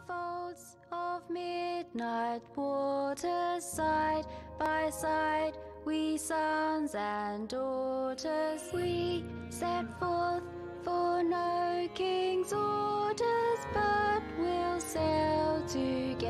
Folds of midnight waters, side by side, we sons and daughters, we set forth for no king's orders, but we'll sail together.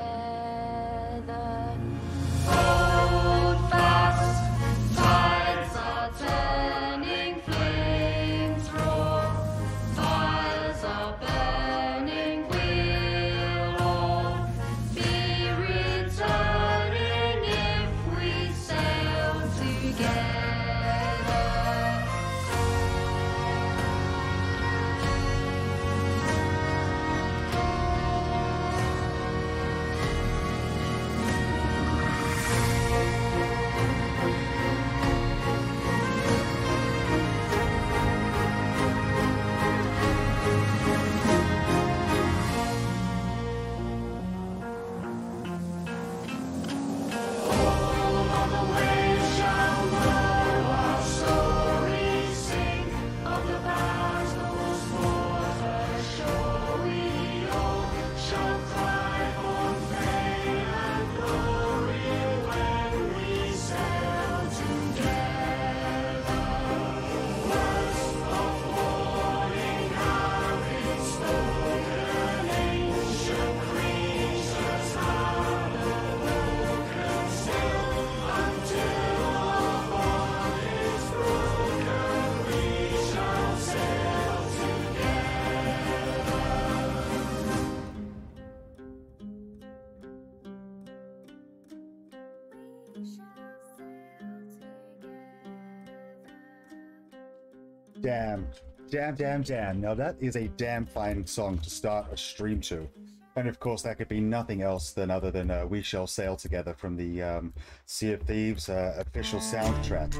Damn. Damn, damn, damn. Now that is a damn fine song to start a stream to. And of course, that could be nothing else than other than uh, We Shall Sail Together from the um, Sea of Thieves uh, official soundtrack.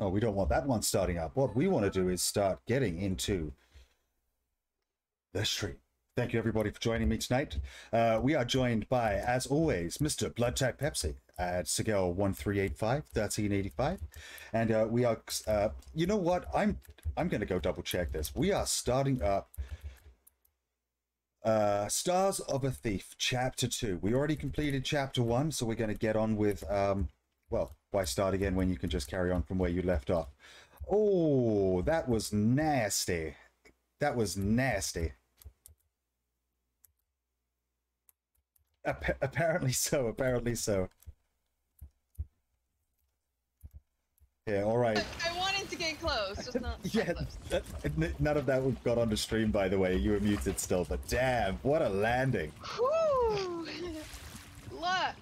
Oh, we don't want that one starting up. What we want to do is start getting into the stream. Thank you, everybody, for joining me tonight. Uh, we are joined by, as always, Mr. Blood Type Pepsi at Sigel 1385 1385. And uh, we are, uh, you know what? I'm I'm going to go double check this. We are starting up uh, Stars of a Thief, Chapter 2. We already completed Chapter 1, so we're going to get on with, um, well, why start again when you can just carry on from where you left off? Oh, that was nasty. That was nasty. Appa- apparently so, apparently so. Yeah, all right. I wanted to get close, just not. that Yeah, that, none of that got on the stream, by the way. You were muted still, but damn, what a landing. Whew. Luck.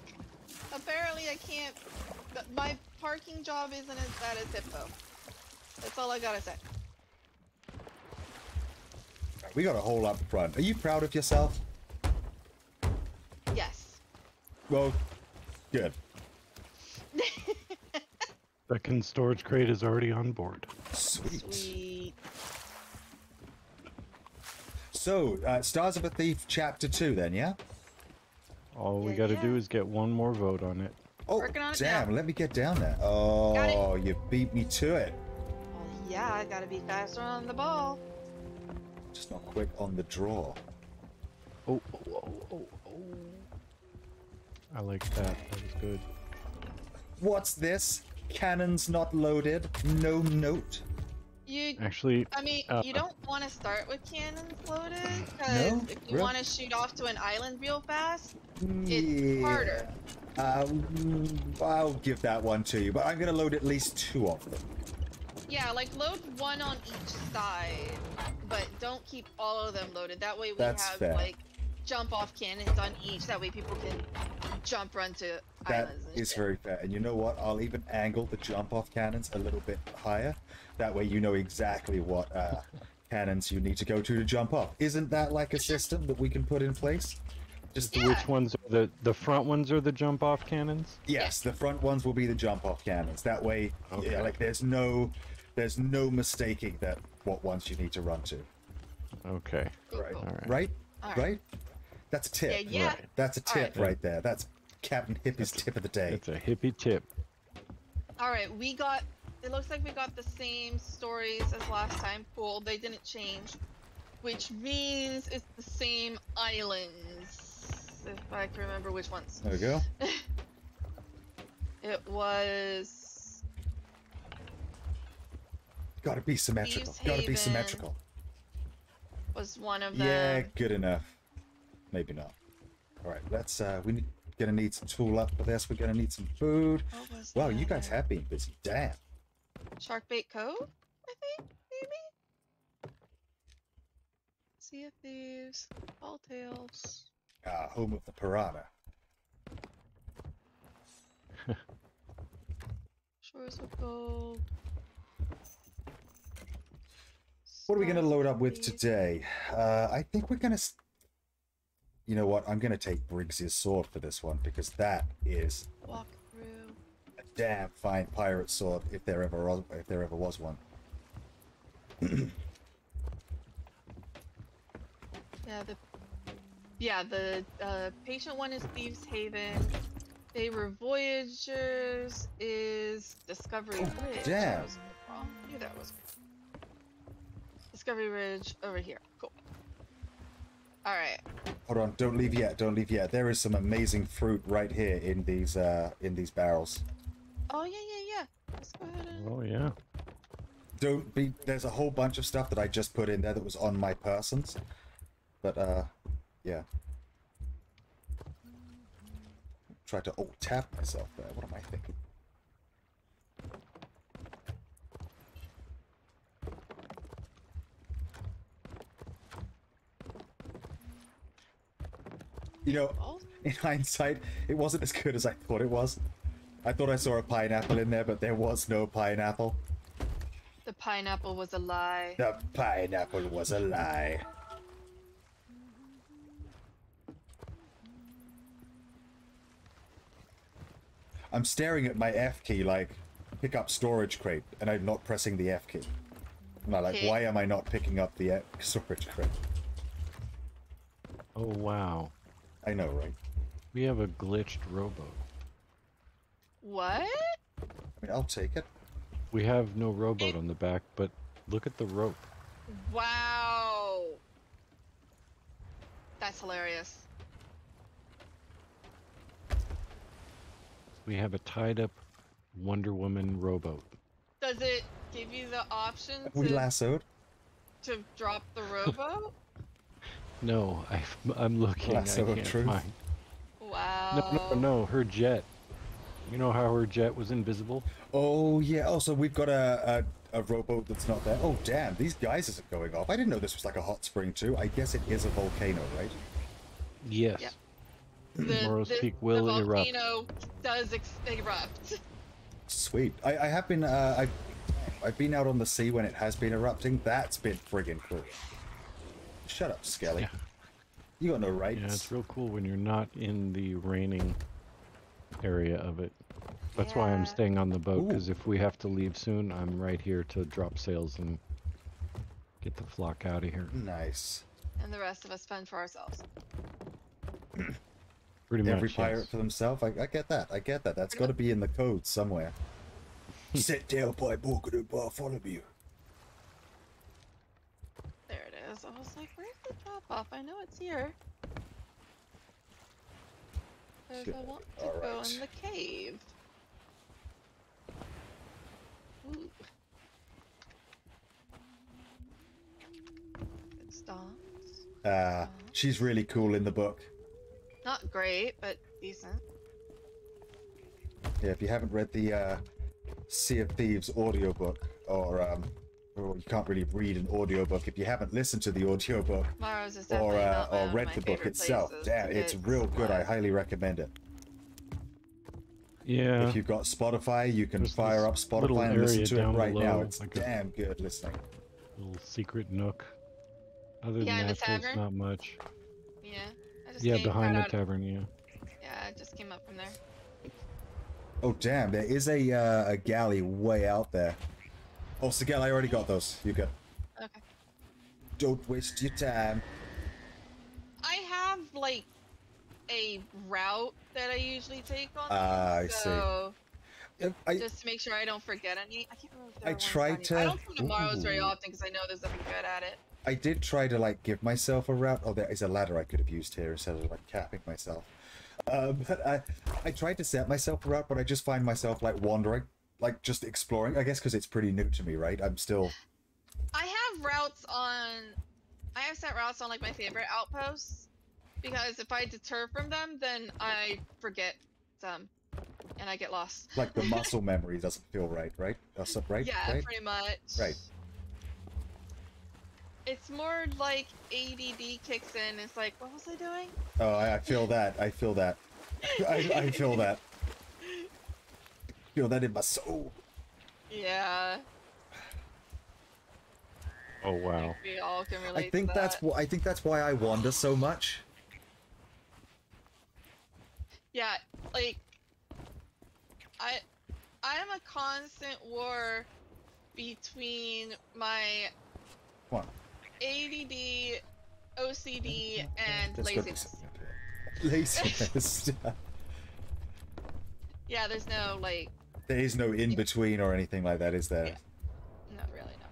Apparently, I can't. My parking job isn't as bad as Hippo. That's all I gotta say. We got a hole up front. Are you proud of yourself? Yes. Well, good. Second storage crate is already on board. Sweet. Sweet. So, uh, Stars of a Thief, Chapter 2, then, yeah? All we Yeah, got to yeah. do is get one more vote on it. Oh, on it damn, now. let me get down there. Oh, you beat me to it. Well, yeah, I gotta be faster on the ball. Just not quick on the draw. Oh, oh, oh, oh, oh. I like that. That was good. What's this? Cannons not loaded. No note. You. Actually, I mean, Uh, you don't want to start with cannons loaded, because No? if you Really? want to shoot off to an island real fast, it's Yeah. harder. Uh, mm, I'll give that one to you, but I'm gonna load at least two of them. Yeah, like load one on each side, but don't keep all of them loaded. That way we That's have fair. like jump off cannons on each. That way people can jump run to That islands. and is shit. very fair. And you know what? I'll even angle the jump off cannons a little bit higher. That way you know exactly what uh, cannons you need to go to to jump off. Isn't that like a system that we can put in place? Just Yeah. which ones are the the front ones are the jump off cannons? Yes, the front ones will be the jump off cannons. That way, okay. yeah, like there's no, there's no mistaking that what ones you need to run to. Okay. Right. Alright. right, Alright. right. That's a tip. Yeah, yeah. Right. That's a tip Alright. right there. That's Captain Hippie's tip of the day. It's a hippie tip. All right, we got. It looks like we got the same stories as last time. Cool, they didn't change, which means it's the same islands. If I can remember which ones. There we go. It was Gotta be symmetrical. Gotta be symmetrical. was one of them. Yeah, good enough. Maybe not. All right, let's. uh we're gonna need some tool up for this. We're gonna need some food. Wow, you guys have been busy. Damn. Sharkbait Cove, I think, maybe. Sea of Thieves, All Tales. Ah, home of the piranha. Shores of Gold. What are we gonna load up with today? Uh, I think we're gonna. s- You know what? I'm gonna take Briggs's sword for this one because that is Walk through. a damn fine pirate sword if there ever was, if there ever was one. Yeah, the yeah the uh, patient one is Thieves Haven. They were Voyagers is Discovery Oh, Ridge. damn. Was wrong. I knew that was Discovery Ridge over here. Cool. All right. Hold on, don't leave yet. Don't leave yet. There is some amazing fruit right here in these uh in these barrels. Oh yeah yeah yeah. Let's go ahead and. Oh yeah. Don't be. There's a whole bunch of stuff that I just put in there that was on my persons, but uh, yeah. Tried to oh tap myself there. What am I thinking? You know, Oh, in hindsight, it wasn't as good as I thought it was. I thought I saw a pineapple in there, but there was no pineapple. the pineapple was a lie. The pineapple was a lie. I'm staring at my F key like pick up storage crate, and I'm not pressing the F key. And I'm like, Okay. why am I not picking up the F- storage crate? Oh wow. I know, right? We have a glitched rowboat. What? I mean, I'll take it. We have no rowboat on the back, but look at the rope. Wow. That's hilarious. We have a tied up Wonder Woman rowboat. Does it give you the option We to, lassoed. to drop the rowboat? No, I, I'm looking. Lasso I of can't truth. find. wow. No, no, no. Her jet. You know how her jet was invisible? Oh yeah. Also, we've got a, a a rowboat that's not there. Oh damn! These geysers are going off. I didn't know this was like a hot spring too. I guess it is a volcano, right? Yes. Yep. The, Morrow's the- Peak will the erupt. volcano does ex- erupt. Sweet. I, I have been. Uh, I've I've been out on the sea when it has been erupting. That's been friggin' cool. Shut up, Skelly. Yeah. You got no rights. Yeah, it's real cool when you're not in the raining area of it. That's why I'm staying on the boat, because if we have to leave soon, I'm right here to drop sails and get the flock out of here. nice. and the rest of us fend for ourselves. Pretty Every much. pirate yes. for themselves. I, I get that. I get that. That's got to be in the code somewhere. Set tail by Boku Bartholomew. There it is. I was like, where's the drop off? I know it's here. Because I want to All go right. in the cave. Ooh. Stomps. Uh, she's really cool in the book. Not great, but decent. Yeah, if you haven't read the uh, Sea of Thieves audiobook, or um, or you can't really read an audiobook if you haven't listened to the audiobook Mars or uh, or read the book itself. Damn, to it's real good. I highly recommend it. Yeah. If you've got Spotify, you can There's fire up Spotify and listen to it down right now. It's like damn good listening. little secret nook. Other Behind than that, there's tavern? not much. Yeah. I just Yeah, behind right the out- tavern, yeah. Yeah, I just came up from there. Oh damn, there is a uh, a galley way out there. Oh, Sigel, I already got those. You good? Okay. Don't waste your time. I have like a route that I usually take on. Ah, these, I see. so If I, just to make sure I don't forget any. I can't remember. I are ones tried on. I to- don't come to Morrow's very often because I know there's nothing good at it. I did try to like give myself a route. Oh, there is a ladder I could have used here instead of like capping myself. Uh, but I, I tried to set myself a route, but I just find myself like wandering, like just exploring. I guess because it's pretty new to me, right? I'm still. I have routes on. I have set routes on like my favorite outposts because if I deter from them, then I forget them and I get lost. like the muscle memory doesn't feel right, right? So- right? yeah, right? pretty much. Right. It's more like ADD kicks in. It's like, what was I doing? Oh, I, I feel that. I feel that. I, I feel that. Feel that in my soul. Yeah, Oh wow. we all can relate. I think to that's that. wh- I think that's why I wander so much. Yeah, like I I am a constant war between my Come on. ADD, OCD, and Let's go do laziness. Laziness. Yeah, there's no like there is no in between or anything like that, is there? Yeah. Not really, no.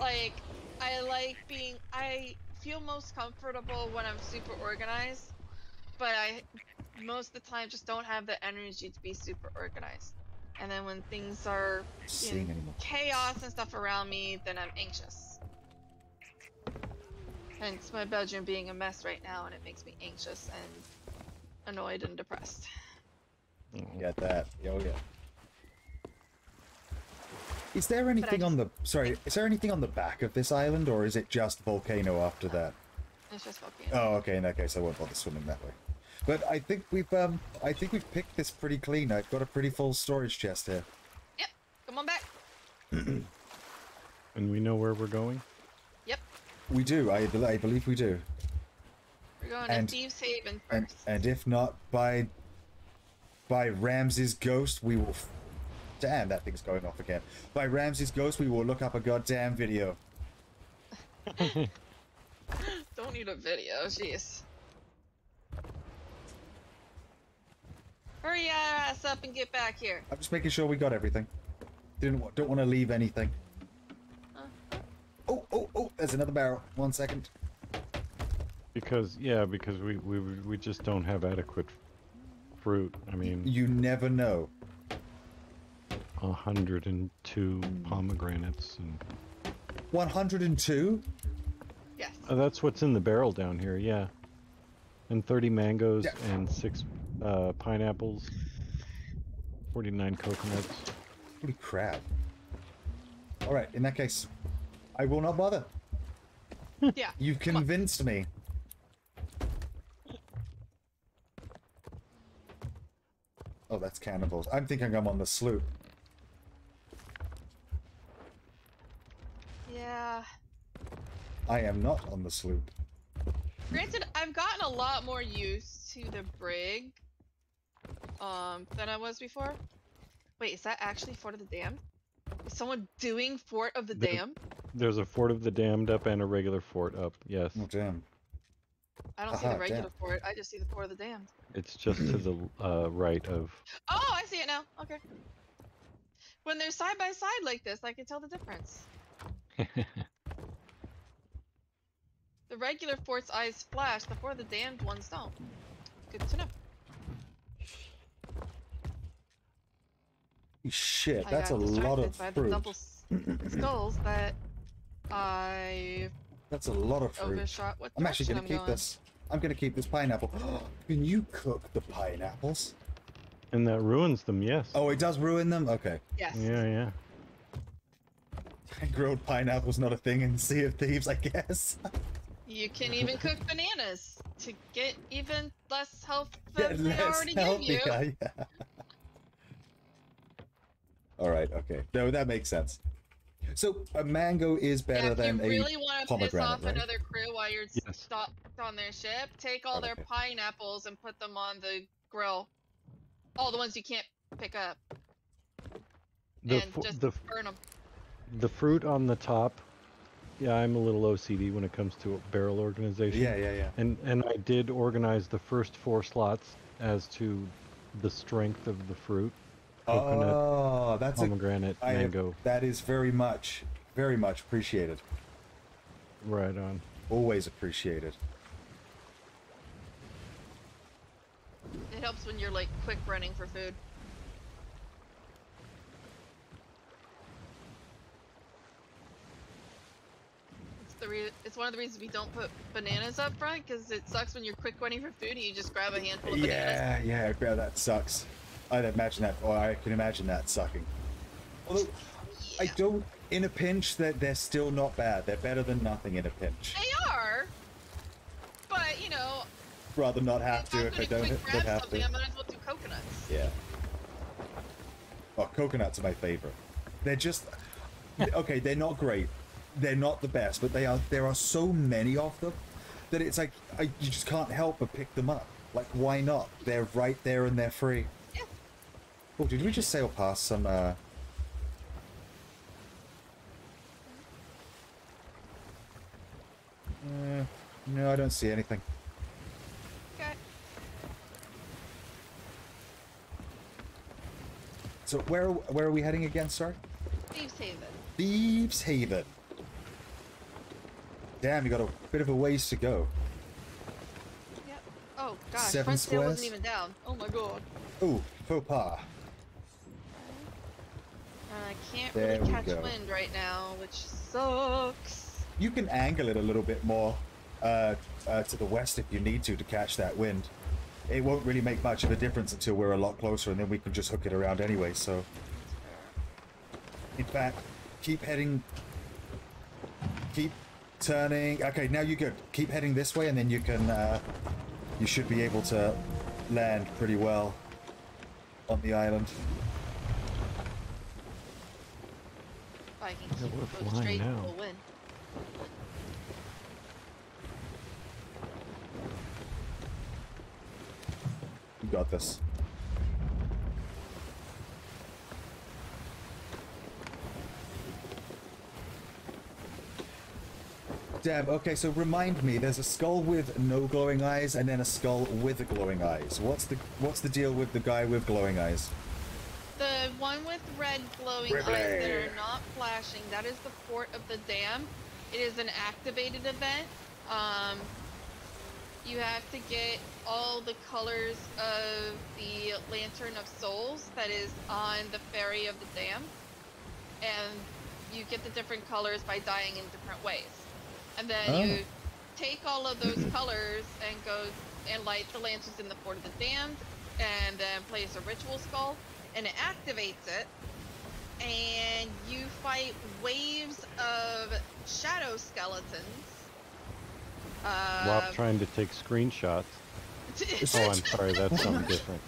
Like, I like being. I feel most comfortable when I'm super organized, but I most of the time just don't have the energy to be super organized. And then when things are in chaos and stuff around me, then I'm anxious. Hence my bedroom being a mess right now, and it makes me anxious and annoyed and depressed. Mm, get that. Oh yeah. Is there anything on the sorry? Is there anything on the back of this island, or is it just volcano after that? It's just volcano. Oh, okay. In that case, I won't bother swimming that way. But I think we've um, I think we've picked this pretty clean. I've got a pretty full storage chest here. Yep, come on back. And we know where we're going. Yep, We do. I, bel- I believe we do. we're going And- to Thieves Haven And first. and if not by by Ramsey's ghost, we will. F- Damn, that thing's going off again. By Ramsey's ghost, we will look up a goddamn video. Don't need a video, jeez. Hurry your ass up and get back here. I'm just making sure we got everything. Didn't wa- don't want to leave anything. Uh, Oh oh oh! There's another barrel. One second. Because yeah, because we we we just don't have adequate fruit. I mean, You never know. A hundred and two pomegranates, and 102. yes. uh, that's what's in the barrel down here. Yeah, and thirty mangoes Yeah. and six uh, pineapples, forty-nine coconuts. Holy crap! All right. In that case, I will not bother. Yeah. You've convinced me. Oh, that's cannibals. I'm thinking I'm on the sloop. Yeah. I am not on the sloop. Granted, I've gotten a lot more used to the brig um than I was before. Wait, is that actually Fort of the Damned? Is someone doing Fort of the There- Damned? There's a fort of the damned up and a regular fort up. Yes, Oh damn. I don't see the regular damn. fort. I just see the Fort of the Damned. it's just to the uh, right of. Oh, I see it now. Okay. When they're side by side like this, I can tell the difference. The regular fort's eyes flash, before the Damned ones don't. Good to know. Shit, I that's a lot of by the fruit. double skulls that I That's a lot of fruit. overshot. What I'm actually gonna keep going. this. I'm gonna keep this pineapple. Can you cook the pineapples? and that ruins them. Yes. Oh, it does ruin them. Okay. Yes. Yeah, yeah. Grilled pineapple's not a thing in Sea of Thieves, I guess. You can even cook bananas to get even less health Yeah, than they less already give you. healthy, yeah. All right. Okay. No, that makes sense. So a mango is better yeah, if than you a really want to piss off right? another crew while you're Yes. stopped on their ship, take all Oh, their okay. pineapples and put them on the grill. All the ones you can't pick up, The and just the burn them. The fruit on the top. Yeah, I'm a little OCD when it comes to barrel organization. Yeah, yeah, yeah. And and I did organize the first four slots as to the strength of the fruit. Coconut, Oh, that's a pomegranate, I have- mango. that is very much, very much appreciated. Right on. Always appreciated. It helps when you're like quick running for food. The re- it's one of the reasons we don't put bananas up front because it sucks when you're quick running for food and you just grab a handful of bananas. Yeah, yeah, yeah, that sucks. I'd imagine that, or I can imagine that sucking. Although, I don't, in a pinch, that they're still not bad. They're better than nothing in a pinch. They are, but you know, Rather not have to if I don't grab have something, to. I might as well do coconuts. Yeah. Oh, coconuts are my favorite. They're just okay. They're not great. They're not the best, but they are. There are so many of them that it's like I, you just can't help but pick them up. Like, why not? They're right there and they're free. Yeah. Oh, did we just sail past some? uh... Uh, no, I don't see anything. Okay. So where where are we heading again? Sorry. Thieves Haven. Thieves Haven. Damn, you got a bit of a ways to go. Yep. Oh gosh, Seven front sail wasn't even down. Oh my god. Oh, faux pas. And I can't There really catch go. wind right now, which sucks. You can angle it a little bit more uh, uh, to the west if you need to to catch that wind. It won't really make much of a difference until we're a lot closer, and then we can just hook it around anyway. So, in fact, keep heading. Keep turning. Okay, now you're good. Keep heading this way, and then you can. Uh, you should be able to land pretty well on the island. If I can Yeah, keep we're flying straight, now. we'll win. You got this. Damn, okay, so remind me, there's a skull with no glowing eyes and then a skull with glowing eyes. What's the what's the deal with the guy with glowing eyes? The one with red glowing eyes that are not flashing, that is the Fort of the Damned. It is an activated event. Um, you have to get all the colors of the Lantern of Souls that is on the Ferry of the Damned. And you get the different colors by dying in different ways. And then Oh. you take all of those colors and go and light the lanterns in the Fort of the Damned, and then place a ritual skull, and it activates it. And you fight waves of shadow skeletons. While Uh, trying to take screenshots. Oh, I'm sorry, that's something different.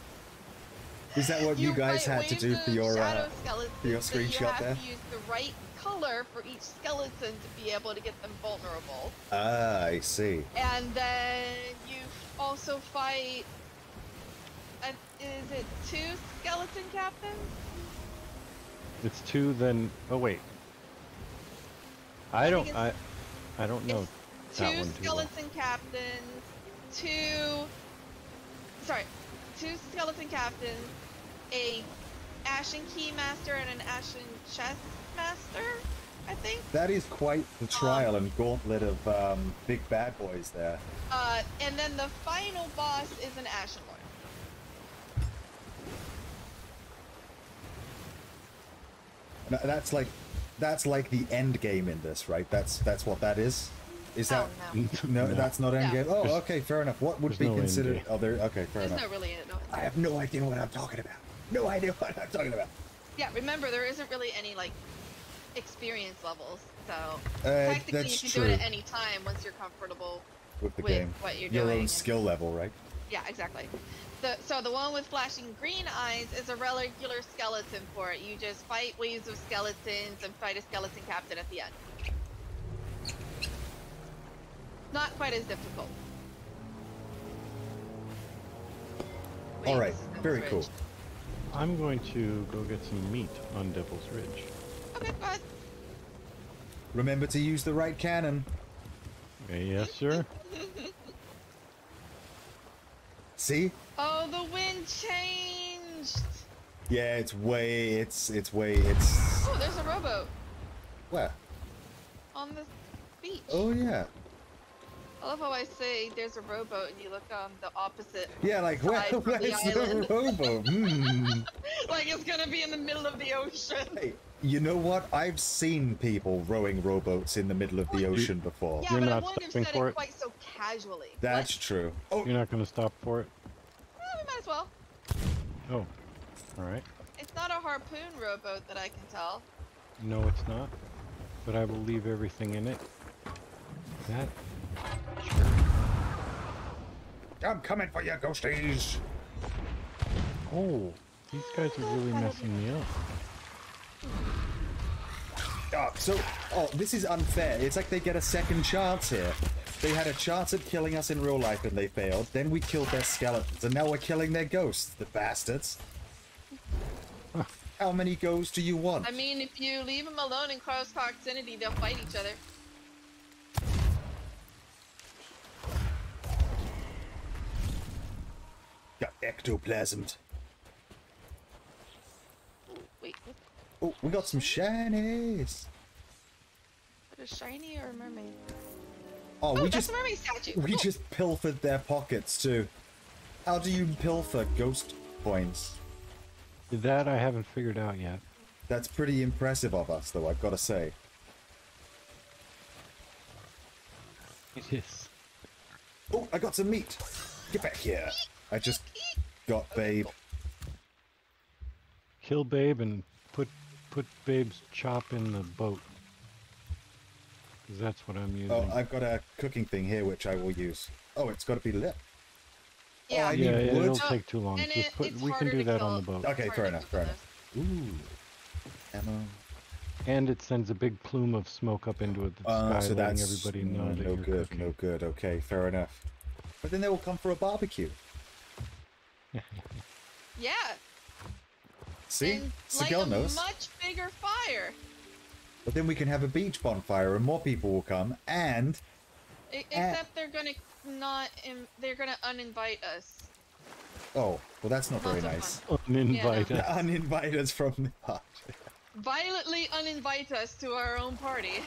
Is that what you, guys had to do of for your shadow uh, skeletons, for your so you screenshot have there? to use the right color for each skeleton to be able to get them vulnerable. Ah, I see. And then you also fight. Uh, is it two skeleton captains? It's two, then. Oh wait. I I don't. I. I don't know. Two one too well. skeleton captains, two. Sorry, two skeleton captains, a Ashen Key Master and an Ashen Chest Master, I think. That is quite the trial and gauntlet of um, big bad boys there. Uh, and then the final boss is an Ashen Lord. No, That's like that's like the end game in this, right? That's that's what that is. Is that Oh, no. no, No. that's not end No. game. Oh, There's- okay, fair enough. What would there's be no considered? Oh, there. Okay, fair There's enough. no really no. I have no idea what I'm talking about. No idea what I'm talking about. Yeah, remember there isn't really any like experience levels, so Uh, technically that's you can true do it at any time once you're comfortable with the with game. what you're Your doing. own skill level, right? Yeah, exactly. The, so the one with flashing green eyes is a regular skeleton for it. You just fight waves of skeletons and fight a skeleton captain at the end. Not quite as difficult. Wait, All right, this is Devil's very Ridge. cool. I'm going to go get some meat on Devil's Ridge. Okay, go ahead. Remember to use the right cannon. Okay, yes, sir. See? Oh, the wind changed. Yeah, it's way. It's it's way. It's Oh, there's a rowboat where? on the beach. Oh yeah. I love how I say there's a rowboat and you look on the opposite. Yeah, like where, Side of the where's the rowboat? Hmm. like it's gonna be in the middle of the ocean. Hey, you know what? I've seen people rowing rowboats in the middle of the ocean before. Yeah, You're but I not wouldn't have stopping said for it it? quite so casually. That's true. Oh, You're not going to stop for it? What? We might as well. Oh. Alright. It's not a harpoon rowboat that I can tell. No, it's not. But I will leave everything in it. That. Sure. I'm coming for you, ghosties. Oh, these guys are really messing me up. Oh, so, oh, this is unfair. It's like they get a second chance here. They had a chance at killing us in real life and they failed. Then we killed their skeletons, and now we're killing their ghosts, the bastards. How many goes do you want? I mean, if you leave them alone in close proximity, they'll fight each other. Got ectoplasmed. Wait, what, Oh, we got some shinies. what is shiny or mermaid? Oh, Oh, we that's just a mermaid statue. we Cool. just pilfered their pockets too. How do you pilfer ghost coins? That I haven't figured out yet. That's pretty impressive of us, though. I've got to say. It is. Oh, I got some meat. Get back here. I just got Babe. Kill Babe and put put Babe's chop in the boat. 'Cause that's what I'm using. Oh, I've got a cooking thing here which I will use. Oh, it's got to be lit. Yeah. I yeah, need it'll take too long. and Just put. We can do that on the boat. Okay, fair enough, fair enough. Ooh. Ammo. And it sends a big plume of smoke up into the Uh, sky, so letting that's everybody know no, that no you're good, cooking. no good. Okay, fair enough. But then they will come for a barbecue. Yeah. See, and light Sigel a knows. much bigger fire. But then we can have a beach bonfire, and more people will come. And I- except they're gonna not. Im- they're gonna uninvite us. oh, well, that's not very so nice. Uninvited. Yeah, Uninvite us from the party. Violently uninvite us to our own party.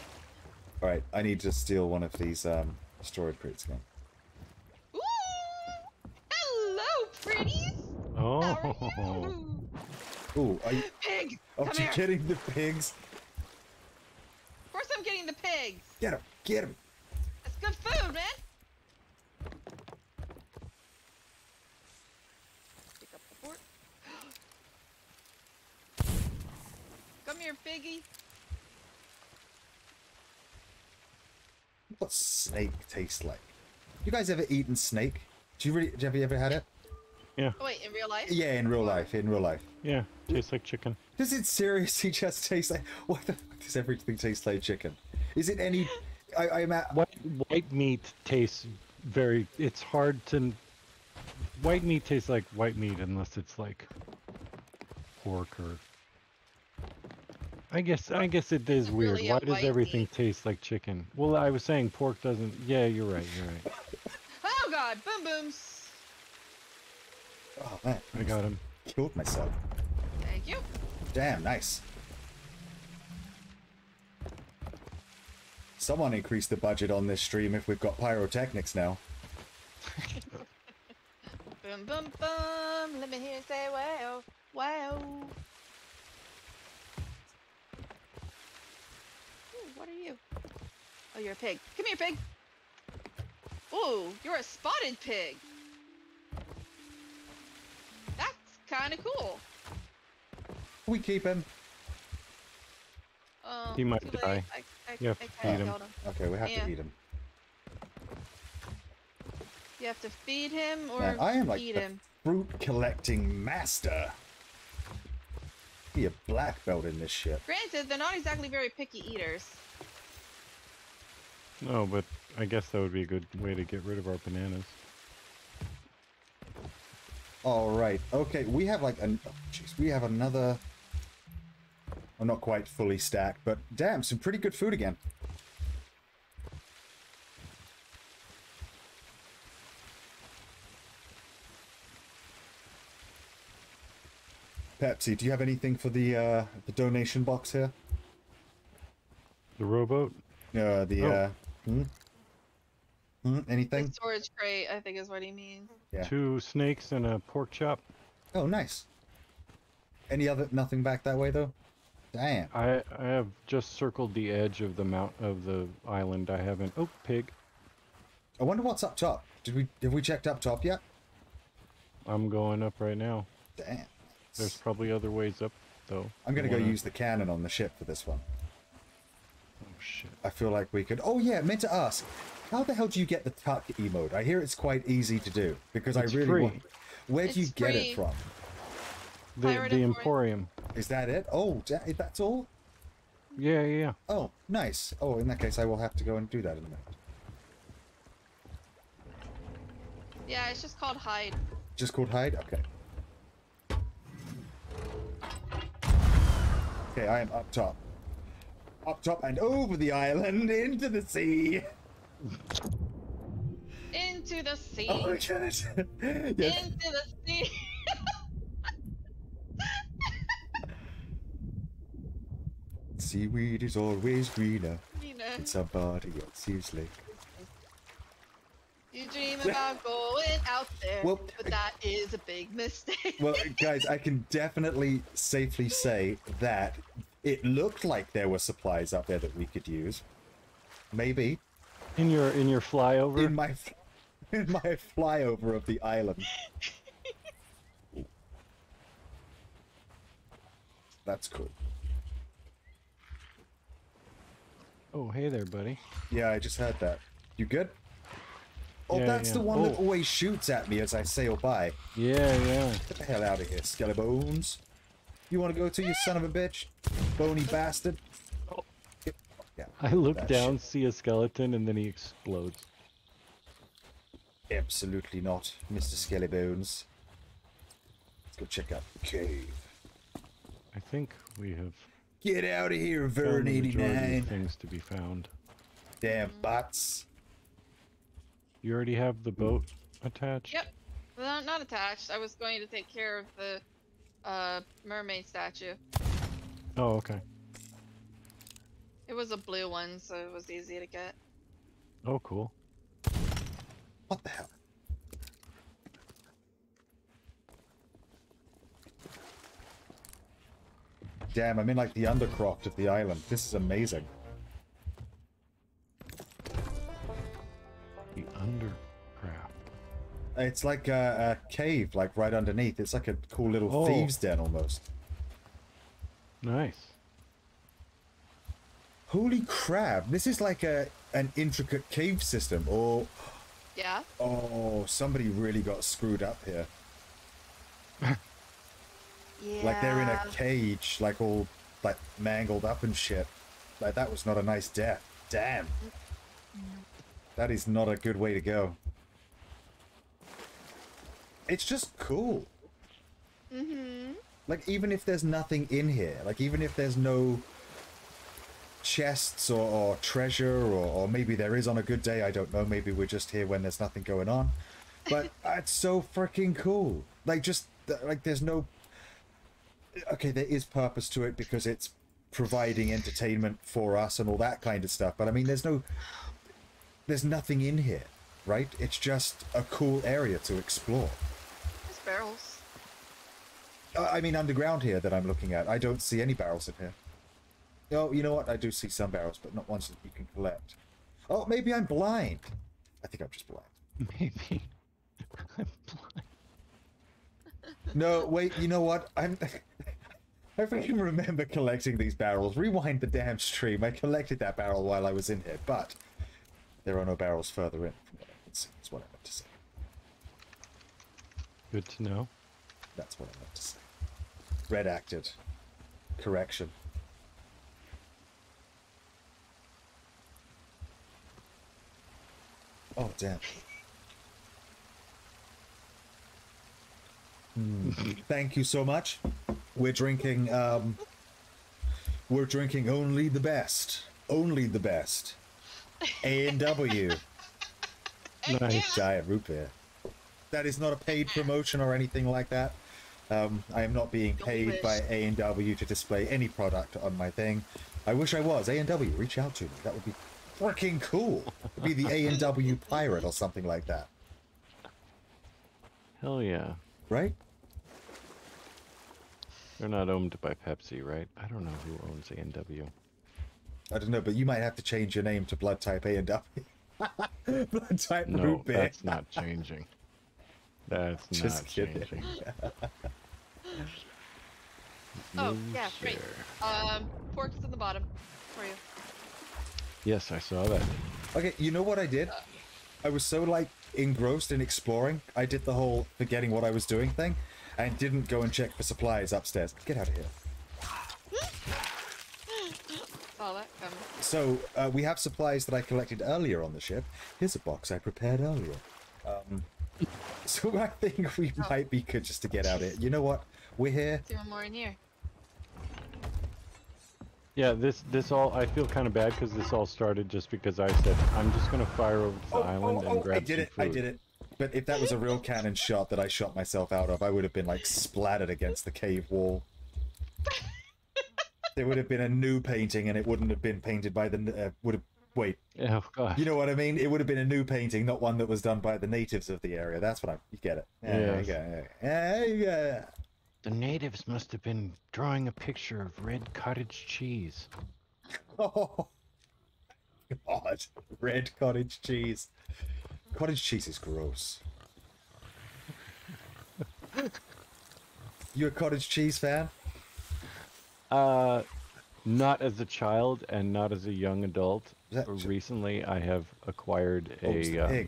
All right, I need to steal one of these um, storage crates again. Ooh! Hello, pretties. How are Oh. Ooh, are you? Pig, Oh, come you here. getting the pigs? Of course, I'm getting the pigs. Get him! Get him! That's good food, man. Pick up the fork. Come here, piggy. What snake tastes like? You guys ever eaten snake? Do you really? Have you ever had it? Yeah, Oh, wait, in real life? Yeah, in real life. In real life. yeah. Tastes like chicken. Does it seriously just taste like? What the fuck does everything taste like chicken? Is it any? I, I'm at. White white meat tastes very. It's hard to. White meat tastes like white meat unless it's like pork or. I guess I guess it is It's weird. really Why does everything meat. taste like chicken? Well, I was saying pork doesn't. Yeah, you're right. You're right. Oh god, boom booms. Oh man, I got him. killed myself. Thank you. Damn, nice. Someone increased the budget on this stream if we've got pyrotechnics now. Boom boom boom. Let me hear you say wow, wow. Ooh, what are you? Oh, you're a pig. Come here, pig. Ooh, you're a spotted pig. Kind of cool. We keep him. Oh, He might die. I, I, You have I to feed him. him. Okay, we have Yeah. to feed him. You have to feed him or Man, I am like eat the him. fruit collecting master. Be a black belt in this shit. Granted, they're not exactly very picky eaters. No, but I guess that would be a good way to get rid of our bananas. All right. Okay, we have like an. oh, Jeez, we have another. I'm not quite fully stacked, but damn, some pretty good food again. Pepsi, do you have anything for the uh, the donation box here? The rowboat? Uh, the Oh. uh, Hmm? Hmm? The Anything? storage crate, I think is what he means. Yeah. Two snakes and a pork chop. Oh, nice. Any other? Nothing back that way though. Damn. I I have just circled the edge of the mount of the island. I haven't. Oh, pig. I wonder what's up top. Did we have we checked up top yet? I'm going up right now. Damn. There's probably other ways up though. I'm gonna go wanna- use the cannon on the ship for this one. Oh shit. I feel like we could. Oh yeah, meant to ask. How the hell do you get the tuck emote? I hear it's quite easy to do because It's I really free. want. Where do you It's get it from? The Pirate the Emporium. Emporium. Is that it? Oh, that's all. Yeah, yeah. yeah. Oh, nice. Oh, in that case, I will have to go and do that in a minute. Yeah, it's just called hide. Just called hide. Okay. Okay, I am up top. Up top and over the island into the sea. Into the sea. Oh my god. yes. Into the sea. Seaweed is always greener know, in somebody else's lake. you dream about going out there, Well- but that is a big mistake. Well, guys, I can definitely safely say that it looked like there were supplies up there that we could use. Maybe In your in your flyover. in my in my flyover of the island. That's cool. Oh, hey there, buddy. Yeah, I just heard that. You good? Oh, Yeah, that's yeah. the one that Oh. always shoots at me as I sail by. Yeah, yeah. Get the hell out of here, Skelebones. You want to go to you son of a bitch? Bony bastard. Get the fuck out. I look That down, see a skeleton, and then he explodes. Absolutely not, Mr. Skellybones. Let's go check out the cave. I think we have Get out of here, found Vern the majority 89. of things to be found. Damn bots. You already have the boat attached. Yep. Well, not attached. I was going to take care of the uh, mermaid statue. Oh, okay. It was a blue one, so it was easy to get. Oh, cool. What the hell? Damn, I'm in like the undercroft of the island. This is amazing. The undercraft. It's like a, a cave, like right underneath. It's like a cool little Oh. thieves' den almost. Nice. Holy crap! This is like a an intricate cave system. Or Yeah. oh, somebody really got screwed up here. Yeah. Like they're in a cage, like all like mangled up and shit. Like that was not a nice death. Damn. That is not a good way to go. It's just cool. Mm-hmm. Like even if there's nothing in here, like even if there's no chests or, or treasure or, or maybe there is on a good day, I don't know, maybe we're just here when there's nothing going on. But it's so freaking cool. Like just like there's no okay, there is purpose to it because it's providing entertainment for us and all that kind of stuff. But I mean there's no there's nothing in here, right? It's just a cool area to explore. There's barrels. I mean, underground here that I'm looking at, I don't see any barrels in here. Oh, you know what? I do see some barrels, but not ones that you can collect. Oh, maybe I'm blind. I think I'm just blind. Maybe. I'm blind. No, wait. You know what? I'm. I freaking remember collecting these barrels. Rewind the damn stream. I collected that barrel while I was in here, but there are no barrels further in. From what I can see, is what I meant to say. Good to know. That's what I meant to say. Red acted. Correction. Oh, damn. Hmm. Thank you so much. We're drinking, um, we're drinking only the best. Only the best. A&W Nice. Diet root beer. That is not a paid promotion or anything like that. Um, I am not being paid by A&W to display any product on my thing. I wish I was. A&W, reach out to me. That would be freaking cool. It'd be the A and W pirate or something like that, Hell yeah. right? They're not owned by Pepsi, right? I don't know who owns A&W. I don't know, but you might have to change your name to Blood Type A and W. Blood Type No, Root Beer. that's not changing. That's Just not kidding. changing. Oh, yeah, great. share. Um, pork's in the bottom for you. Yes, I saw that. Okay, you know what I did? I was so like engrossed in exploring, I did the whole forgetting what I was doing thing, and didn't go and check for supplies upstairs. Get out of here. Saw that coming. So uh, we have supplies that I collected earlier on the ship. Here's a box I prepared earlier. Um, so I think we Oh. might be good just to get out of here. You know what? We're here. See one more in here. Yeah, this this all I feel kind of bad because this all started just because I said I'm just gonna fire over to the island and grab I did it. I did it. But if that was a real cannon shot that I shot myself out of, I would have been like splattered against the cave wall. there would have been a new painting, and it wouldn't have been painted by the. Uh, would have wait. Oh god. You know what I mean? It would have been a new painting, not one that was done by the natives of the area. That's what I. You get it? Yeah, Yes. yeah, yeah, yeah, yeah. The natives must have been drawing a picture of red cottage cheese. Oh, God. Red cottage cheese. Cottage cheese is gross. you a cottage cheese fan? Uh, not as a child and not as a young adult. That- Recently, I have acquired a uh,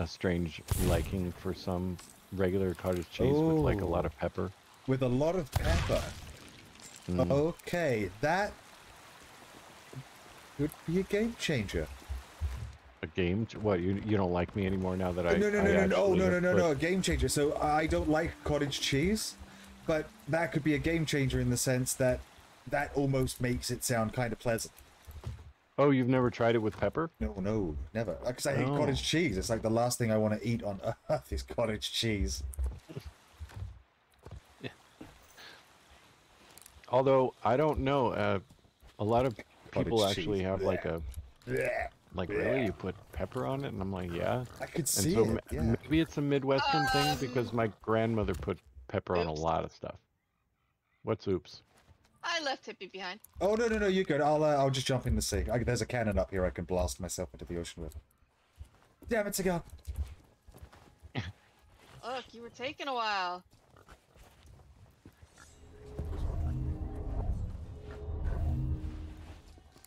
a strange liking for some regular cottage cheese with like a lot Oh. of pepper. With a lot of pepper. Mm. Okay, that could be a game changer. A game? What you you don't like me anymore now that I no, no, I no, no, no, no, no, no, no, a game changer. So I don't like cottage cheese, but that could be a game changer in the sense that that almost makes it sound kind of pleasant. Oh, you've never tried it with pepper? No, no, never. Because I hate Oh. cottage cheese. It's like the last thing I want to eat on earth is cottage cheese. Although I don't know, uh, a lot of people Cottage actually cheese, have like a Blech. like Yeah. really you put pepper on it, and I'm like, yeah. I could And see so it. Yeah. maybe it's a Midwestern thing because my grandmother put pepper on a lot of stuff. What's oops? I left Hippie behind. Oh no, no, no, you're good. I'll uh, I'll just jump in the sea. I, there's a cannon up here. I can blast myself into the ocean with. Damn it, cigar. Look, you were taking a while.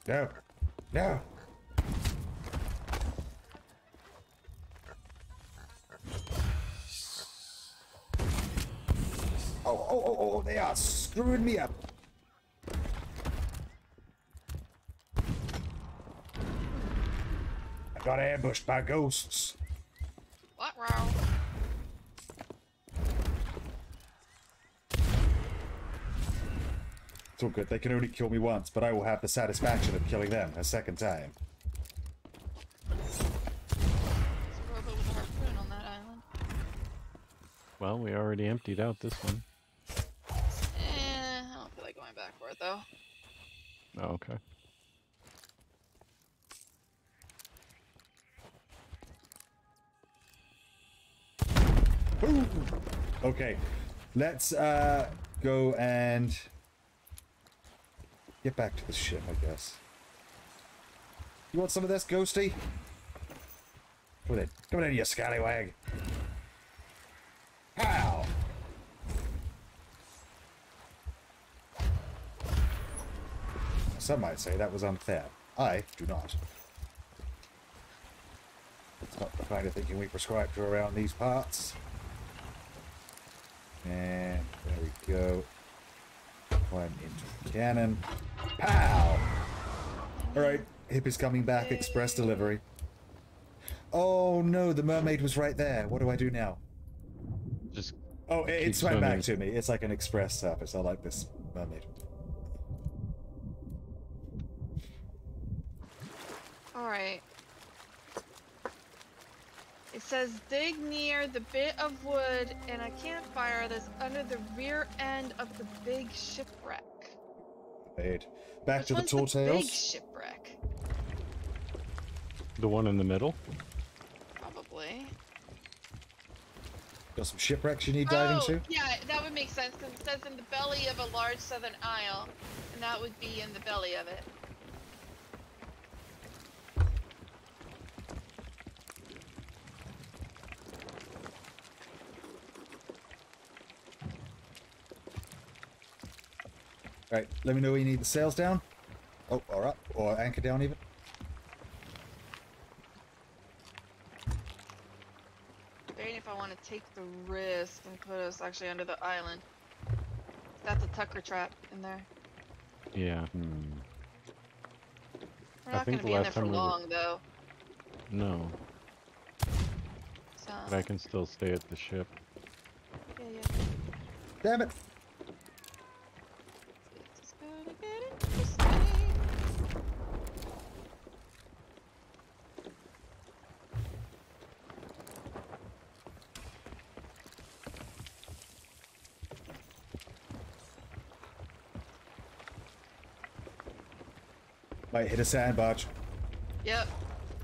No, no. Oh, oh, oh, oh, they are screwing me up. I got ambushed by ghosts. What, row? It's all good. They can only kill me once, but I will have the satisfaction of killing them a second time. There's a rowboat with a harpoon on that island. Well, we already emptied out this one. Eh, I don't feel like going back for it though. Oh, okay. Okay, let's uh, go and get back to the ship, I guess. You want some of this, Ghosty? Come in, come in, you scallywag. Pow! Some might say that was unfair. I do not. It's not the kind of thinking we prescribe to around these parts. And there we go. Climb into the cannon. Pow! Alright, Hip is coming back, express delivery. Oh no, the mermaid was right there. What do I do now? Just Oh, it, it swam back to me. It's like an express service. I like this mermaid. Alright. It says dig near the bit of wood and a campfire that's under the rear end of the big shipwreck. Mermaid. Back Which to the one's tall the big shipwreck. The one in the middle? Probably. Got some shipwrecks you need diving oh, to? yeah, that would make sense because it says in the belly of a large southern isle, and that would be in the belly of it. Right, let me know when you need the sails down. Oh, or up, or anchor down even. Debating if I want to take the risk and put us actually under the island. That's a Tucker trap in there. Yeah. Hmm. We're I not think gonna the be in there last for time we were- long though. No. So But I can still stay at the ship. yeah, yeah. Damn it! It's gonna get interesting. Might hit a sand barge. Yep.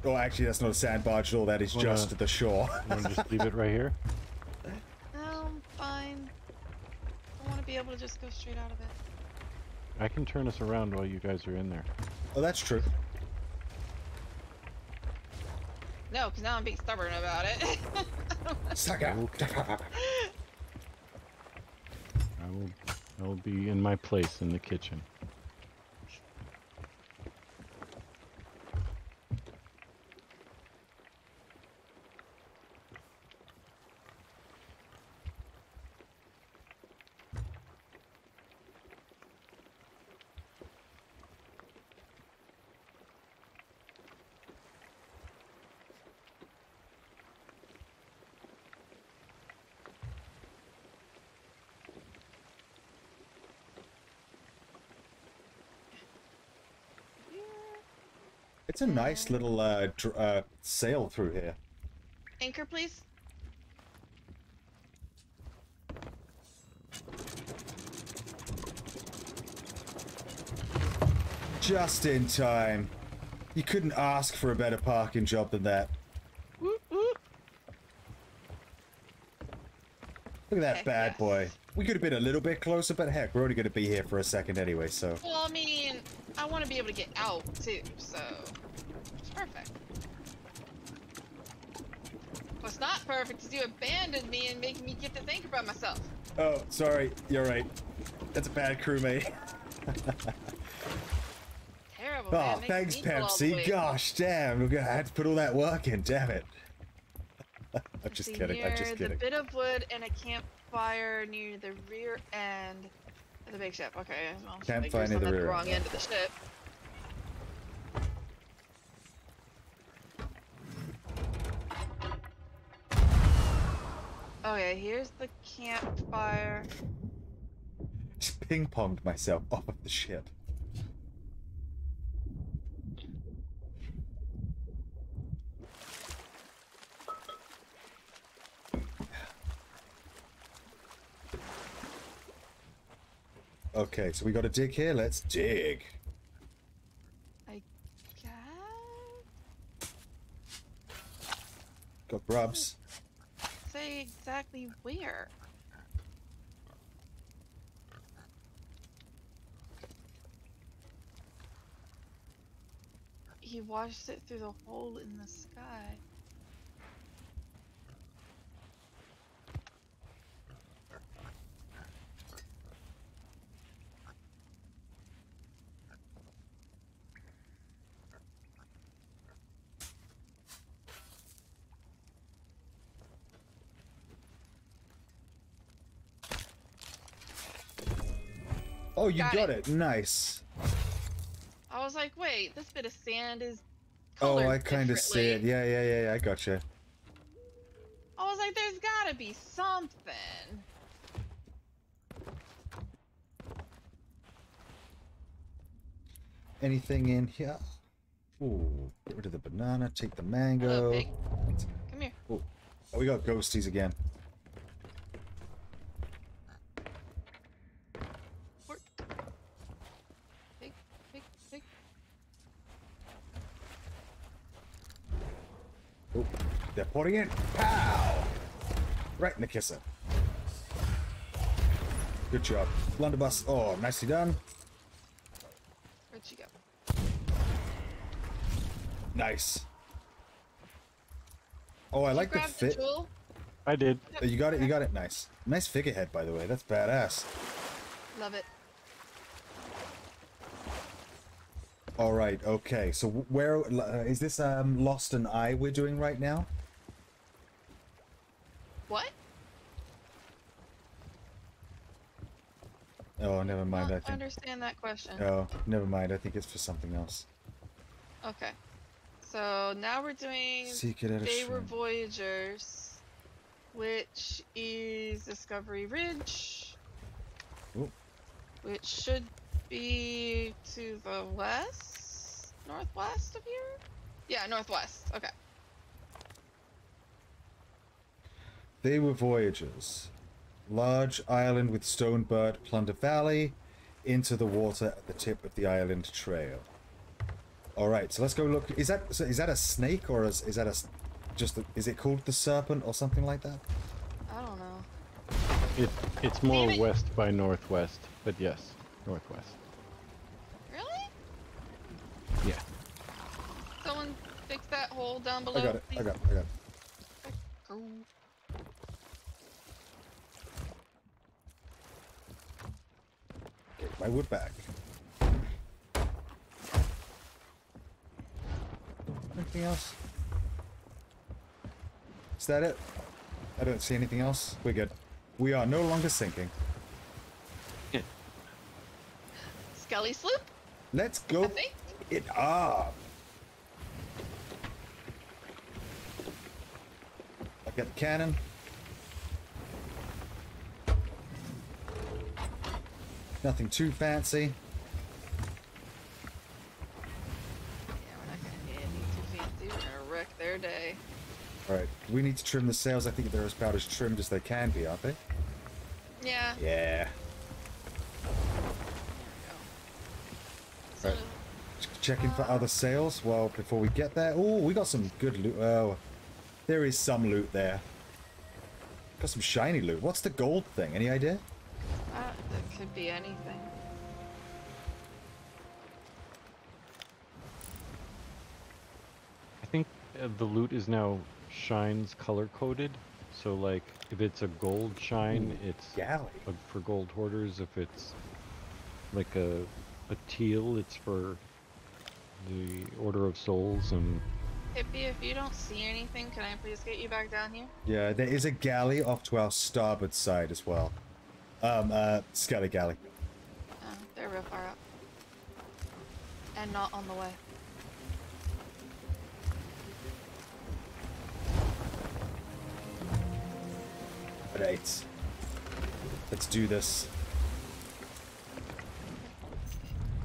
Oh, actually, that's not a sand barge at all. That is Wanna- just the shore. You want to just leave it right here? No, I'm um, fine. I want to be able to just go straight out of it. I can turn us around while you guys are in there. oh, that's true. No, because now I'm being stubborn about it. Suck out. I will I will be in my place in the kitchen. It's a nice little uh, dr- uh, sail through here. Anchor, please. Just in time. You couldn't ask for a better parking job than that. Whoop, whoop. Look at that Heck bad yes. boy. We could have been a little bit closer, but heck, we're only going to be here for a second anyway, so. Well, I mean, I want to be able to get out too, so perfect. What's not perfect is you abandoned me and make me get to think about myself. Oh, sorry. You're right. That's a bad crewmate. Terrible. Oh. Thanks, me feel all the Pepsi. Gosh, damn. We're gonna put all that work in. Damn it. I'm just kidding. I'm here, just The bit of wood and a campfire near the rear end of the big ship. Okay, well, Campfire near the rear the wrong end of the ship. Okay, here's the campfire. Just ping ponged myself off of the ship. Okay, so we got to dig here. Let's dig. I guess. Got grubs. Say exactly where. He watched it through the hole in the sky. Oh, you Got got, it. it. Nice. I was like, wait, this bit of sand is. Oh, I kind of see it. Yeah, yeah, yeah, yeah. I gotcha. I was like, there's gotta be something. Anything in here? Ooh, get rid of the banana. Take the Hello, mango. Oh, pig. Come here. Oh, we got ghosties again. Work. Pig, pig, pig. Porting it. Pow! Right in the kisser. Good job. Blunderbuss. Oh, nicely done. Where'd she go? Nice. Oh, I like the Grab the fit. jewel. I did. Oh, You got it. You got it. Nice. Nice figurehead, by the way. That's badass. Love it. All right. Okay. So wh- where uh, is this um Lost and I we're doing right now? What? Oh, never mind. I don't think. understand that question. Oh, never mind. I think it's for something else. Okay. So now we're doing Secret They were. Voyagers, which is Discovery Ridge, Ooh. which should be to the west, northwest of here. Yeah, northwest. Okay. They were voyagers. Large island with stone bird, Plunder Valley, into the water at the tip of the island trail. All right, so let's go look. Is that so is that a snake or is, is that a just a, is it called the serpent or something like that? I don't know. It it's more Damn it. west by northwest, but yes, northwest. Really? Yeah. Someone fix that hole down below. I got it. I got it. I got it. Get my wood back. Anything else? Is that it? I don't see anything else. We're good. We are no longer sinking. Skelly sloop, Let's go it up. I got the cannon. Nothing too fancy. Yeah, we're not gonna hit anything too fancy. We're gonna wreck their day. Alright, we need to trim the sails. I think they're about as trimmed as they can be, aren't they? Yeah. Yeah. There we go. Right. Ch- Checking for uh, other sails. Well, before we get there. Oh, we got some good loot. Oh, there is some loot there. Got some shiny loot. What's the gold thing? Any idea? That could be anything. I think uh, the loot is now shines color coded. So like if it's a gold shine, it's Galley. uh, for gold hoarders. If it's like a a teal, it's for the Order of Souls and Hippie, if you don't see anything, can I please get you back down here? Yeah, there is a galley off to our starboard side as well. Um, uh, Skelly Galley. Oh, they're real far up. And not on the way. Right. Let's do this.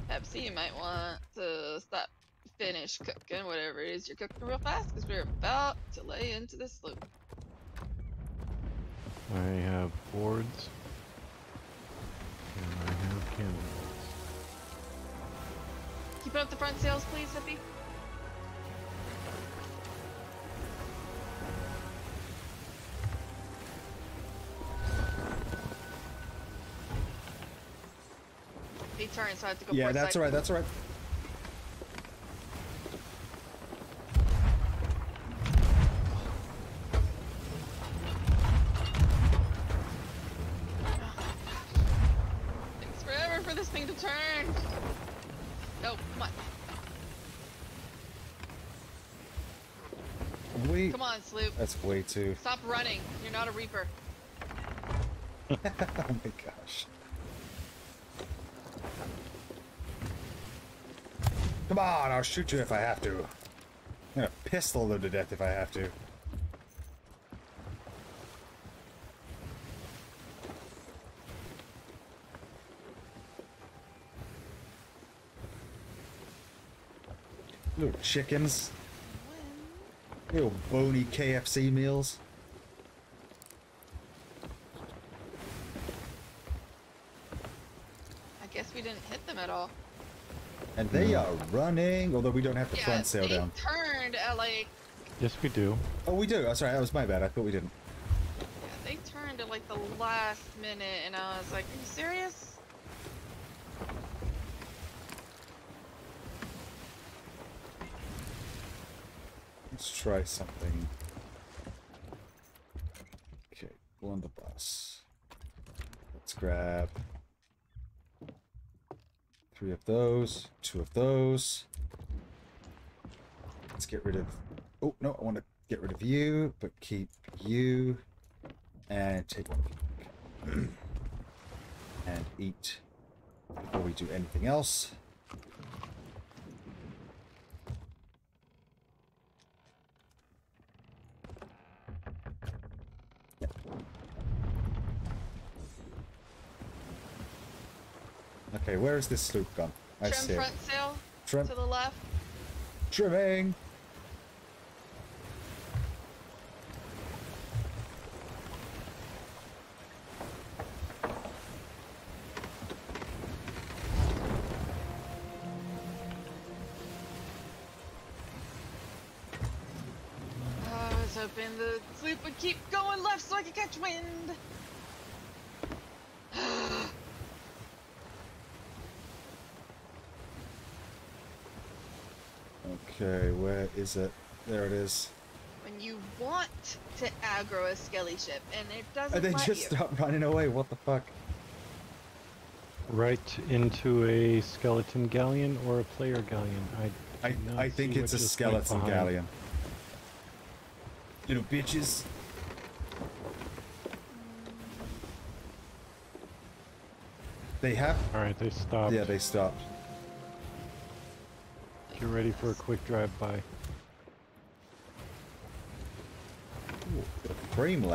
Pepsi, you might want to stop, finish cooking whatever it is you're cooking real fast, because we're about to lay into this loop. I have boards. And I have candles. Keep up the front sails, please, Hippie. He turned, so I have to go Yeah, that's alright, that's alright. Takes forever for this thing to turn. No, come on. We. Come on, Sloop. That's way too. Stop running. You're not a Reaper. oh my gosh. Come on, I'll shoot you if I have to. I'm gonna pistol them to death if I have to. Little chickens. Little bony KFC meals. I guess we didn't hit them at all. And they are running, although we don't have the yeah, front sail they down. turned at like Yes, we do. Oh, we do. Oh, sorry, that was my bad. I thought we didn't. Yeah, they turned at like the last minute, and I was like, "Are you serious?" Let's try something. Okay, blunderbuss. Let's grab three of those, two of those. Let's get rid of. Oh no, I want to get rid of you, but keep you, and take one and eat before we do anything else. Okay, where is this sloop gone? I Trim see it. front sail Trim, to the left. trimming. I was hoping the sloop would keep going left so I could catch wind. Okay, where is it? There it is. when you want to aggro a skelly ship and it doesn't And they let just you. start running away. What the fuck? Right into a skeleton galleon or a player galleon. I I, I think it's a skeleton galleon. Little bitches. They have. All right, they stopped. Yeah, they stopped. Get ready for a quick drive-by. Ooh, bit of frame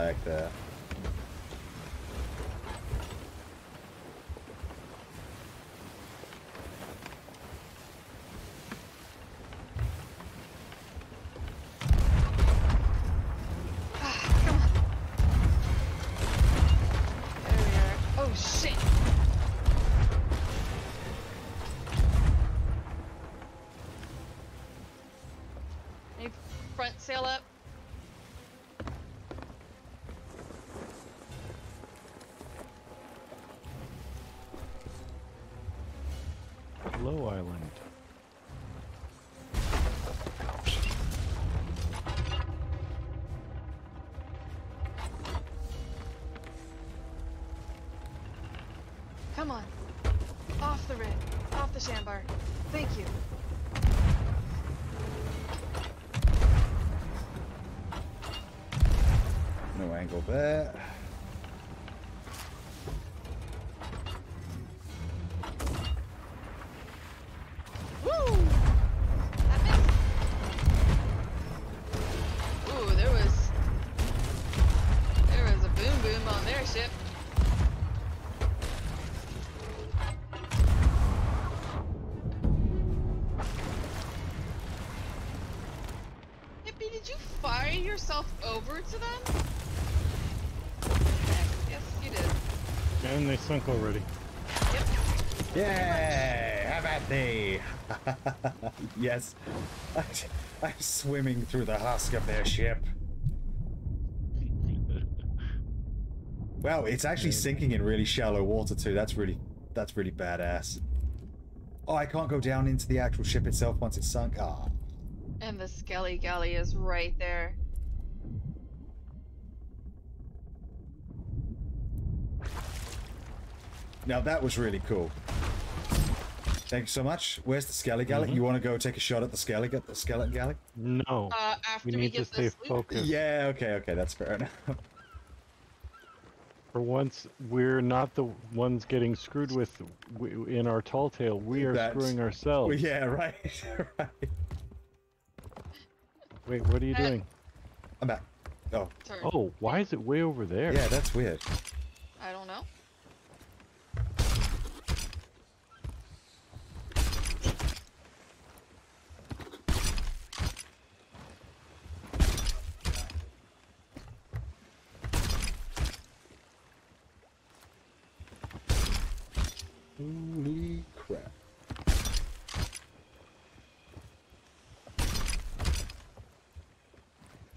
yourself over to them? Yes, you did. And they sunk already. Yep. Yay! Have at thee! yes. I'm swimming through the husk of their ship. Wow, it's actually sinking in really shallow water too. That's really that's really badass. Oh, I can't go down into the actual ship itself once it's sunk. Ah. And the Skelly Galley is right there. Now that was really cool. Thank you so much. Where's the Skelly Galley? Mhm. You want to go take a shot at the Skelly the skeleton galley? No, Uh, after we we, need to get stay this focused. Yeah, okay, okay, that's fair enough. For once, we're not the ones getting screwed with in our tall tale. We are That's- screwing ourselves. Yeah, right, right. Wait, what are you Uh, doing? I'm back. Oh, Turn. Oh, why is it way over there? yeah, that's weird. I don't know. Holy crap.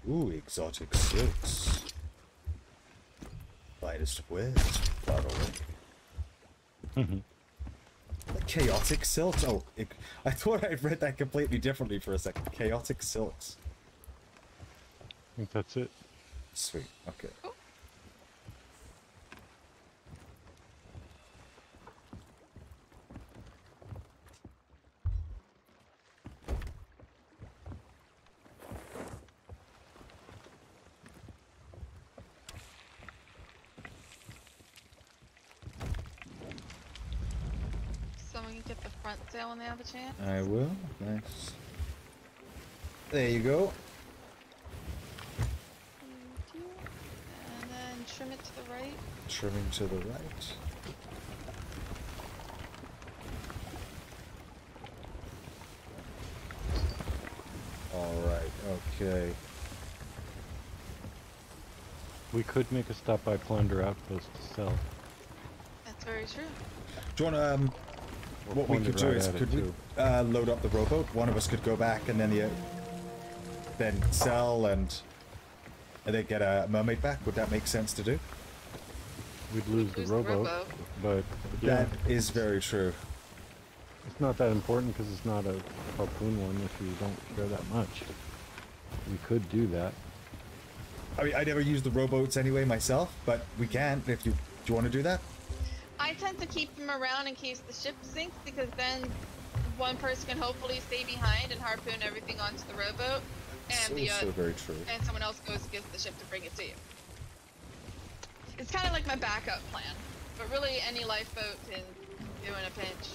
Ooh, exotic silks. Lightest wares, bottle. Chaotic silks. Oh, it, I thought I'd read that completely differently for a second. Chaotic silks. I think that's it. Sweet. Okay. Oh, Someone can get the front sail when they have a chance. I will. Thanks. There you go. Thank. And then trim it to the right. Trimming to the right. Alright, okay. We could make a stop by Plunder Outpost to sell. That's very true. Do you want to, um, Or what we pointed could do is, could we uh, load up the rowboat? One of us could go back and then the, then sell and, and then get a mermaid back. Would that make sense to do? We'd lose the Lose the rowboat, rowboat. but yeah, That is very true. it's not that important because it's not a harpoon one if you don't care that much. We could do that. I mean, I never use the rowboats anyway myself, but we can if you. Do you want to do that? To keep them around in case the ship sinks because then one person can hopefully stay behind and harpoon everything onto the rowboat, and so, the uh, so very true. and someone else goes and gets the ship to bring it to you. It's kind of like my backup plan, but really any lifeboat can do in a pinch.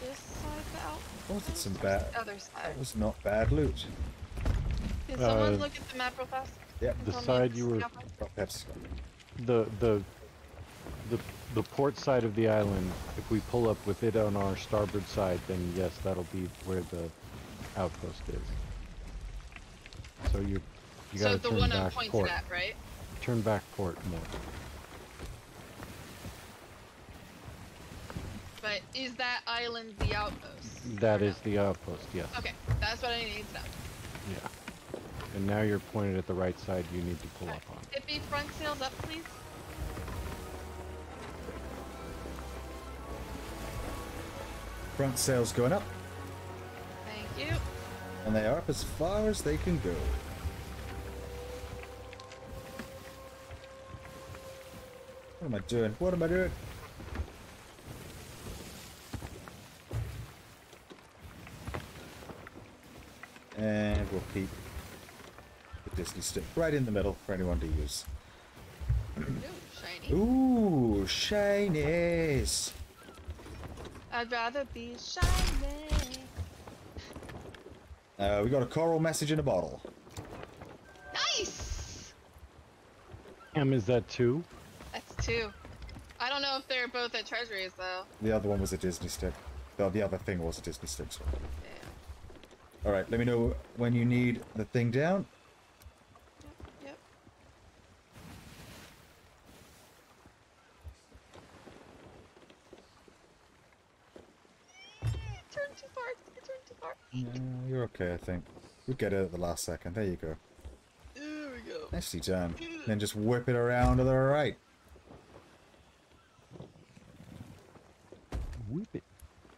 This side the out? Wasn't some bad. Other side. That was not bad loot. Can someone Uh, look at the map real fast? Yep. and The side you were- halfway? Oh, that's The the the the port side of the island. If we pull up with it on our starboard side, then yes, that'll be where the outpost is. So you you gotta the turn one I'm back pointing port. at, right? Turn back port more. But is that island the outpost? That is no? the outpost. Yes. Okay, that's what I need to know. Yeah. And now you're pointed at the right side. You need to pull Alright. up on. Ippy front sails up, please. front sails going up, Thank you. and they are up as far as they can go. What am I doing? What am I doing? And we'll keep the Disney stick right in the middle for anyone to use. Ooh, shiny. Ooh, shinies! I'd rather be shiny. Uh, we got a coral message in a bottle. Nice! Em, is that two? That's two. I don't know if they're both at treasuries though. The other one was a Disney stick. The, the other thing was a Disney stick. So. Yeah. All right, let me know when you need the thing down. Yep. Yep. Turn too far. I too far. Uh, you're okay, I think. We get it at the last second. There you go. There we go. Nicely done. Then just whip it around to the right. Whip it.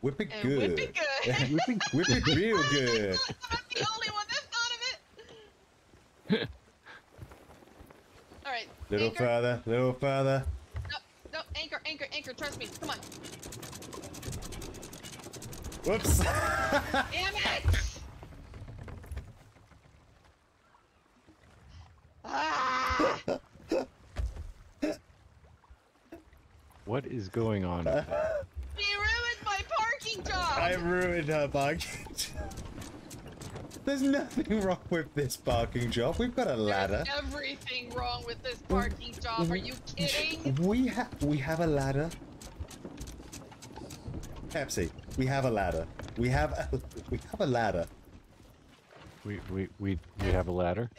Whip it And good. whip it good. Whip it. Whip it real good. I'm the only one that thought of it. All right. Little anchor. further, little further. No, no, anchor, anchor, anchor. Trust me. Come on. Whoops. Damn it! Ah! What is going on? with that? He ruined my parking job. I ruined her parking. There's nothing wrong with this parking job. We've got a ladder. There's everything wrong with this parking job. Are you kidding? We have we have a ladder. Pepsi, we have a ladder. We have a, we have a ladder. We we we we have a ladder.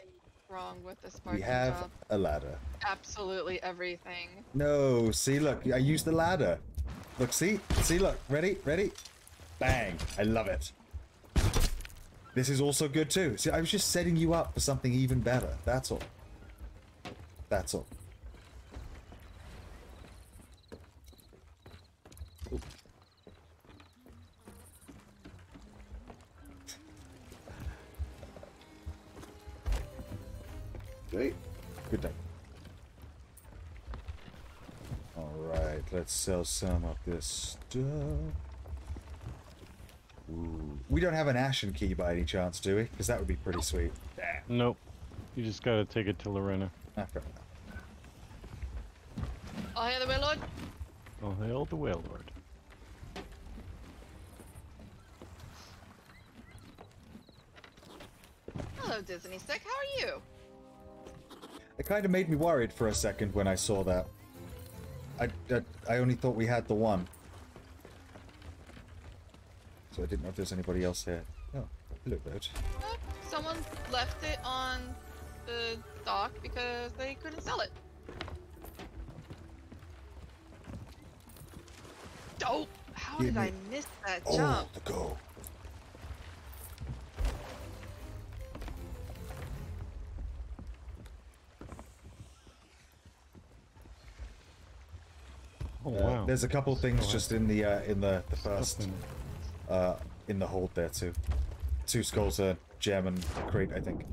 wrong with this We have job? a ladder. Absolutely everything. No, see, look, I used the ladder. Look, see, see, look, ready, ready, bang! I love it. This is also good too. See, I was just setting you up for something even better. That's all. That's all. Great. Good day. Alright, let's sell some of this stuff. Ooh. We don't have an Ashen key by any chance, do we? Because that would be pretty sweet. Nope. You just gotta take it to Larinna. Ah, fair Oh, hey, the Whale Lord. Oh, hail the whale lord. Hello, Disney Stick. How are you? It kind of made me worried for a second when I saw that. I, I, I only thought we had the one. So I didn't know if there's anybody else here. Oh, hello, bird. Uh, someone left it on the dock because they couldn't sell it. Oh, how Give did I miss that Oh, jump? the go. Oh Uh, wow. There's a couple things So just in the uh, in the the first Nothing. Uh in the hold there too. Two skulls, a gem, and a crate, I think.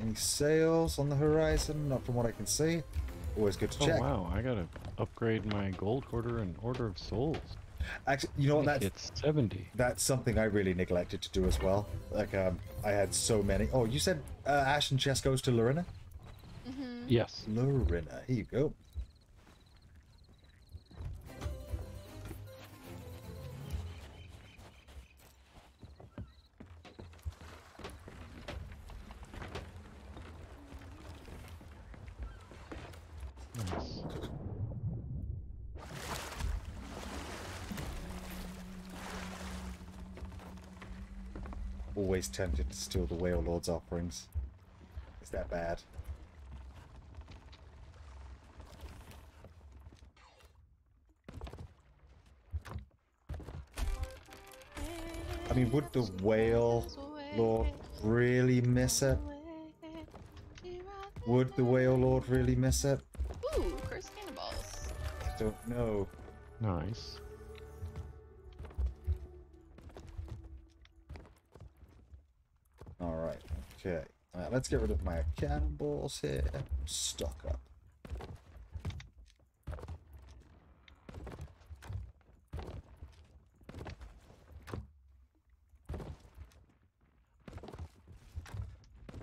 Any sails on the horizon? Not from what I can see. Always good to Oh check. wow, I gotta upgrade my gold hoarder and order of souls. Actually, you know what? That's it 70. that's something I really neglected to do as well. Like, um, I had so many. Oh, you said uh, Ashen Chest goes to Larinna? Mm-hmm. Yes. Larinna, here you go. Always tempted to steal the Whale Lord's offerings. Is that bad? I mean, would the Whale Lord really miss it? Would the Whale Lord really miss it? Ooh, cursed cannonballs. I don't know. Nice. Alright, okay. Uh, let's get rid of my cannonballs here. Stock up.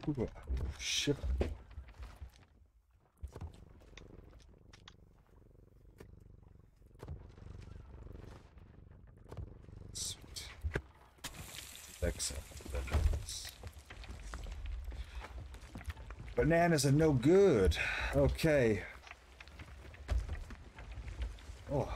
Ooh, ship. Sweet. Excellent. Bananas. Bananas are no good. Okay. Oh.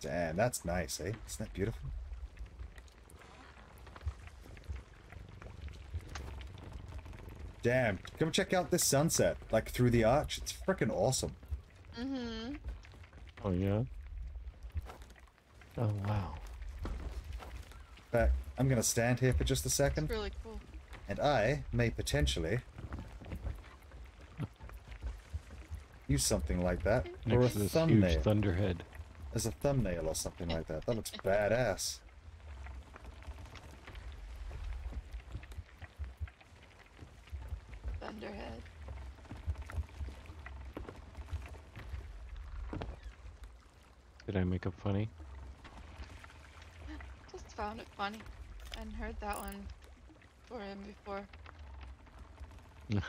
Damn, that's nice, eh? Isn't that beautiful? Damn, come check out this sunset, like through the arch. It's freaking awesome. Mm-hmm. Oh yeah. Oh wow. But I'm gonna stand here for just a It's second, really cool. and I may potentially use something like that for a Next to this huge thumbnail. thunderhead. As a thumbnail or something like that. That looks badass. Thunderhead. Did I make up funny? Just found it funny. And heard that one for him before.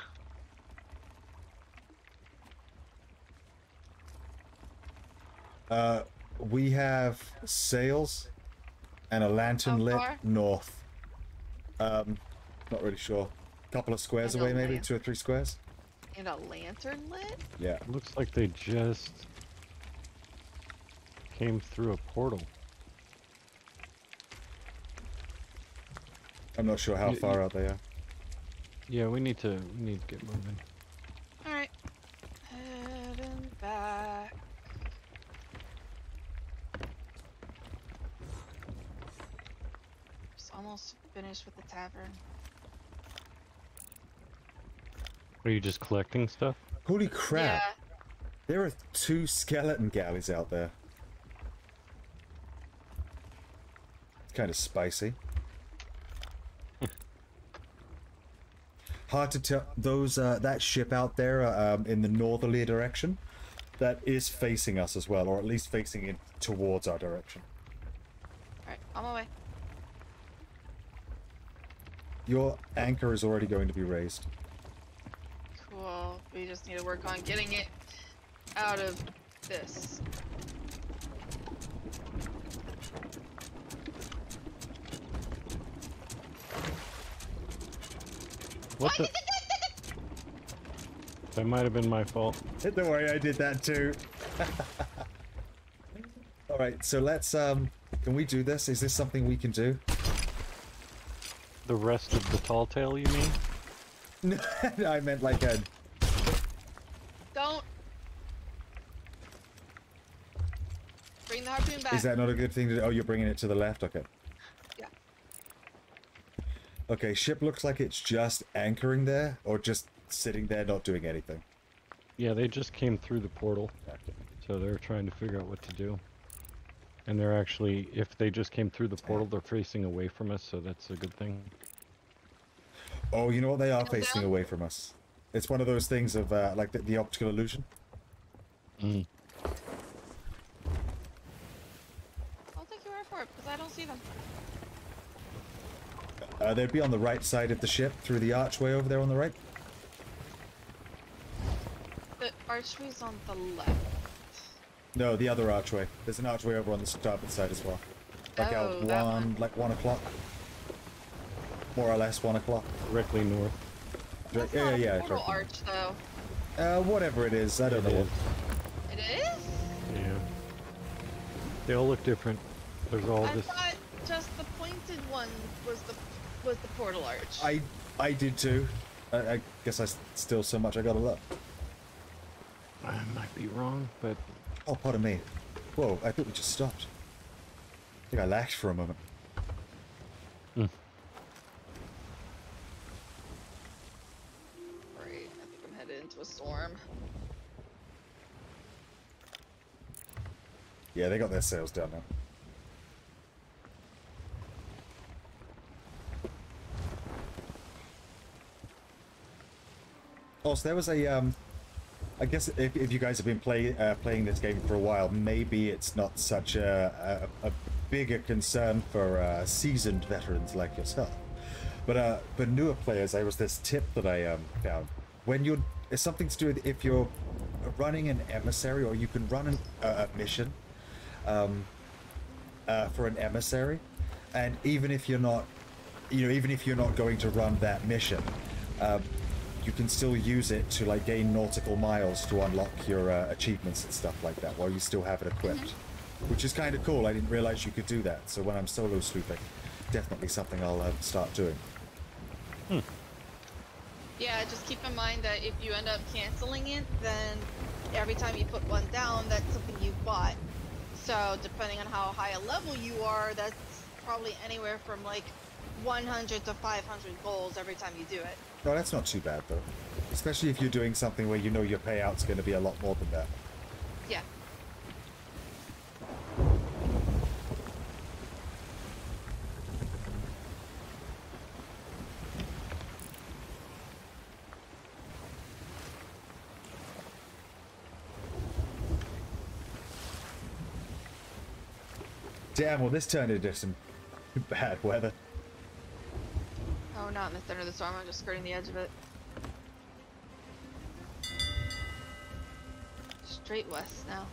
Uh, we have sails and a lantern How lit far? north. Um, not really sure. A couple of squares And away, maybe two or three squares. And a lantern lit? Yeah. Looks like they just came through a portal. I'm not sure how Y- far y- out they are. Yeah, we need to we need to get moving. Alright. Heading back. Just almost finished with the tavern. Are you just collecting stuff? Holy crap! Yeah. There are two skeleton galleys out there. Kind of spicy. Hard to tell. Those uh, that ship out there uh, um, in the northerly direction, that is facing us as well, or at least facing in towards our direction. Alright, on my way. Your anchor is already going to be raised. Cool. We just need to work on getting it out of this. What the? That might have been my fault. Don't worry, I did that too. All right, so let's um. Can we do this? Is this something we can do? The rest of the tall tale, you mean? No, I meant like a Don't bring the harpoon back. Is that not a good thing to do? Oh, you're bringing it to the left? Okay. Yeah. Okay, ship looks like it's just anchoring there, or just sitting there not doing anything. Yeah, they just came through the portal, so they're trying to figure out what to do. And they're actually, if they just came through the portal, they're facing away from us, so that's a good thing. Oh, you know what? They are facing away from us. It's one of those things of, uh, like, the, the optical illusion. Mm. I'll take your word for it because I don't see them. Uh, they'd be on the right side of the ship, through the archway over there on the right. The archway's on the left. No, the other archway. There's an archway over on the starboard side as well. Like Oh, at one, one. like one o'clock. More or less one o'clock. Directly north. Direct- That's yeah, not a yeah, portal arch though. Uh, whatever it is, I don't It know. is. It is? Yeah. They all look different. There's all I this. thought just the pointed one was the was the portal arch. I I did too. I, I guess I still so much I gotta look. I might be wrong, but Oh, pardon me. Whoa, I thought we just stopped. I think I lagged for a moment. Hmm. Great. I think I'm headed into a storm. Yeah, they got their sails down now. Also, there was a, um, I guess if, if you guys have been play, uh, playing this game for a while, maybe it's not such a, a, a bigger concern for uh, seasoned veterans like yourself. But uh, for newer players, there was this tip that I um, found. When you're, it's something to do with if you're running an emissary or you can run an, uh, a mission um, uh, for an emissary, and even if you're not, you know, even if you're not going to run that mission, um, you can still use it to like gain nautical miles to unlock your uh, achievements and stuff like that while you still have it equipped, which is kind of cool. I didn't realize you could do that. So when I'm solo sweeping, definitely something I'll um, start doing. Yeah, just keep in mind that if you end up canceling it, then every time you put one down, that's something you bought. So depending on how high a level you are, that's probably anywhere from like 100 to 500 goals every time you do it. No, that's not too bad though, especially if you're doing something where you know your payout's going to be a lot more than that. Yeah. Damn, well this turned into some bad weather. Not in the center of the storm. I'm just skirting the edge of it. Straight west now.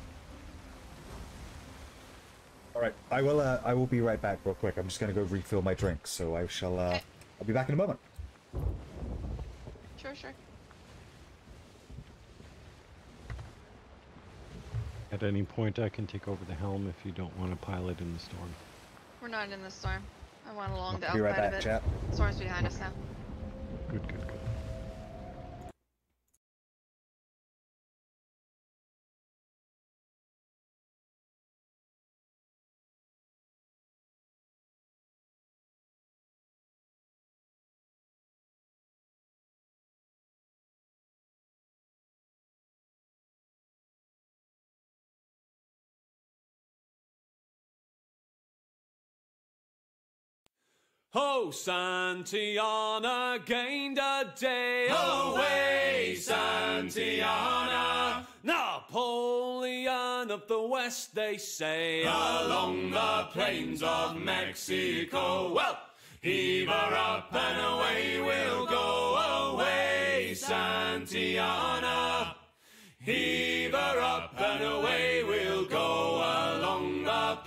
All right, I will. Uh, I will be right back, real quick. I'm just gonna go refill my drink, so I shall. Uh, Okay. I'll be back in a moment. Sure, sure. At any point, I can take over the helm if you don't want to pilot in the storm. We're not in the storm. I went along I'll the be right outside back, of it. chap. Storm's behind us now. Good, good, good. Oh, Santiana gained a day away, Santiana. Napoleon of the West, they say, along the plains of Mexico. Well, heave her up and away we'll go away, Santiana. Heave her up and away we'll go along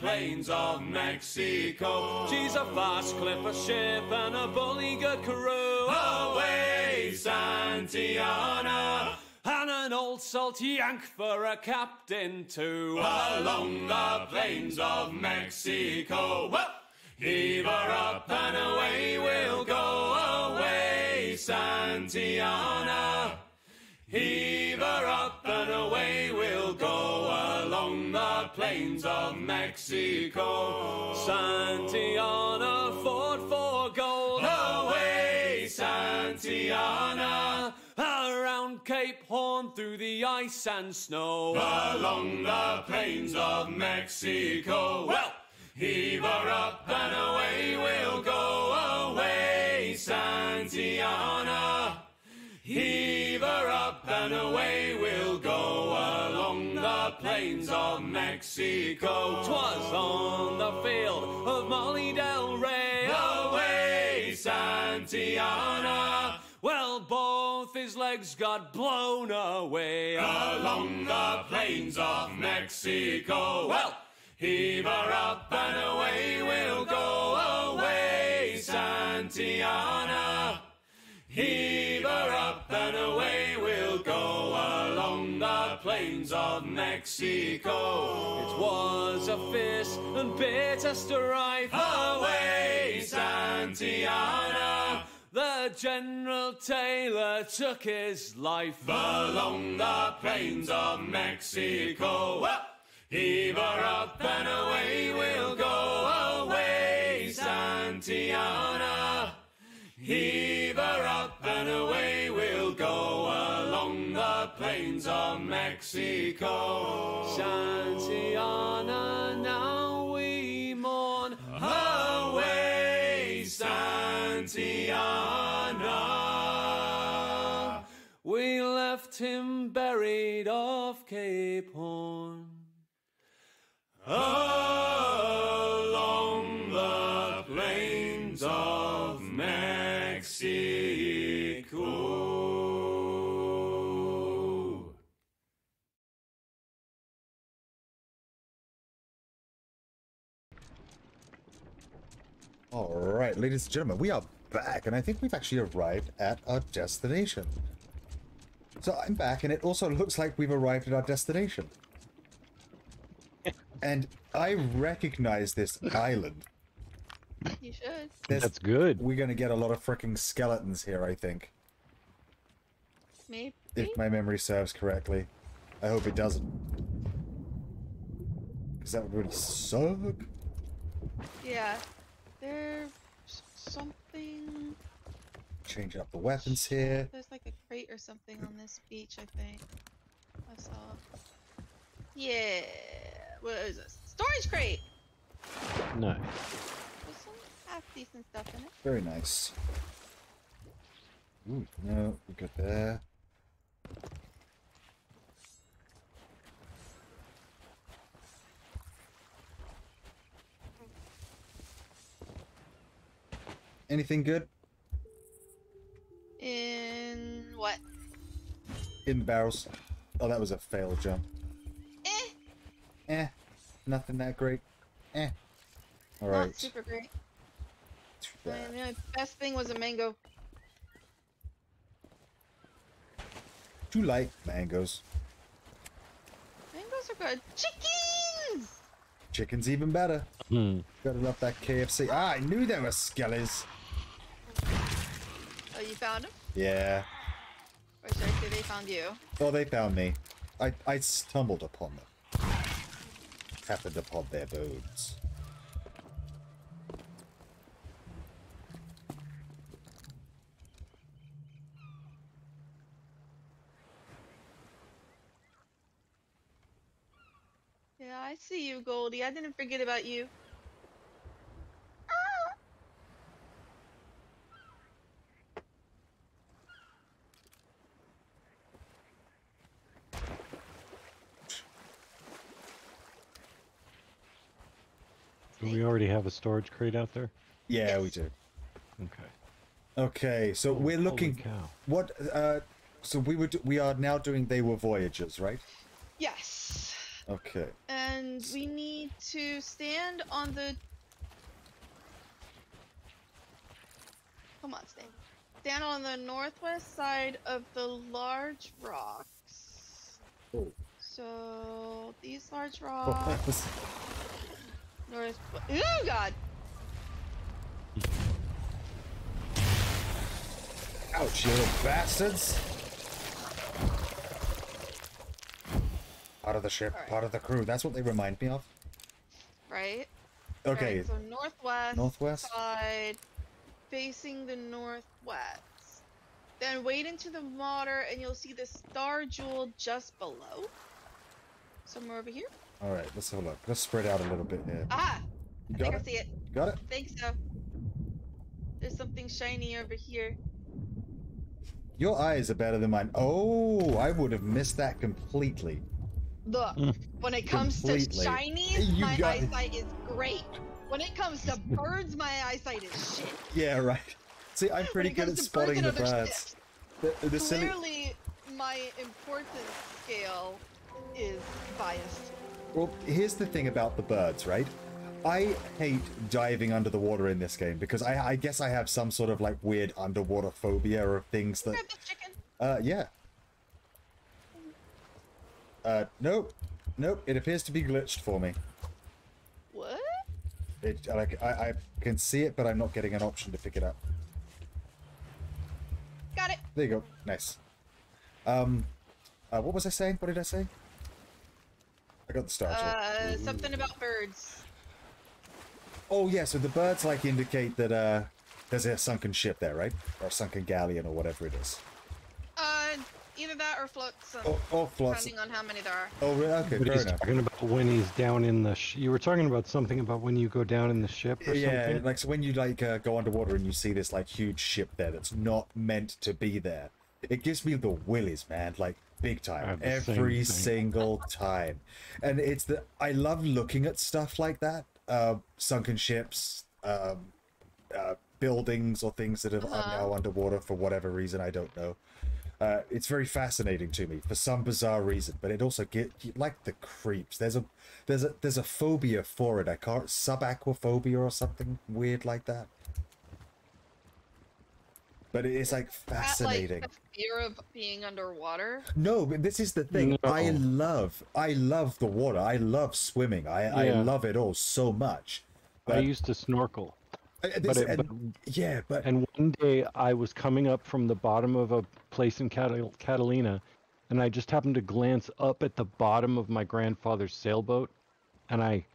plains of Mexico. She's a fast clipper ship and a bully good crew. Away, Santiana. And an old salt yank for a captain too. Along the plains of Mexico. Heave her up and away we'll go away, Santiana. Heave her up and away we'll go along the plains of Mexico. Santiana fought for gold. Away, Santiana. Around Cape Horn through the ice and snow. Along the plains of Mexico. Well, heave her up and away we'll go away, Santiana. Heave her up and away we'll go along the plains of Mexico. 'Twas on the field of Molly Del Rey. Away, Santiana. Well, both his legs got blown away along the plains of Mexico. Well, heave her up and away we'll go away, Santiana. Heave her up and away we'll go along the plains of Mexico. It was a fierce and bitter strife. Away, Santiana. The General Taylor took his life along the plains of Mexico. Well, heave her up and away we'll go away, Santiana. Heave her up and away we'll go along the plains of Mexico. Santiana, now we mourn. Away, Santiana. We left him buried off Cape Horn. Along All right, ladies and gentlemen, we are back, and I think we've actually arrived at our destination. So I'm back, and it also looks like we've arrived at our destination. and I recognize this island. You should. There's- That's good. We're gonna get a lot of freaking skeletons here, I think, Maybe. if my memory serves correctly. I hope it doesn't. Because that would really suck. Yeah. There's something. Changing up the weapons here. There's like a crate or something on this beach, I think. I saw. Yeah. What is this? Storage crate! Nice. There's some half decent stuff in it. Very nice. Ooh, no, we got there. Anything good In what? in barrels? Oh, that was a fail jump. Eh. Eh, nothing that great. Eh. All Not right. super great. Too I bad. mean, the best thing was a mango. Do you like mangoes? Mangoes are good. Chickens! Chicken's even better. Hmm. Gotta love that KFC. Ah, I knew there were skellies. Oh, you found them? Yeah. Or should I say they found you? Well, they found me. I, I stumbled upon them. Happened upon their bones. Yeah, I see you, Goldie. I didn't forget about you. We already have a storage crate out there? Yeah, we do. Okay. Okay, so we're looking. What? Uh, so we were. do- We are now doing. They were voyages, right? Yes. Okay. And we need to stand on the. Come on, stand. Stand on the northwest side of the large rocks. Oh. So these large Oh, rocks. That was- North. Oh God! Ouch, you little bastards! Part of the ship, Alright. part of the crew. That's what they remind me of. Right. Okay, Alright, so northwest. northwest. side facing the northwest. Then wade into the water and you'll see the star jewel just below. Somewhere over here. All right, let's have a look. Let's spread out a little bit here. Ah! You I got think I see it. Got it? think so. There's something shiny over here. Your eyes are better than mine. Oh, I would have missed that completely. Look, when it comes Completely. to shinies, You my eyesight is great. When it comes to birds, my eyesight is shit. Yeah, right. See, I'm pretty good at spotting birds the birds. shit, The, the silly. Clearly, my importance scale is biased. Well, here's the thing about the birds, right? I hate diving under the water in this game because I, I guess I have some sort of like weird underwater phobia or things that. Grab the chicken. Uh, yeah. Uh, nope, nope. It appears to be glitched for me. What? It like I, I can see it, but I'm not getting an option to pick it up. Got it. There you go. Nice. Um, uh, what was I saying? What did I say? I got the star. Jewel. Uh, something about birds. Oh yeah, so the birds like indicate that uh there's a sunken ship there, right? Or a sunken galleon or whatever it is. Uh, either that or floats. Oh, oh floats. Depending on how many there are. Oh, really? okay, But fair he's enough. talking about when he's down in the. Sh- you were talking about something about when you go down in the ship or Yeah, something. like so when you like uh, go underwater and you see this like huge ship there that's not meant to be there, it gives me the willies, man. Like big time, have the same every single time. And it's the I love looking at stuff like that, uh, sunken ships, um, uh, buildings or things that are, are Uh-huh. now underwater for whatever reason I don't know. Uh, it's very fascinating to me for some bizarre reason, but it also get like the creeps. There's a there's a there's a phobia for it. I can't subaquaphobia or something weird like that. But it's like That, fascinating. like, the fear of being underwater. No, but this is the thing. I love I love the water. I love swimming. I I love it all so much. I used to snorkel. uh, But, it, and- but yeah, but And one day I was coming up from the bottom of a place in Catal- Catalina, and I just happened to glance up at the bottom of my grandfather's sailboat, and I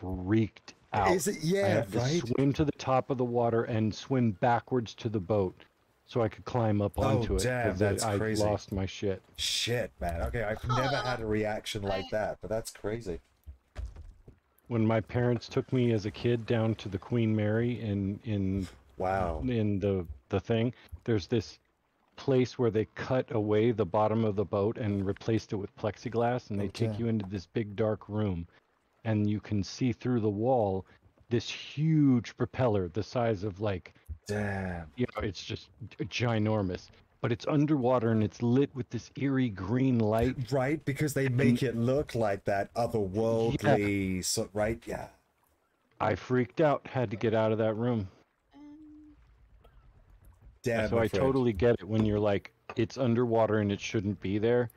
freaked out. Is it- I yeah, had to swim to the top of the water and swim backwards to the boat, so I could climb up Oh, onto it. damn, 'cause I- that's I crazy. lost my shit. shit, man. Okay, I've never had a reaction like that, but that's crazy. When my parents took me as a kid down to the Queen Mary in in Wow. in the the thing there's this place where they cut away the bottom of the boat and replaced it with plexiglass and they take you into this big dark room and you can see through the wall this huge propeller the size of like Damn. you know it's just ginormous but it's underwater and it's lit with this eerie green light Right? Because they make it look like that otherworldly, so, right? Yeah. I freaked out. Had to get out of that room. Damn, so I friend. totally get it when you're like, it's underwater and it shouldn't be there.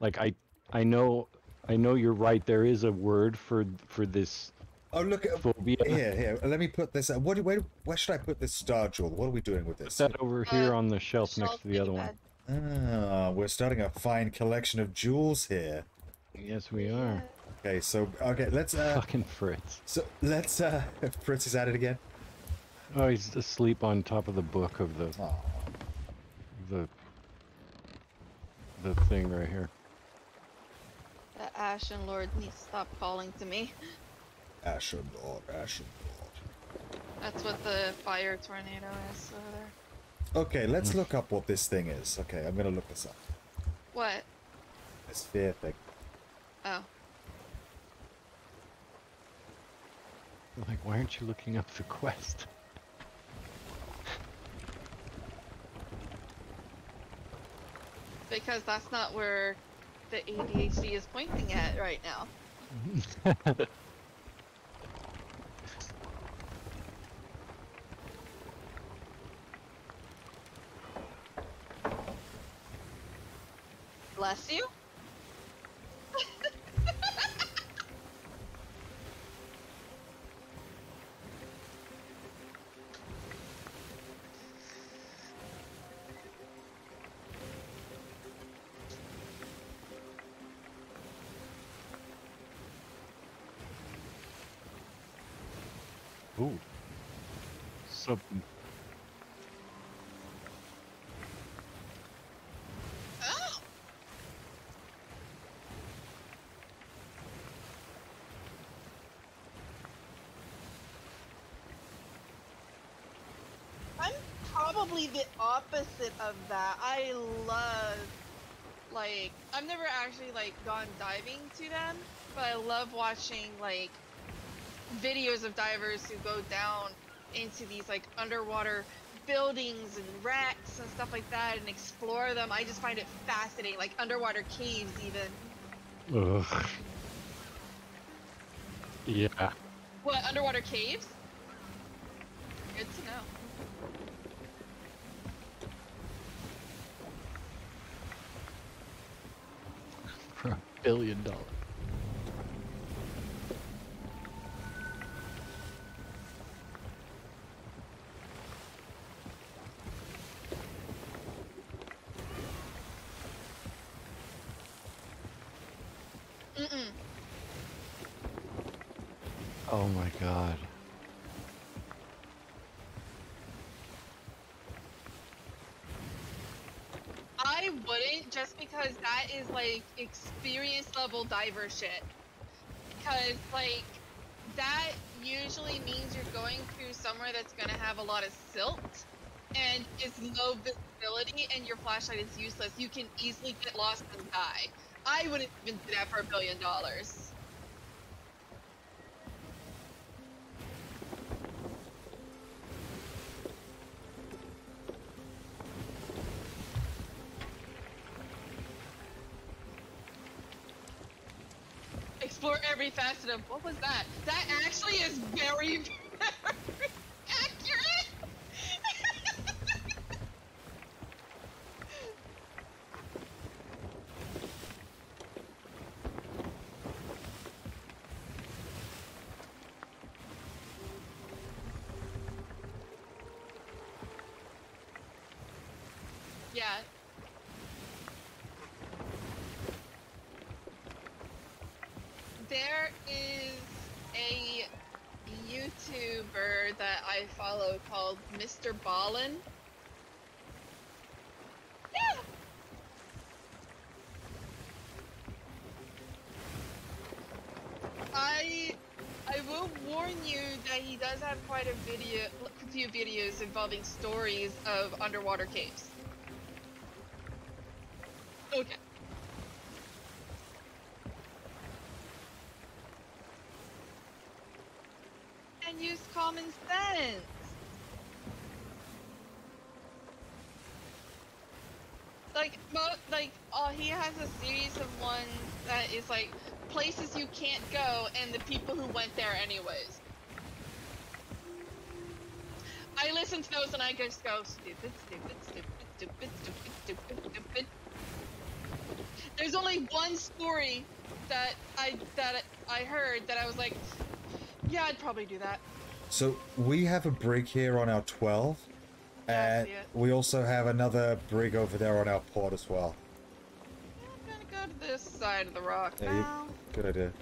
Like I, I know, I know you're right. There is a word for for this Oh look at phobia. here, here. Let me put this. What? do- Where, where should I put this star jewel? What are we doing with this? Set over here Uh, on the shelf next to the other bed. one. Ah, we're starting a fine collection of jewels here. Yes, we are. Okay, so okay, let's uh, Fucking Fritz. so let's uh, Fritz is at it again. Oh, he's asleep on top of the book of the Oh, the the thing right here. The Ashen Lord needs to stop calling to me. Ashen Lord, Ashen Lord. That's what the fire tornado is over there. Okay, let's look up what this thing is. Okay, I'm gonna look this up. What? This fear thing. Oh. Like, why aren't you looking up the quest? Because that's not where the ADHD is pointing at right now. Bless you? Probably the opposite of that. I love, like, I've never actually, like, gone diving to them, but I love watching, like, videos of divers who go down into these, like, underwater buildings and wrecks and stuff like that and explore them. I just find it fascinating, like underwater caves, even. Ugh. Yeah. What, underwater caves? Good to know. For a billion dollars. Because that is like experience level diver shit. Because like that usually means you're going through somewhere that's gonna have a lot of silt and it's low visibility and your flashlight is useless. You can easily get lost and die. I wouldn't even do that for a billion dollars. Of what was that? That actually is very accurate. yeah. There is a YouTuber that I follow called I I will warn you that he does have quite a video, a few videos involving stories of underwater caves. Okay. And use common sense. Like, mo- like, uh, he has a series of ones that is like places you can't go and the people who went there anyways. I listen to those and I just go stupid, stupid, stupid, stupid, stupid, stupid, stupid. There's only one story that I that I heard that I was like, yeah, I'd probably do that. So we have a brig here on our 12, Yeah, and we also have another brig over there on our port as well. I'm gonna go to this side of the rock Yeah, you- Good idea.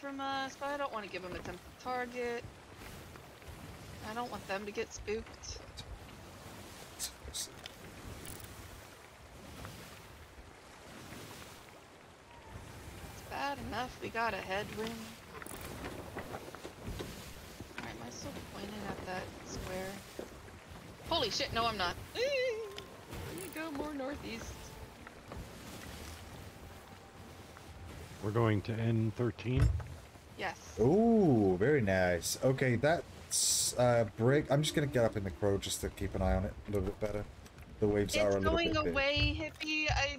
From us, but I don't want to give them a temporary target. I don't want them to get spooked. It's bad enough we got a headwind. Am I still pointing at that square? Holy shit, no I'm not. Let me go more northeast. We're going to N13. Yes. Ooh, very nice. Okay, that's uh brig. I'm just gonna get up in the crow just to keep an eye on it a little bit better. The waves are a It's going bit big. away, hippie. I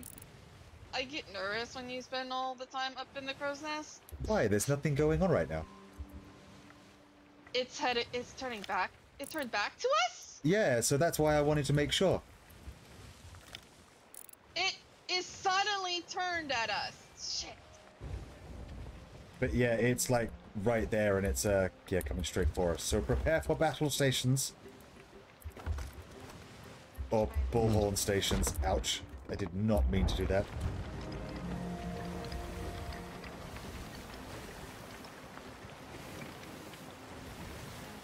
I get nervous when you spend all the time up in the crow's nest. Why? There's nothing going on right now. It's headed. It's turning back. It turned back to us. Yeah, so that's why I wanted to make sure. It is suddenly turned at us. Shit. But yeah, it's like right there, and it's uh yeah coming straight for us. So prepare for battle stations. Or bullhorn stations. Ouch! I did not mean to do that.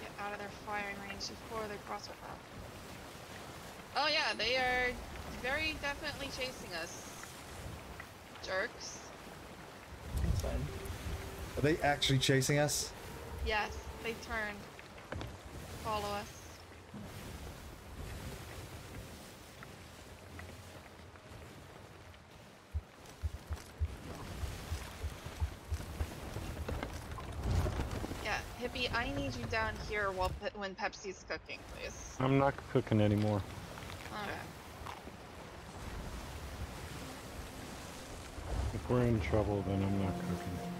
Get out of their firing range before they cross our path. Oh yeah, they are very definitely chasing us. Jerks. It's fine. Are they actually chasing us? Yes, they turned. Follow us. Yeah, hippie, I need you down here while Pe- when Pepsi's cooking, please. I'm not cooking anymore. Okay. If we're in trouble, then I'm not cooking.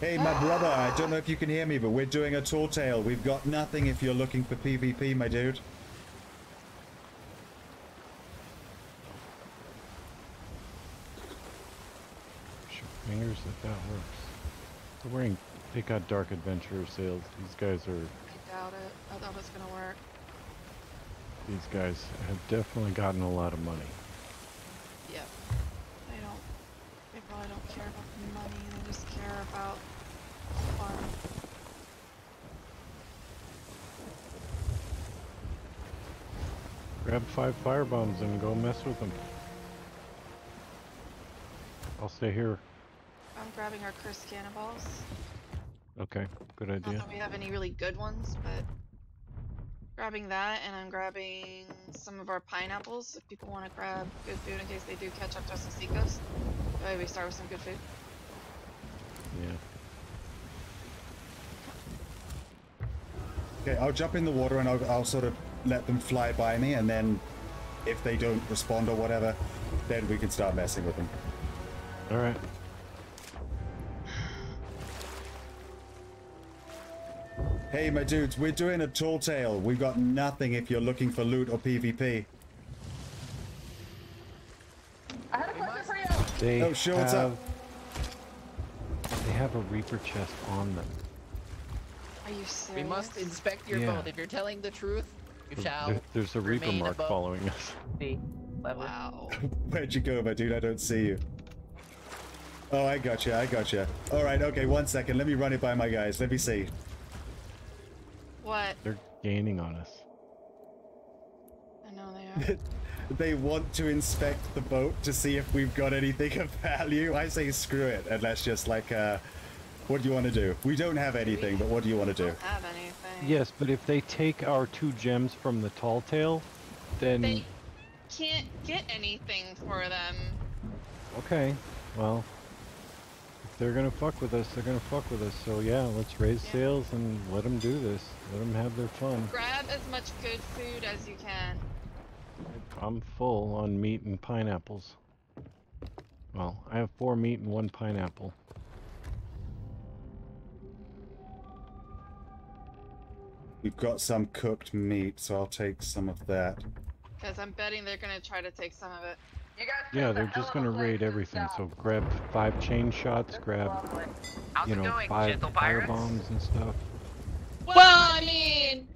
Hey, my brother, I don't know if you can hear me, but we're doing a tall tale. We've got nothing if you're looking for PvP, my dude. Shoot fingers that that works. They're wearing. They got Dark Adventurer sails. These guys are. I doubt it. I thought it was gonna work. These guys have definitely gotten a lot of money. Yep. They don't. They probably don't care about the money. They just care about fun. Grab five fire bombs and go mess with them. I'll stay here. I'm grabbing our cursed cannonballs. Okay, good idea. Not that we have any really good ones, but grabbing that, and I'm grabbing some of our pineapples if people want to grab good food in case they do catch up to us on Seacoast. That way we start with some good food. Yeah. Okay, I'll jump in the water and I'll, I'll sort of let them fly by me, and then if they don't respond or whatever, then we can start messing with them. All right. Hey, my dudes, we're doing a tall tale. We've got nothing if you're looking for loot or PvP. I had a question for you. They Oh, sure, what's up? have- They have a Reaper chest on them. Are you serious? We must inspect your Yeah. boat. If you're telling the truth, you There- shall there- there's a Reaper mark above following us. the level. Wow. Where'd you go, my dude? I don't see you. Oh, I got you. I got you. All right. Okay. One second. Let me run it by my guys. Let me see. What? They're gaining on us. I know they are. they want to inspect the boat to see if we've got anything of value. I say screw it, and let's just like, uh, what do you want to do? We don't have anything, but what do you want to do? don't have anything. Yes, but if they take our two gems from the tall tale, then They can't get anything for them. okay. Well, if they're gonna fuck with us, they're gonna fuck with us. So yeah, let's raise Yeah. sails and let them do this. Let them have their fun. Grab as much good food as you can. I'm full on meat and pineapples. Well, I have four meat and one pineapple. We've got some cooked meat, so I'll take some of that. Because I'm betting they're gonna try to take some of it. You guys Yeah, they're hell just gonna raid everything. stop. So grab five chain shots, This is grab lovely. You know going, five fire bombs and stuff. Well, I mean,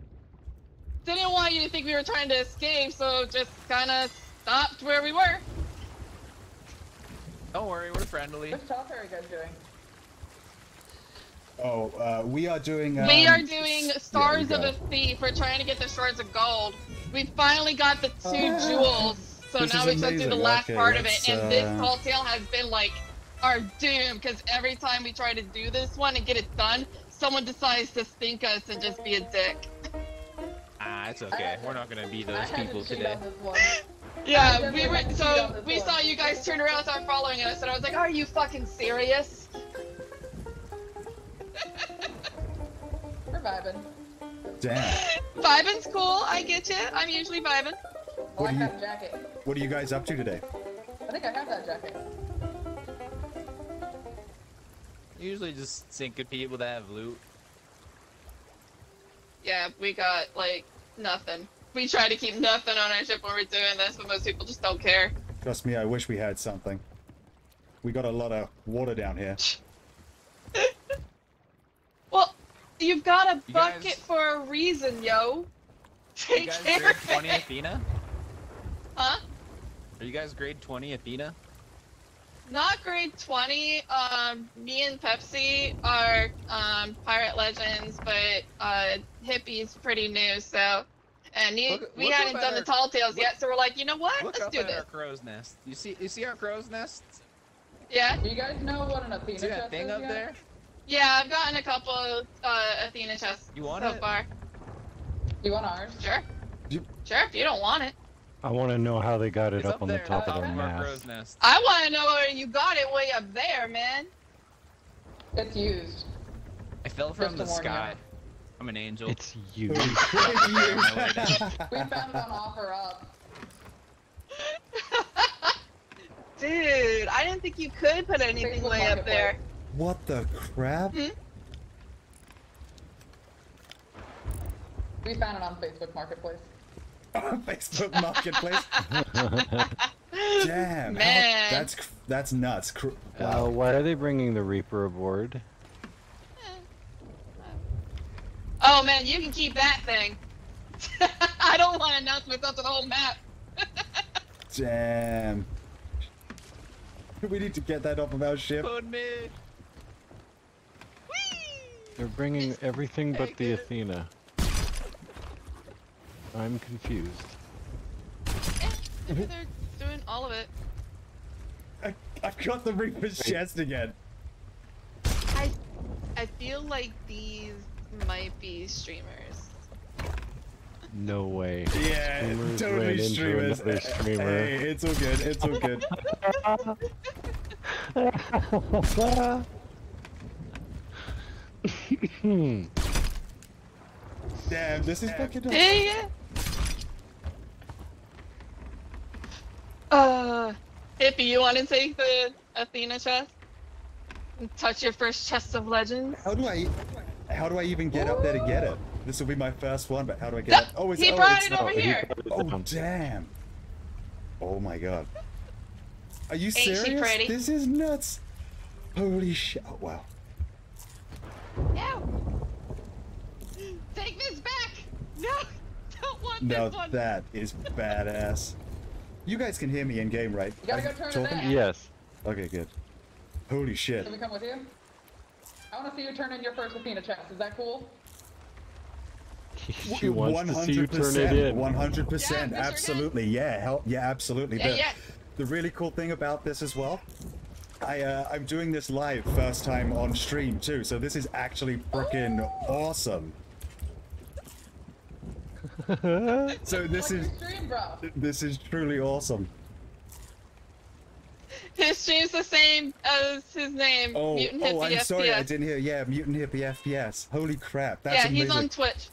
didn't want you to think we were trying to escape, so just kind of stopped where we were. Don't worry, we're friendly. Which talk are you guys doing? Oh, uh, we are doing. Um, we are doing Stars yeah, of we a. Thief. We're trying to get the Shards of Gold. We finally got the two Oh. jewels, so This now is we just do the last Okay, part of it. And this uh, tall tale has been like our doom, because every time we try to do this one and get it done, someone decides to stink us and just be a dick. Ah, it's okay. We're not gonna be those had people today. on this one. Yeah, we were. So we one. saw you guys turn around, start following us, and I was like, "Are you fucking serious?" Vibing. Damn. Vibing's cool. I get you. I'm usually vibing. I What like do you- that jacket. What are you guys up to today? I think I have that jacket. Usually just sinking people that have loot. Yeah, we got like nothing. We try to keep nothing on our ship when we're doing this, but most people just don't care. Trust me, I wish we had something. We got a lot of water down here. Well, you've got a You bucket guys- for a reason, yo. You Take guys care grade 20. Athena? Huh? Are you guys grade 20 Athena? Not grade 20. Um, me and Pepsi are um, Pirate Legends, but uh, Hippie's pretty new, so. And you, Look- we look hadn't done at the tall tales yet, so we're like, you know what? Let's up do at this. our crow's nest. You see you see our crow's nest? Yeah, Do you guys know what an Athena See that thing is up yet? there? Yeah. I've gotten a couple uh, Athena chests You want so it? far. You want ours? Sure. You- Sure, if you don't want it. I want to know how they got it It's up, up on the there top of top their of our mast. nest. I want to know where you got it way up there, man. It's used. I fell from Just the to warn you. sky. I'm an angel. It's you. We found it on offer up. Dude, I didn't think you could put anything way up there. What the crap? We found it on Facebook Marketplace. Facebook Marketplace. Damn. how- Man. that's that's nuts. Cr- Uh, why are they bringing the Reaper aboard? Oh man, you can keep that thing. I don't want to announce myself to the whole map. Damn. We need to get that off of our ship. Put me. They're bringing everything but the. Athena. I'm confused. Eh, they're doing all of it. I, I've got the Reaper's chest again. I, I feel like these might be streamers. No way. Yeah, Streamers ran totally streamers. Eh, streamer. Hey, it's all good. It's all good. Damn, this is fucking. Dang it! Uh, Hippie, you want to take the Athena chest? And touch your first chest of legends? How do I? How do I even get up there to get it? This will be my first one, but how do I get it? Oh, it's he oh, brought it's it not. over here. Oh damn! Oh my god! Are you she serious? This is nuts! Holy shit! Oh wow! No! Take this back! No! Don't want Now this one! that is badass. You guys can hear me in game, right? You gotta go I'm turn it talking? in. Yes. Okay, good. Holy shit! Can we come with you? I want to see you turn in your first Athena chest. Is that cool? She wants to see you turn it in. One hundred Yeah, percent, we absolutely. Yeah, help. yeah, absolutely. Yeah, the, yeah. the really cool thing about this as well, I uh, I'm doing this live first time on stream too, so this is actually freaking awesome. So this is stream, bro. this is truly awesome. His stream's the same as his name. Oh, Mutant oh, Hippie I'm sorry, I didn't hear. Yeah, Mutant Hippie FPS. Holy crap, that's yeah, amazing. he's on Twitch.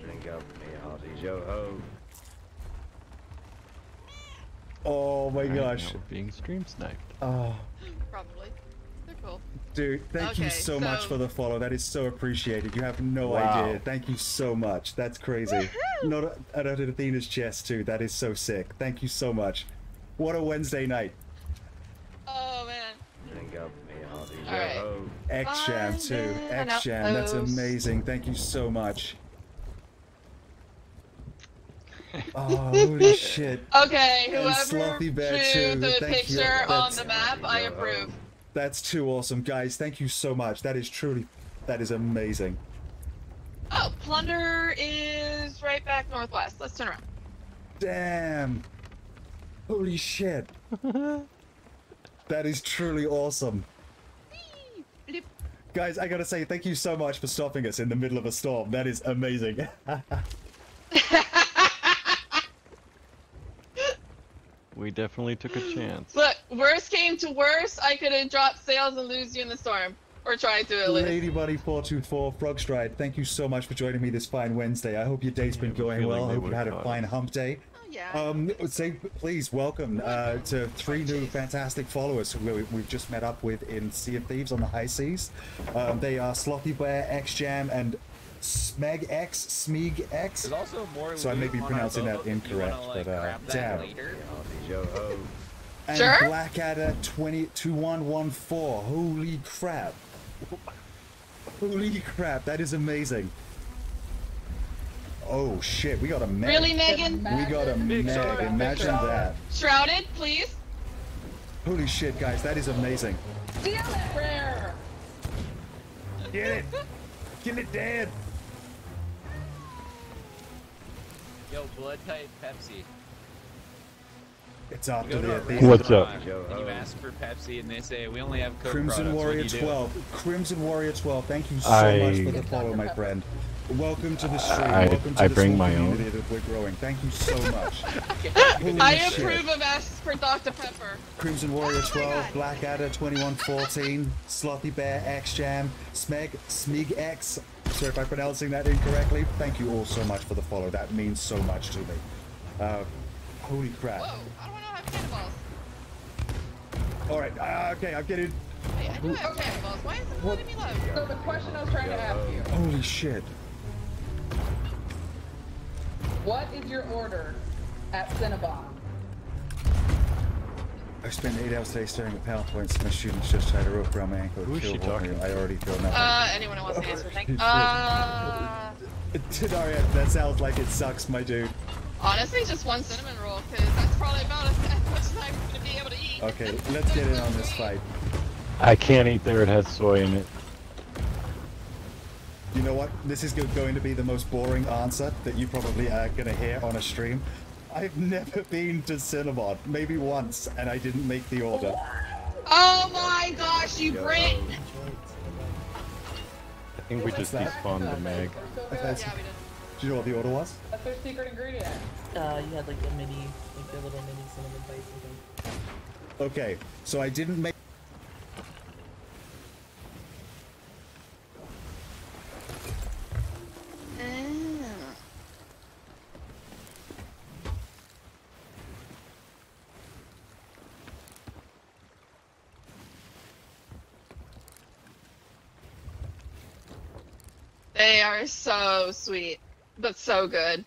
Drink up me hearty yo ho. Oh my Alright, gosh. we're being stream sniped. Oh, Probably. They're cool. dude, thank you Okay, so, much for the follow. That is so appreciated. You have no Wow. idea. Thank you so much. That's crazy. Not out of Athena's chest too. That is so sick. Thank you so much. What a Wednesday night. Oh man. Drink up me hearty yo Alright. X Jam too. Finding X out Jam. That's amazing. Thank you so much. Oh, holy shit. Okay, And whoever Slothy Bear drew the thank you. picture on the map, I uh, approve. That's too awesome, guys. Thank you so much. That is truly, that is amazing. Oh, Plunder is right back northwest. Let's turn around. Damn. Holy shit. that is truly awesome. Guys, I gotta say, thank you so much for stopping us in the middle of a storm. That is amazing. We definitely took a chance. Look, worst came to worst, I could have dropped sails and lose you in the storm. Or tried to at least. Ladybuddy424 Frogstride, thank you so much for joining me this fine Wednesday. I hope your day's been have going well. I hope you would've had a fine hump day. Oh, yeah. Um, say please welcome uh, to three new fantastic followers who we, we've just met up with in Sea of Thieves on the high seas. Um, they are Slothy Bear, X Jam, and Smeg X, Smeeg X. There's also more. So I may be pronouncing that boat if you incorrect, wanna, like, but, uh, grab that damn. later. Hearty yo ho. And Sure. Blackadder 202114. Holy crap. Holy crap, that is amazing. Oh shit, we got a Meg. really, Megan? We got a Big Meg. shout out, big Imagine that. Shrouded, please? Holy shit, guys, that is amazing. Steal it! Rare! Get it! Get it dead! Yo, blood type Pepsi. It's after to the, a What's up? And you ask for Pepsi, and they say we only have Coke Crimson products. Warrior what do 12. Crimson Warrior 12, thank you so I- much for the follow, my friend. Welcome to the stream. I- Welcome to I this bring whole my own. that we're growing. Thank you so much. Holy I shit. approve of asks for Dr. Pepper. Crimson Warrior Oh 12, God. Blackadder 2114, Slothy Bear, X Jam, Smeg, Smeeg X. Sorry if I'm pronouncing that incorrectly. Thank you all so much for the follow. That means so much to me. Uh, holy crap. Whoa, I don't want to have cannonballs. Alright, uh, okay, I'm getting. Wait, I do have cannonballs. Why is it What? letting me load? So the question I was trying to ask you, Holy shit. what is your order at Cinnabon? I spent eight hours today staring at PowerPoints. My students just tied a rope around my ankle. Who is Kill she me. talking I already feel nothing. Uh, anyone who wants to answer, thank you. Uh, Daria, that sounds like it sucks, my dude. honestly, just one cinnamon roll, because that's probably about as, as much as I'm going to be able to eat. Okay, let's get in on this fight. I can't eat there. It has soy in it. You know what? This is going to be the most boring answer that you probably are going to hear on a stream. I've never been to Cinnabon, maybe once, and I didn't make the order. Oh my gosh, you Brit! I think we just that? despawned the meg. So good. That's- Yeah, we did. Do you know what the order was? That's their secret ingredient. Uh, you had like a mini, like a little mini cinnamon spice or something. Okay, so I didn't make. Ah. They are so sweet, but so good.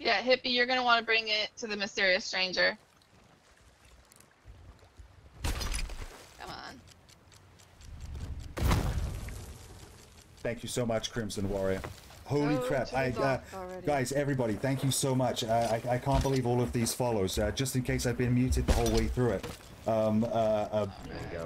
Yeah, hippie, you're gonna want to bring it to the mysterious stranger. Come on. Thank you so much, Crimson Warrior. Holy Go crap! I, uh, guys, everybody, thank you so much. Uh, I, I can't believe all of these follows. Uh, just in case I've been muted the whole way through it. Um, uh, uh,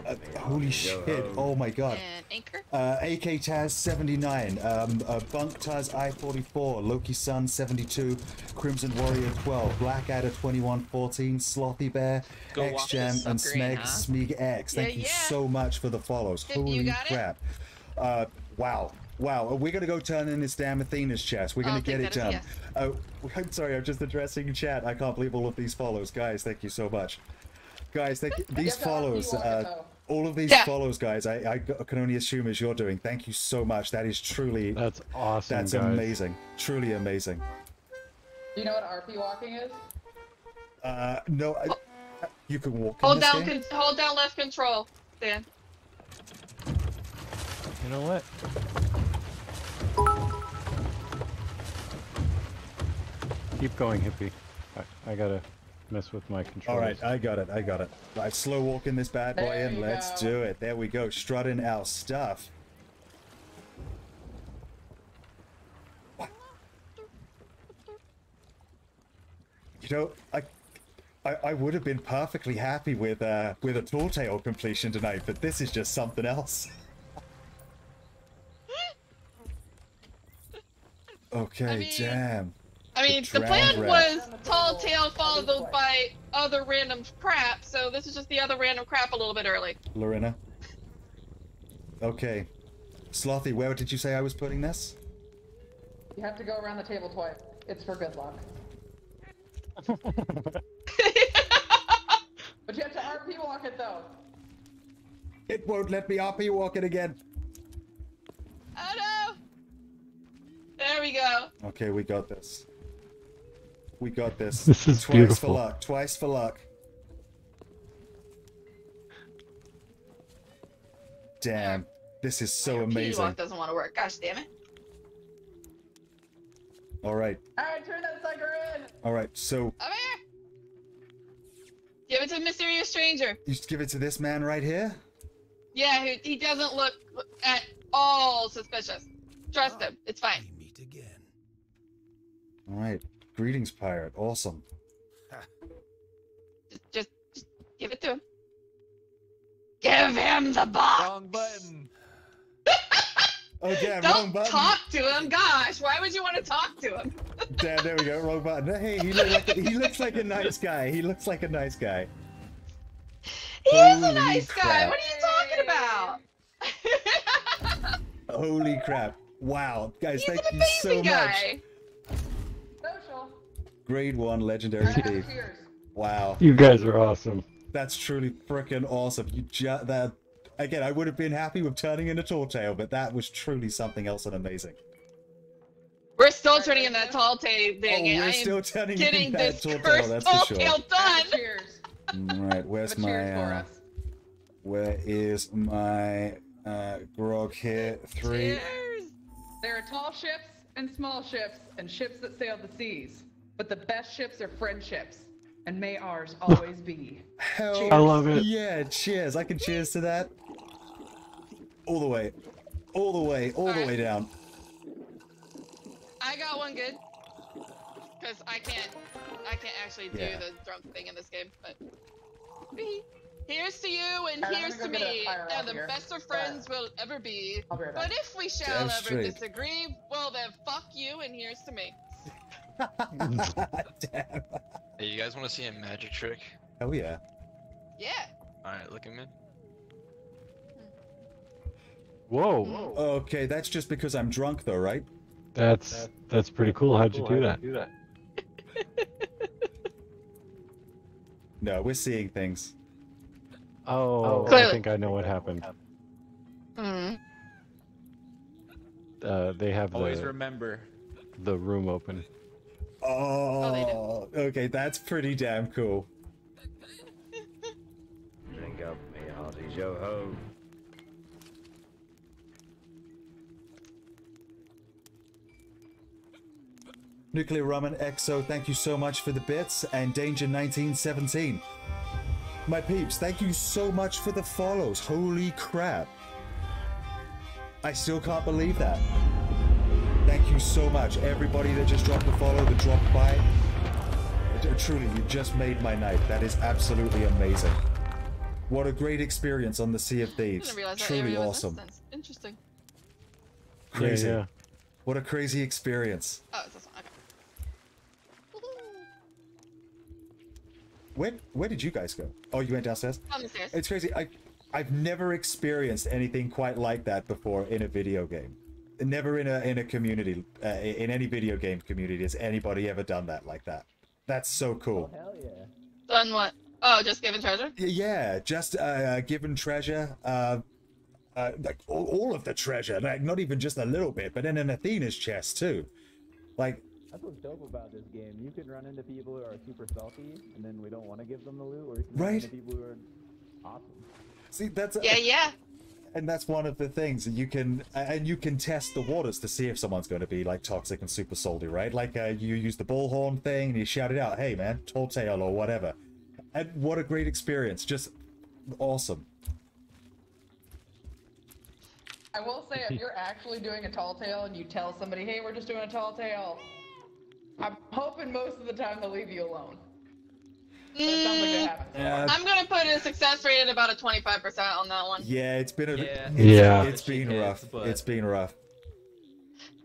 uh, holy shit! Oh my god. And anchor. Uh, AK Taz 79, um, uh, Bunk Taz I 44, Loki Sun 72, Crimson Warrior 12, Black Blackadder 2114, Slothy Bear, X walk Jam, and Smeg huh? Smeg X. Thank Yeah, you yeah. so much for the follows. Holy crap. Uh, wow. Wow, we're gonna go turn in this damn Athena's chest. We're gonna I'll get it that as done. Oh, I'm sorry, I'm just addressing chat. I can't believe all of these follows. Guys, thank you so much. Guys, thank you. These have follows, you on it, uh, all of these Yeah. follows, guys, I can only assume as you're doing. Thank you so much. That is truly, That's awesome. that's guys. amazing. Truly amazing. Do you know what RP walking is? Uh, no, I, you can walk Hold this down, con- hold down left control, Dan. You know what? Keep going, hippie. I, I gotta mess with my All controls. right, I got it. I got it. Right, slow walking this bad boy There in. Let's go. do it. There we go. Strutting our stuff. You know, I, I, I would have been perfectly happy with uh, with a tall tale completion tonight, but this is just something else. Okay, I mean, damn. I mean, the drowned plan rat. was tall tale followed by other random crap, so this is just the other random crap a little bit early. Larinna. Okay. Slothy, where did you say I was putting this? You have to go around the table twice. It's for good luck. But you have to RP walk it though. It won't let me RP walk it again. Oh no! There we go. Okay, we got this. We got this. This is Twice beautiful. for luck. Twice for luck. Damn. This is so amazing. Walk doesn't want to work. Gosh damn it. All right. Alright, turn that sucker in! All right. So Come here. Give it to the mysterious stranger. you just give it to this man right here? Yeah, he, he doesn't look at all suspicious. Trust him. It's fine. We meet again. All right. Greetings, pirate. Awesome. Just, just, just give it to him. Give him the box. Wrong button. Oh, damn. wrong Don't button. talk to him. Gosh, why would you want to talk to him? Damn, there we go. Wrong button. Hey, he, look like he looks like a nice guy. He looks like a nice guy. He is a Holy nice guy. What are you talking about? Holy crap. Wow. Guys, He's thank you so amazing much. Guy. Grade 1 legendary thief. Wow. You guys are awesome. That's truly freaking awesome. You ju- that again, I would have been happy with turning into Tall Tale, but that was truly something else and amazing. We're still turning in that tall tale Oh, thing. and we're I am still turning getting in that this Tall Tale, first that's tall for sure. tail done. Cheers. Alright, where's my uh, where is my uh grog here? Three. Cheers. There are tall ships and small ships and ships that sail the seas. But the best ships are friendships. And may ours always be. Hell I love it. Yeah, cheers. I can cheers to that. All the way. All the way, all the Alright. way down. I got one good. Cause I can't, I can't actually do Yeah. the drunk thing in this game. But here's to you and I'm here's gonna to go get a me, fire and out the here. best of friends will ever be. Be right But if we shall Damn ever straight. disagree, well then fuck you and here's to me. Damn. Hey, you guys want to see a magic trick? Oh yeah. Yeah. Alright, look at me. Whoa. Okay, that's just because I'm drunk though, right? That's that's pretty cool. How'd you do that? No, we're seeing things. Oh, I Clearly. think I know what happened. Mm. Uh, they have Always the remember. the room open. Oh, they do. Oh, okay, that's pretty damn cool. Drink up, me hearties, yo ho. Nuclear Ramen EXO, thank you so much for the bits, and Danger 1917. My peeps, thank you so much for the follows. Holy crap. I still can't believe that. Thank you so much. Everybody that just dropped a follow, that dropped by. Truly, you just made my night. That is absolutely amazing. What a great experience on the Sea of Thieves. didn't realize that Truly awesome. this. Interesting. Crazy. Yeah, yeah. What a crazy experience. Oh, it's this one. Okay. Where where did you guys go? Oh, you went downstairs? On the stairs. It's crazy. I I've never experienced anything quite like that before in a video game. Never in a in a community uh, in any video game community has anybody ever done that like that. That's so cool. Hell yeah. Done what? Oh, just given treasure? Yeah, just uh, uh, given treasure, uh, uh, like all, all of the treasure, like not even just a little bit, but then in Athena's chest too. Like, That's what's dope about this game. You can run into people who are super salty, and then we don't want to give them the loot, or you can run into people who are awesome. see, that's Yeah, yeah. And that's one of the things that you can and you can test the waters to see if someone's going to be like toxic and super salty right? Like uh, you use the bullhorn thing and you shout it out hey man tall tale or whatever. And what a great experience. Just awesome. I will say, if you're actually doing a tall tale and you tell somebody, "Hey, we're just doing a tall tale," I'm hoping most of the time they'll leave you alone. But it sounds like that happens. uh, I'm gonna put a success rate at about a 25% on that one. yeah it's been a Yeah. it's, Yeah. it's been She rough hits, but- it's been rough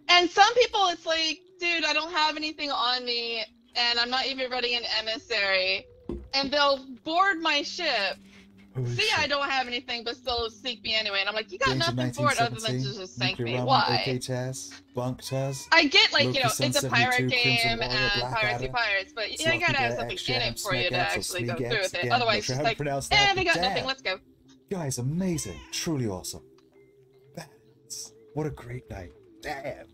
And some people, it's like, dude, I don't have anything on me, and I'm not even running an emissary, and they'll board my ship. Holy See, shit. I don't have anything, but still seek me anyway. And I'm like, you got Danger nothing for it other than 1917, to just thank Nuclear me. Rumble, Why? AK Taz, Bunk Taz, I get like you know it's a pirate game Warrior, and piracy pirates, but you Sloppy gotta have something in it for you to Snake X, or actually go through with it. Otherwise, not it's sure just how to like, pronounce eh, they got but nothing. Let's go. guys amazing truly awesome That's- what a great night damn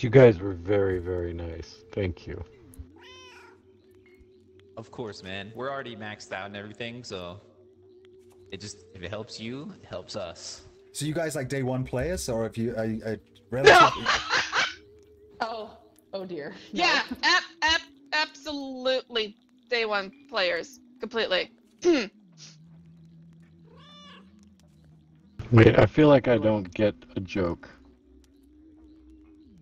You guys were very, very nice. Thank you. Of course, man. We're already maxed out and everything, so it just if it helps you, it helps us. So you guys like day one players, or if you are, are relatively? Oh, oh dear. No. Yeah, ap- ap- absolutely day one players completely. Wait, I feel like I don't get a joke.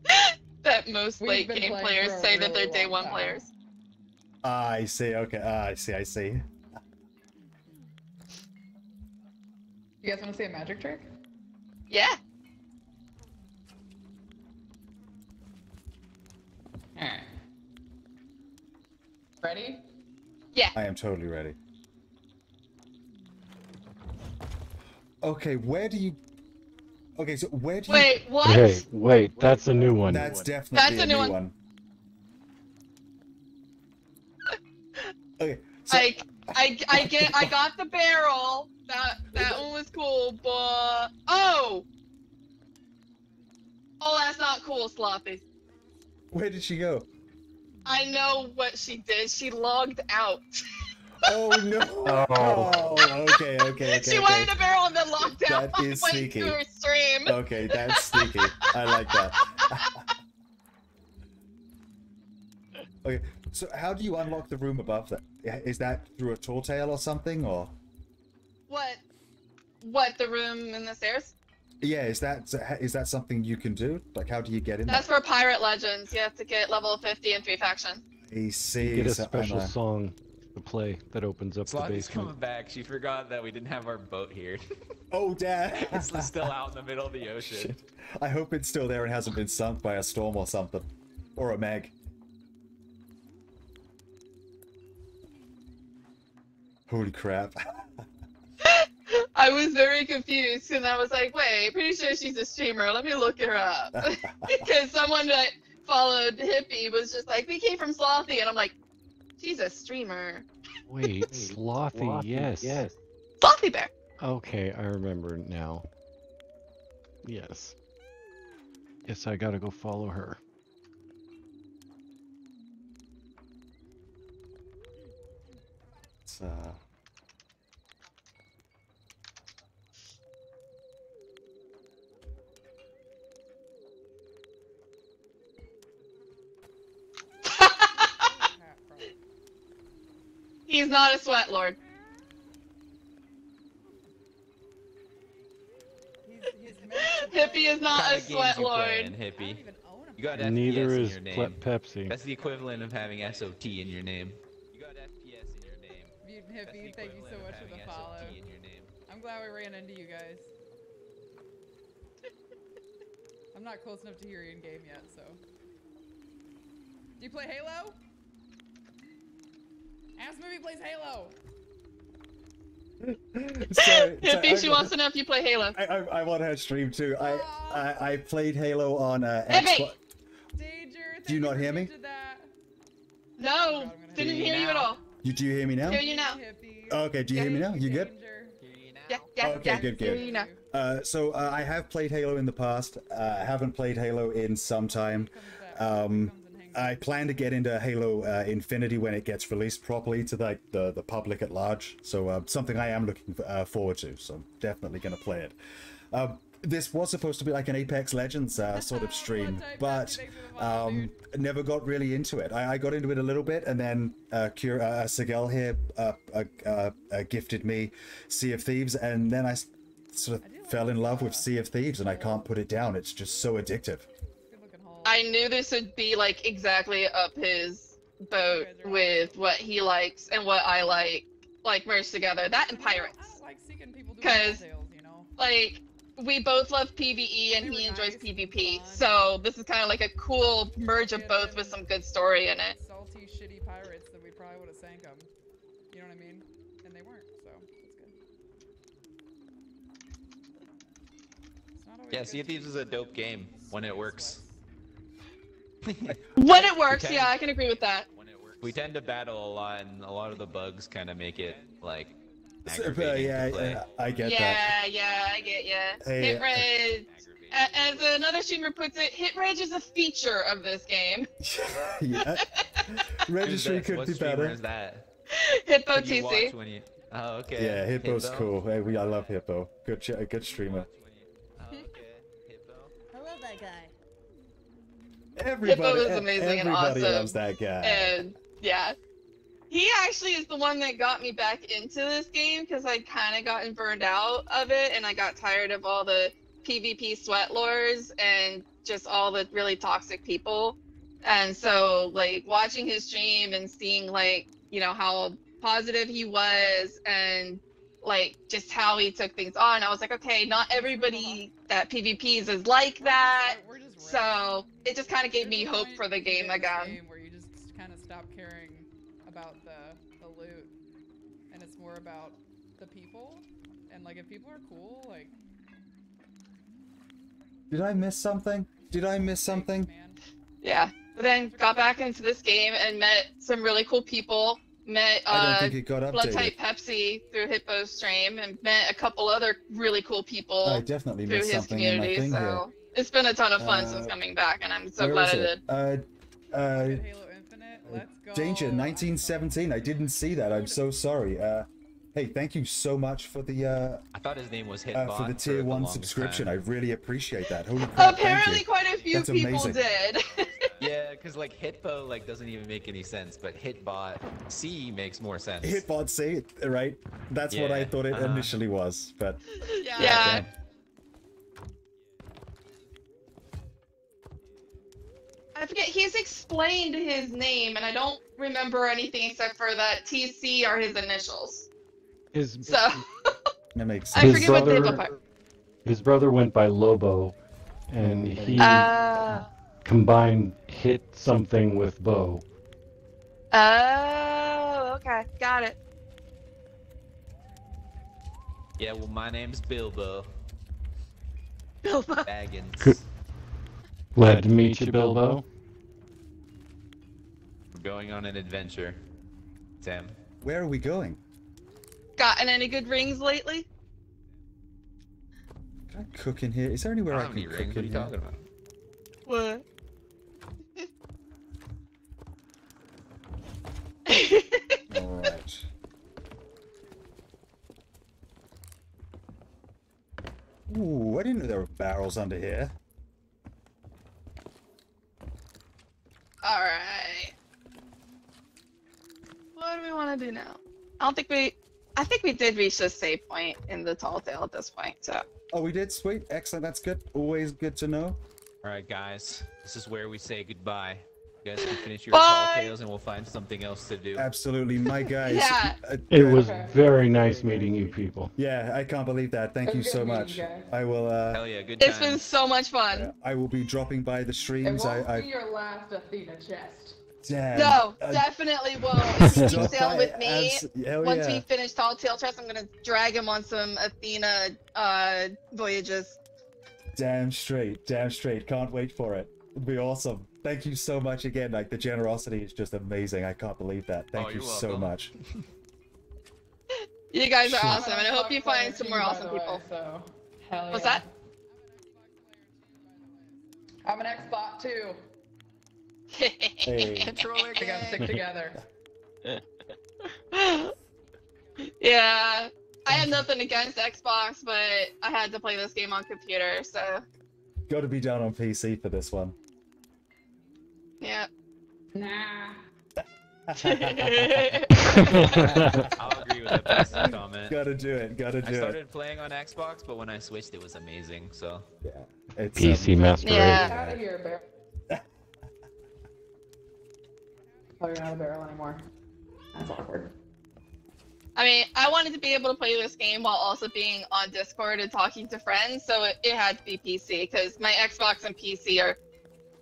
that most We've late game players for a say that they're day one time. players. Ah, I see. Okay. Ah, I see. I see. You guys want to see a magic trick? Yeah. Alright. Ready? Yeah. I am totally ready. Okay, where do you? Okay, so where do you? Wait, what? Hey, wait, that's a new one. That's definitely That's a new one. Okay, Like, I, I get, I got the barrel. That, that one was cool, but oh, oh, that's not cool, Sloppy. where did she go? I know what she did. She logged out. Oh no! Oh. Oh, okay, okay, okay. she okay. wanted a barrel and then logged out. That is Went sneaky. to her stream. Okay, that's sneaky. I like that. okay, so how do you unlock the room above that? Is that through a tall tale or something, or? What? What? The room in the stairs? Yeah, is that is that something you can do? Like, how do you get in there? That's there? for Pirate Legends. You have to get level 50 in three factions. I see. Get a special a- song to play that opens up the Sloppy's coming basement. back. She forgot that we didn't have our boat here. Oh, damn! it's still out in the middle of the ocean. Shit. I hope it's still there and hasn't been sunk by a storm or something, or a meg. Holy crap! I was very confused and I was like, wait, pretty sure she's a streamer. Let me look her up. because someone that followed Hippie was just like, we came from Slothy. And I'm like, she's a streamer. Wait, Slothy, yes. Yes. Slothy Bear. Okay, I remember now. Yes. Yes, I gotta go follow her. It's, uh... He's not a sweat lord. Hippie is not a games sweat you play lord. in, hippie. You got FPS Neither in is your name. Pepsi. That's the equivalent of having SOT in your name. You got FPS in your name. Have you, Hippie, thank you so much for the follow. I'm glad we ran into you guys. I'm not close enough to hear you in game yet, so. Do you play Halo? Ask movie plays Halo. So- so Hippie, she wants to know if you play Halo. I, I, I want her stream too. I, I I played Halo on uh, Xbox. Danger, Do you not hear me? did that. No, didn't hear you at all. You do you hear me now? Hear you now. Okay, do you hear me now? You good? Yeah, yeah, Okay, yeah. good, Hear good. you now. Uh, so uh, I have played Halo in the past. Uh, I haven't played Halo in some time. Um, I plan to get into Halo uh, Infinity when it gets released properly to the the, the public at large. So uh, something I am looking uh, forward to. So I'm definitely going to play it. Um, this was supposed to be like an Apex Legends uh, sort of stream, but um, never got really into it. I, I got into it a little bit, and then uh, Cure, uh, Sigel here uh, uh, uh, uh, gifted me Sea of Thieves, and then I sort of fell in love with Sea of Thieves, and I can't put it down. It's just so addictive. I knew this would be like exactly up his boat with what he likes and what I like, like merged together. That and pirates. Because, like, we both love PVE and he enjoys PvP. So this is kind of like a cool merge of both with some good story in it. Salty, shitty pirates that we probably would have sank them. You know what I mean? And they weren't, so that's good. It's Yeah, good Sea of Thieves is a dope game when it works. When it works, Okay. yeah, I can agree with that. We tend to battle a lot, and a lot of the bugs kind of make it like So, uh, aggravating yeah, to play. yeah, I get that. Yeah, yeah, I get yeah. Hey, Hit uh, as another streamer puts it, Hit Reg is a feature of this game. yeah. Registry that? could what be better. Is that? Hippo Could you watch TC. you- Oh, okay. Yeah, Hippo's Hippo? cool. Hey, we I love Hippo. Good, ch- good streamer. Oh, okay. Hippo. I love that guy. Everybody, is e- amazing and awesome. loves that guy. And yeah, he actually is the one that got me back into this game because I kind of gotten burned out of it and I got tired of all the PvP sweat lures and just all the really toxic people. And so, like, watching his stream and seeing, like, you know, how positive he was and, like, just how he took things on, I was like, okay, not everybody that PvPs is like that. So it just kind of gave me hope for the game again. game where you just kind of stop caring about the the loot, and it's more about the people. And like, if people are cool, like Did I miss something? Did I miss something? Yeah. But then got back into this game and met some really cool people. Met I uh, got Blood. Type Pepsi through Hippo stream and met a couple other really cool people I definitely through missed his something in my thing So here. It's been a ton of fun Uh, since coming back, and I'm so glad is I it? did. Uh, uh, Danger 1917. I didn't see that. I'm so sorry. Uh, hey, thank you so much for the uh, I thought his name was Hitbot uh, for the tier one longest subscription. time. I really appreciate that. Holy crap! Apparently, quite a few That's people amazing. did. Yeah, because like Hitbo like doesn't even make any sense, but Hitbot C makes more sense. Hitbot C, right? That's what I thought it uh-huh. initially was, but yeah. damn. I forget. He's explained his name, and I don't remember anything except for that TC are his initials. His So that makes sense. I his forget what the brother, Hippo his brother went by Lobo, and he Uh, combined hit something with bow. oh, okay, got it. Yeah, well, my name's Bilbo Bilbo. Baggins. Good. Glad to meet you, Bilbo. We're going on an adventure. Sam. Where are we going? Gotten any good rings lately? Can I cook in here? Is there anywhere I I, can any cook rings. What are you here? talking about? What? All right. Ooh, I didn't know there were barrels under here. All right. What do we want to do now? I don't think we. I think we did reach the save point in the tall tale at this point. So Oh, we did? Sweet. Excellent. That's good. Always good to know. All right, guys. This is where we say goodbye. You guys can finish your Bye. tall tales, and we'll find something else to do. Absolutely, my guys. Yeah. uh, It was Okay. very nice meeting you people. Yeah, I can't believe that. Thank you so much. you. I will. Uh, Hell yeah, good it's been so much fun. uh, I will be dropping by the streams. It streams. won't I, be I your last Athena chest. damn. No, uh, definitely will. If you stop sail with me, abs- hell once yeah. we finish Tall Tale Trust, I'm gonna drag him on some Athena uh, voyages. Damn straight, damn straight. Can't wait for it. It'll be awesome. Thank you so much again. Like the generosity is just amazing. I can't believe that. Thank Oh, you you're so welcome. much. You guys are Sure. awesome, and I hope you find some more awesome way, people. So, hell What's yeah. that? I'm an Xbox too. Hey. Controller I think I'm sick together. yeah, I have nothing against Xbox, but I had to play this game on computer, so Got to be done on PC for this one. Yeah. Nah. I'll agree with that PC comment. Got to do it. Got to do it. I started playing on Xbox, but when I switched, it was amazing. So Yeah. It's, PC um, Master Yeah. Race. Out of here, bear. Oh, you're not a barrel anymore. That's awkward. I mean, I wanted to be able to play this game while also being on Discord and talking to friends, so it, it had to be PC because my Xbox and PC are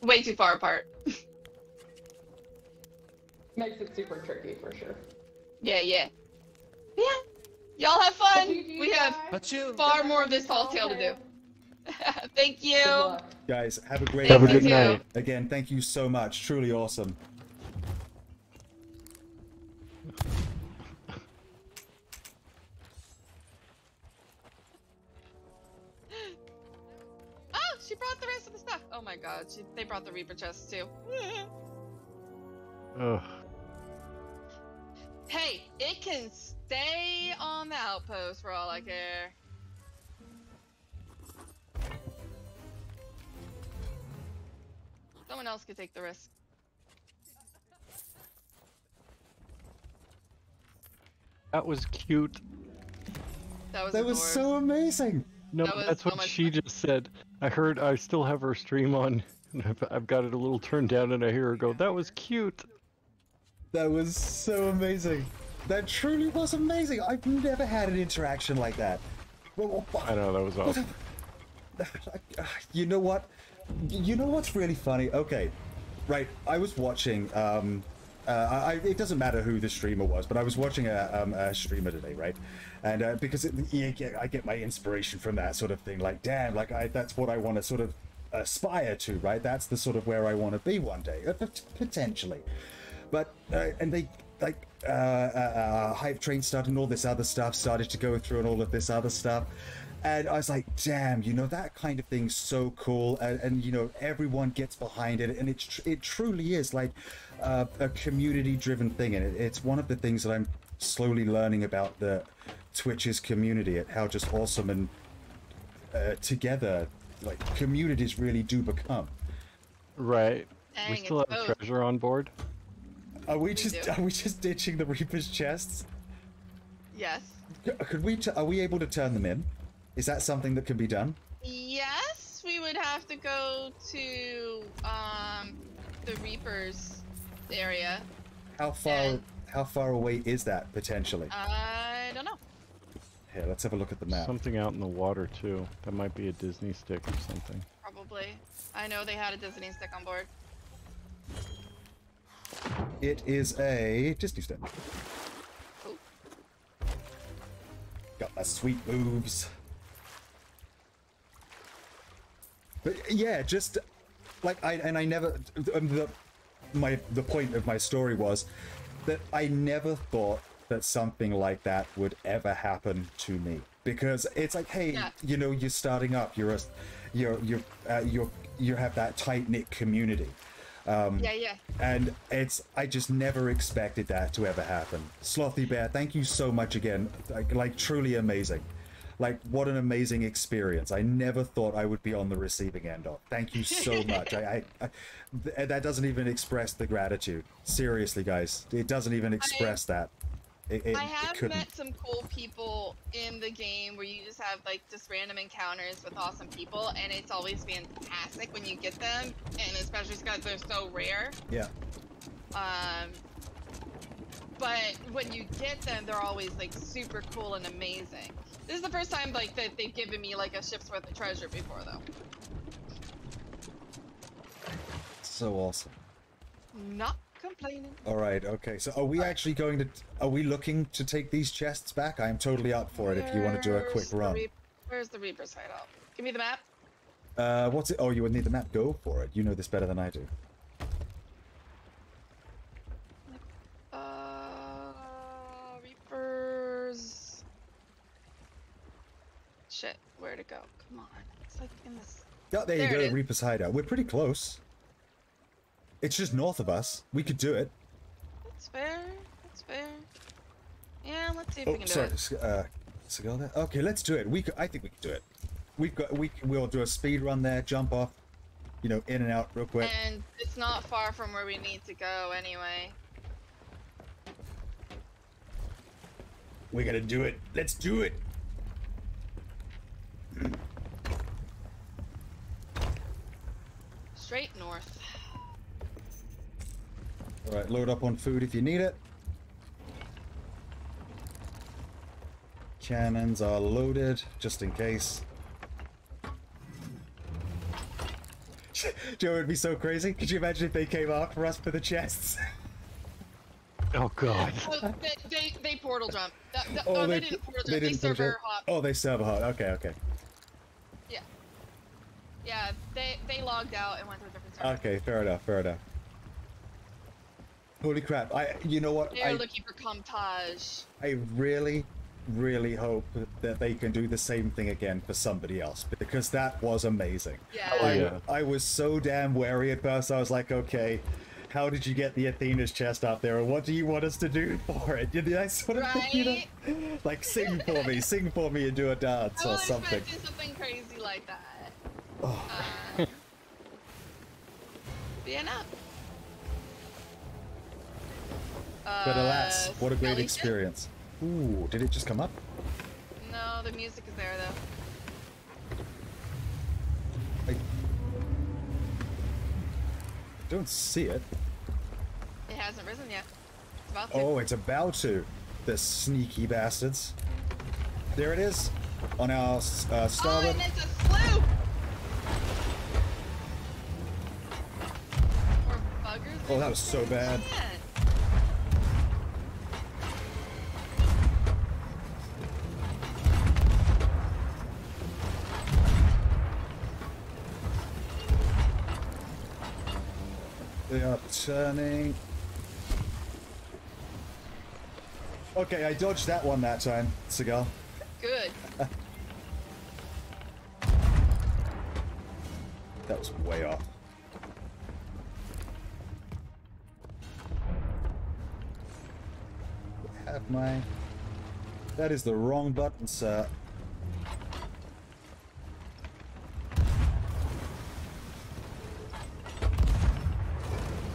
way too far apart. Makes it super tricky for sure. Yeah, yeah. Yeah. Y'all have fun. GG, We have guys. you. far more of this tall tale to do. Thank you. Guys, have a great Have a good you. night. Again, thank you so much. Truly awesome. Oh, she brought the rest of the stuff. Oh my god, she, they brought the Reaper chest too. Ugh. Hey, it can stay on the outpost for all I mm-hmm. care. Someone else could take the risk. That was cute. That was That was so amazing. No, That was that's so what she fun. just said. I heard I still have her stream on. And I've, I've got it a little turned down, and I hear her go, "That was cute." That was so amazing. That truly was amazing. I've never had an interaction like that. I know that was awesome. You know what? You know what's really funny? Okay, right. I was watching. Um, uh, I, it doesn't matter who the streamer was, but I was watching a, um, a streamer today, right? And uh, because it, get, I get my inspiration from that sort of thing. Like, damn, like I, that's what I want to sort of aspire to, right? That's the sort of where I want to be one day, uh, potentially. But uh, and they like uh, uh, uh, hype train started and all this other stuff started to go through and all of this other stuff. And I was like, damn, you know, that kind of thing's so cool. And, and you know, everyone gets behind it. And it, tr- it truly is like uh, a community driven thing. And it, it's one of the things that I'm slowly learning about the Twitch's community and how just awesome and uh, together, like, communities really do become. Right. Dang, we still have both. treasure on board. Are we just do. are we just ditching the Reaper's chests? Yes. Could we? T- are we able to turn them in? Is that something that can be done? Yes, we would have to go to um the Reapers area. How far? Yeah. How far away is that potentially? I don't know. Here, let's have a look at the map. Something out in the water too. That might be a Disney stick or something. Probably. I know they had a Disney stick on board. It is a Disney stick. Got my sweet moves. But yeah, just like I and I never. Um, the my the point of my story was that I never thought that something like that would ever happen to me because it's like, hey, Yeah. you know, you're starting up, you're a, you're you're uh, you're you have that tight knit community. Um, Yeah, yeah. and it's I just never expected that to ever happen. Slothy Bear, thank you so much again. Like, like truly amazing. Like what an amazing experience. I never thought I would be on the receiving end of. Thank you so much. I, I, I th- that doesn't even express the gratitude. Seriously, guys, it doesn't even express that. It, it, I have met some cool people in the game where you just have like just random encounters with awesome people, and it's always fantastic when you get them, and especially because they're so rare. Yeah. Um, but when you get them, they're always like super cool and amazing. This is the first time like that they've given me like a ship's worth of treasure before, though. So awesome. Not complaining. All right. Okay. So are we actually going to? Are we looking to take these chests back? I am totally up for it. If you want to do a quick run. Where's the Reaper's hideout? Give me the map. Uh, what's it? Oh, you would need the map. Go for it. You know this better than I do. Uh, Reapers. Shit, where to go? Come on, it's like in this. Yeah, there, There you go. Reaper's hideout. We're pretty close. It's just north of us. We could do it. That's fair. That's fair. Yeah, let's see if Oh, we can do sorry. it. s- Uh, cigar there. Okay, let's do it. We. I think we can do it. We've got we we'll do a speed run there. Jump off. You know, in and out real quick. And it's not far from where we need to go anyway. We're gonna do it. Let's do it. Straight north. All right. Load up on food if you need it. Cannons are loaded, just in case. Joe, it'd be so crazy. Could you imagine if they came after us for the chests? Oh god. Oh, they, they, they portal jump. That- that- Oh, oh, they, they, didn't portal they jump. They, didn't push server it? hop. Oh, they server hot. Okay, okay. Yeah. Yeah, they they logged out and went to a different server. Okay, fair enough, fair enough. Holy crap! I, you know what? They're I, looking for Comtage. I really, really hope that they can do the same thing again for somebody else because that was amazing. Yeah. Oh, I, yeah. I was so damn wary at first. I was like, okay, how did you get the Athena's chest up there, and what do you want us to do for it? You know, that sort of thing, you know? Like sing for me, sing for me, and do a dance I or was something. do something crazy like that. Oh. Uh, yeah, But alas, Uh, what a great experience. Ooh, did it just come up? No, the music is there though. I don't see it. It hasn't risen yet. It's about to. Oh, it's about to. The sneaky bastards. There it is. On our uh, oh, starboard. and it's a sloop! Oh, that was so bad. They are turning. Okay, I dodged that one that time, Cigar. Good. That was way off. Have my. That is the wrong button, sir.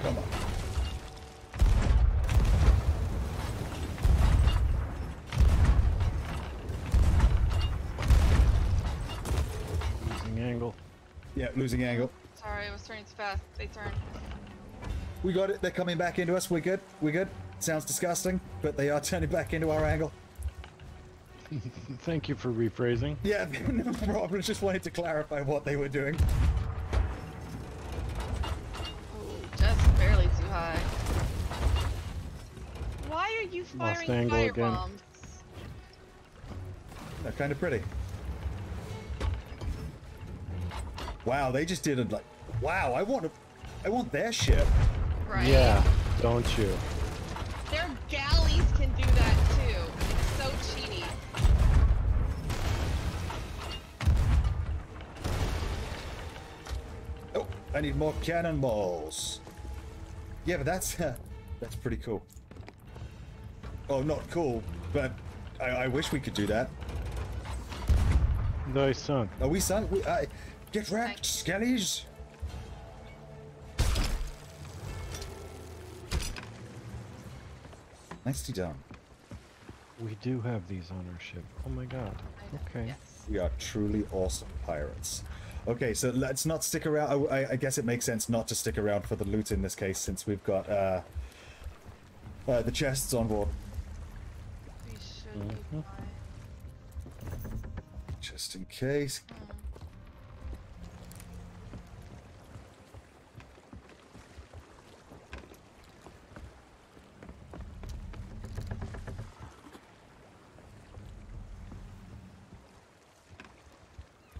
Come on. Losing angle. Yeah, losing angle. Sorry, I was turning too fast. They turned. We got it. They're coming back into us. We're good. We're good. Sounds disgusting, but they are turning back into our angle. Thank you for rephrasing. Yeah, no problem. Just wanted to clarify what they were doing. Oh, just barely too high. Why are you Lost firing angle fire again. bombs? They're kind of pretty. Wow, they just did it like. Wow, I want to. I want their ship. Right? Yeah, don't you? Their galleys can do that too. It's so cheaty. Oh, I need more cannonballs. Yeah, but that's that's pretty cool. Oh, not cool, but I, I wish we could do that. They sunk. Are we sunk? We, I, get wrecked, skellies! Nicely done. We do have these on our ship. Oh my god. Okay. We are truly awesome pirates. Okay, so let's not stick around. I, I- I guess it makes sense not to stick around for the loot in this case, since we've got uh, uh, the chests on board. We should be Mhm. fine. Just in case.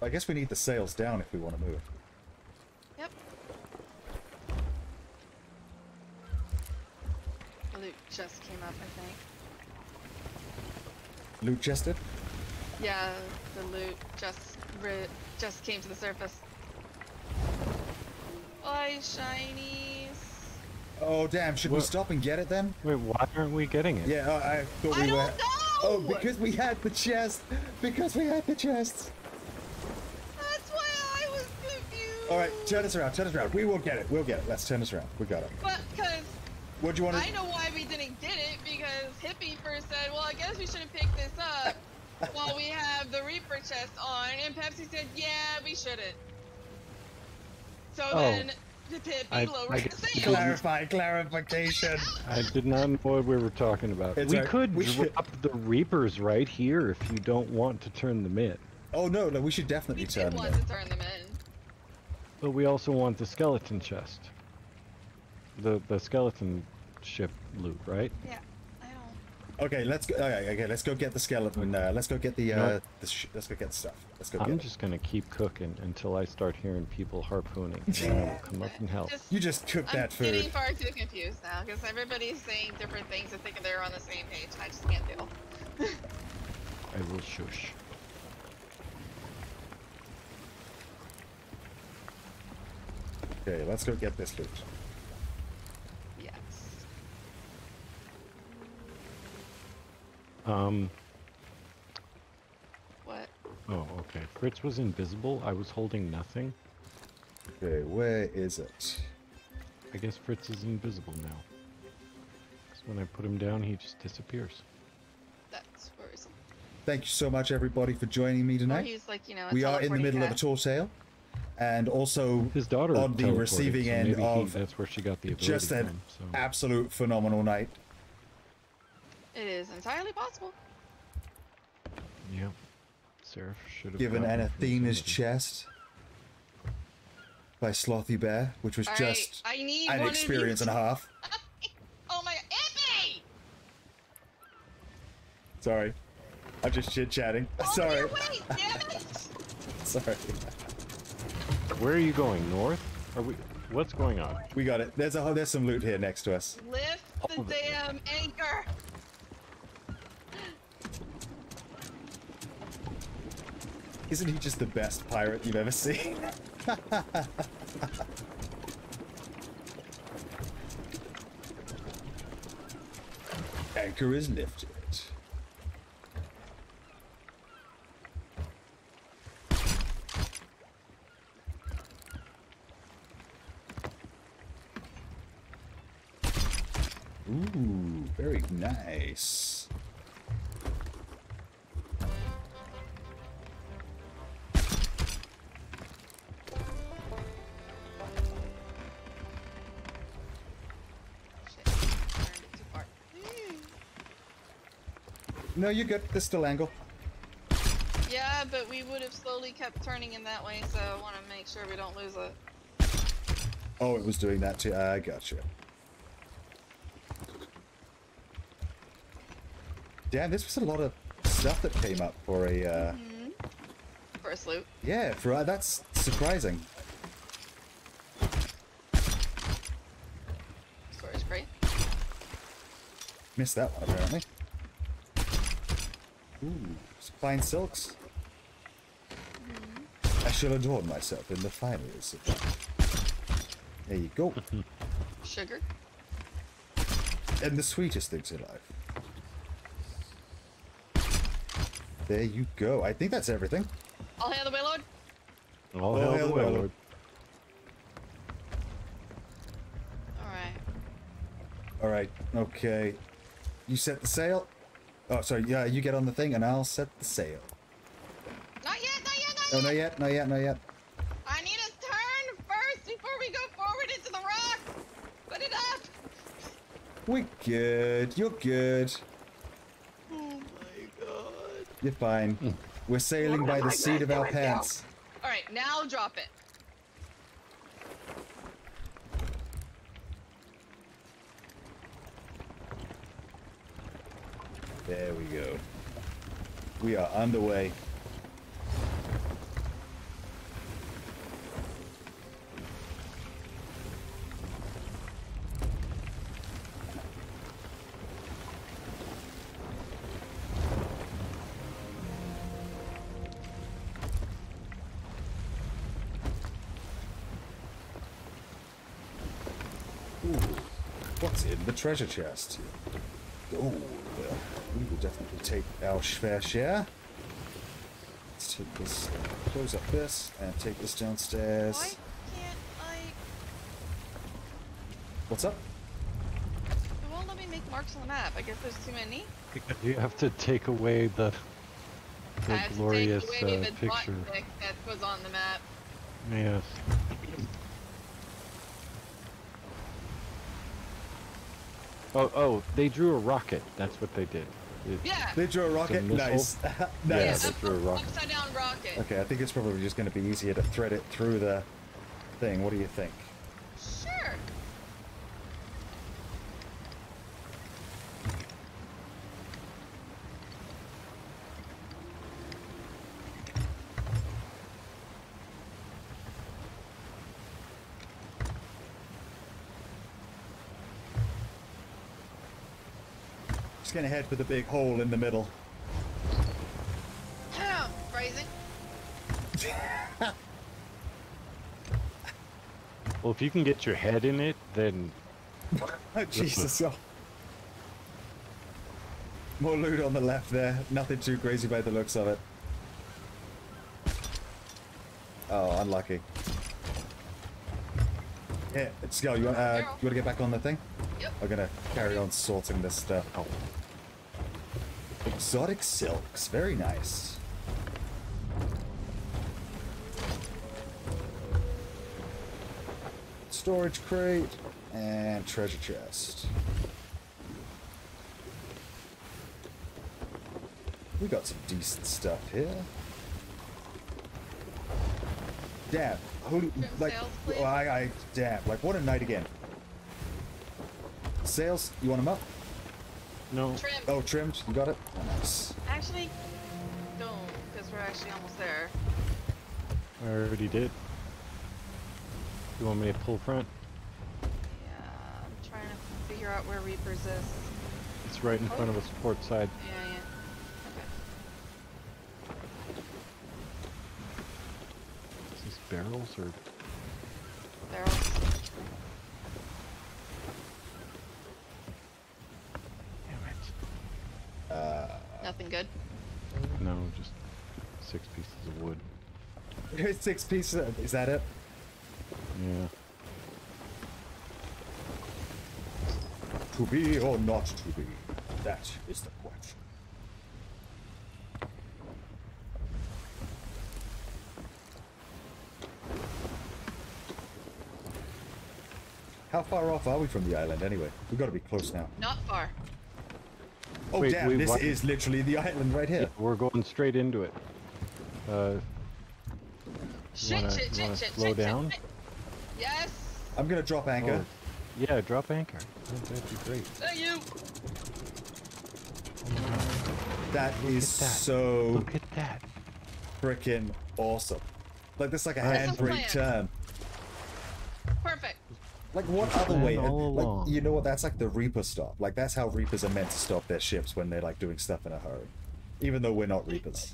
I guess we need the sails down if we want to move. Yep. Loot just came up, I think. Loot chested? Yeah, the loot just ri- just came to the surface. Bye, shinies. Oh damn! Should we stop and get it then? Wait, why aren't we getting it? Yeah, I, I thought we I were. don't oh, know. Oh, because we had the chest. Because we had the chest. That's why I was confused. All right, turn us around. Turn us around. We will get it. We'll get it. Let's turn us around. We got it. But because What do you want I know why we didn't get it because Hippie first said, "Well, I guess we shouldn't pick this up while we have the Reaper chest on," and Pepsi said, "Yeah, we shouldn't." So Oh. then the Hippie I- lowered I the guess- sail. Clarify. Clarification. I did not know what we were talking about. It's we all right. could We should- drop the Reapers right here if you don't want to turn them in. Oh no, no. We should definitely We turn did them want in. to turn them in. But we also want the skeleton chest. The the skeleton ship loot, right? Yeah, I don't. Okay, let's go. Okay, okay, let's go get the skeleton. Uh, let's go get the. Uh, No. the sh- let's go get stuff. Let's go I'm get just gonna keep cooking until I start hearing people harpooning. and then I will come up and help. Just. You just cook I'm that food. I'm getting far too confused now because everybody's saying different things and thinking they're on the same page. I just can't deal. I will shush. Okay, let's go get this loot. Yes. Um. What? Oh, okay. Fritz was invisible. I was holding nothing. Okay, where is it? I guess Fritz is invisible now. 'Cause when I put him down, he just disappears. That's worrisome. Thank you so much, everybody, for joining me Or tonight. he's like, you know, We are in the teleporting middle of a cat. tour tale, and also His daughter on the receiving so end maybe he- of that's where she got the ability just an from. So. absolute phenomenal night. It is entirely possible. Yeah. Seraph should have Given gotten it from Anathena's chest by Slothy Bear, which was All right, just I need an experience of and a half. Oh my, Ippy! Sorry, I'm just chit chatting. Sorry, Wait, damn it! sorry. Where are you going? North? Are we? What's going on? We got it. There's a there's some loot here next to us. Lift the of damn anchor. Isn't he just the best pirate you've ever seen? Anchor is lifted. Ooh, very nice. Shit, turned it too far. No, you're good. There's still angle. Yeah, but we would have slowly kept turning in that way, so I want to make sure we don't lose it. Oh, it was doing that too. I gotcha. Damn, this was a lot of stuff that came up for a. Uh, First loot. yeah, for uh, that's surprising. Storage crate. Missed that one apparently. Ooh, some fine silks. I shall adorn myself in the fineries. of them. There you go. Sugar. and the sweetest things in life. There you go. I think that's everything. I'll handle the payload. All Oh, hail hail the the Whale Lord. Alright. All right. Okay. You set the sail. Oh, sorry. Yeah, you get on the thing, and I'll set the sail. Not yet, not yet, not Oh, yet. not yet, not yet, not yet. I need a turn first before we go forward into the rock. Put it up. We good. You're good. My god. You're fine. Hmm. We're sailing by the seat of our pants. All right, now drop it. There we go. We are underway. Treasure chest? Oh, well, we will definitely take our fair share. Let's take this, close up this, and take this downstairs. Why can't I? What's up? It won't let me make marks on the map. I guess there's too many. You have to take away the the glorious to take away uh, picture. that was on the map. Yes. Oh, oh, they drew a rocket. That's what they did. It- Yeah. They drew a rocket. missile? Nice. Yeah, nice. they drew a rocket. Upside down rocket. Okay, I think it's probably just going to be easier to thread it through the thing. What do you think? Sure. Just going to head for the big hole in the middle. Phrasing. Well, if you can get your head in it, then Oh, Jesus. Oh. More loot on the left there. Nothing too crazy by the looks of it. Oh, unlucky. Yeah, let's go. You want, uh, you want to get back on the thing? Yep. I'm gonna carry on sorting this stuff. Oh. Exotic silks. Very nice. Storage crate and treasure chest. We got some decent stuff here. Damn, who like? oh, I, I damn, like what a night again. Sails, you want them up? No. Trim. Oh, trimmed. You got it. Oh, nice. Actually, don't, because we're actually almost there. I already did. You want me to pull front? Yeah, I'm trying to figure out where Reapers is. It's right in front of oh. us, port side. Yeah, yeah. Is this barrels or? Okay. Barrels. Damn it. Uh, Nothing good. No, just six pieces of wood. Here's six pieces. Is that it? Yeah. To be or not to be? That is the question. How far off are we from the island anyway? We've got to be close now. Not far. Oh Wait, damn, wait, this what? is literally the island right here. We're going straight into it. Uh, Shit, wanna- shit, shit, wanna shit, slow shit, down? shit. Yes. I'm gonna drop anchor. oh, yeah, drop anchor. That- That'd be great. Thank you. That Look is that. so Look at that. freaking awesome. Like this, like a handbrake turn. Perfect. Like what Just other way? Like you know what? That's like the Reaper stop. Like that's how Reapers are meant to stop their ships when they're like doing stuff in a hurry. Even though we're not Reapers.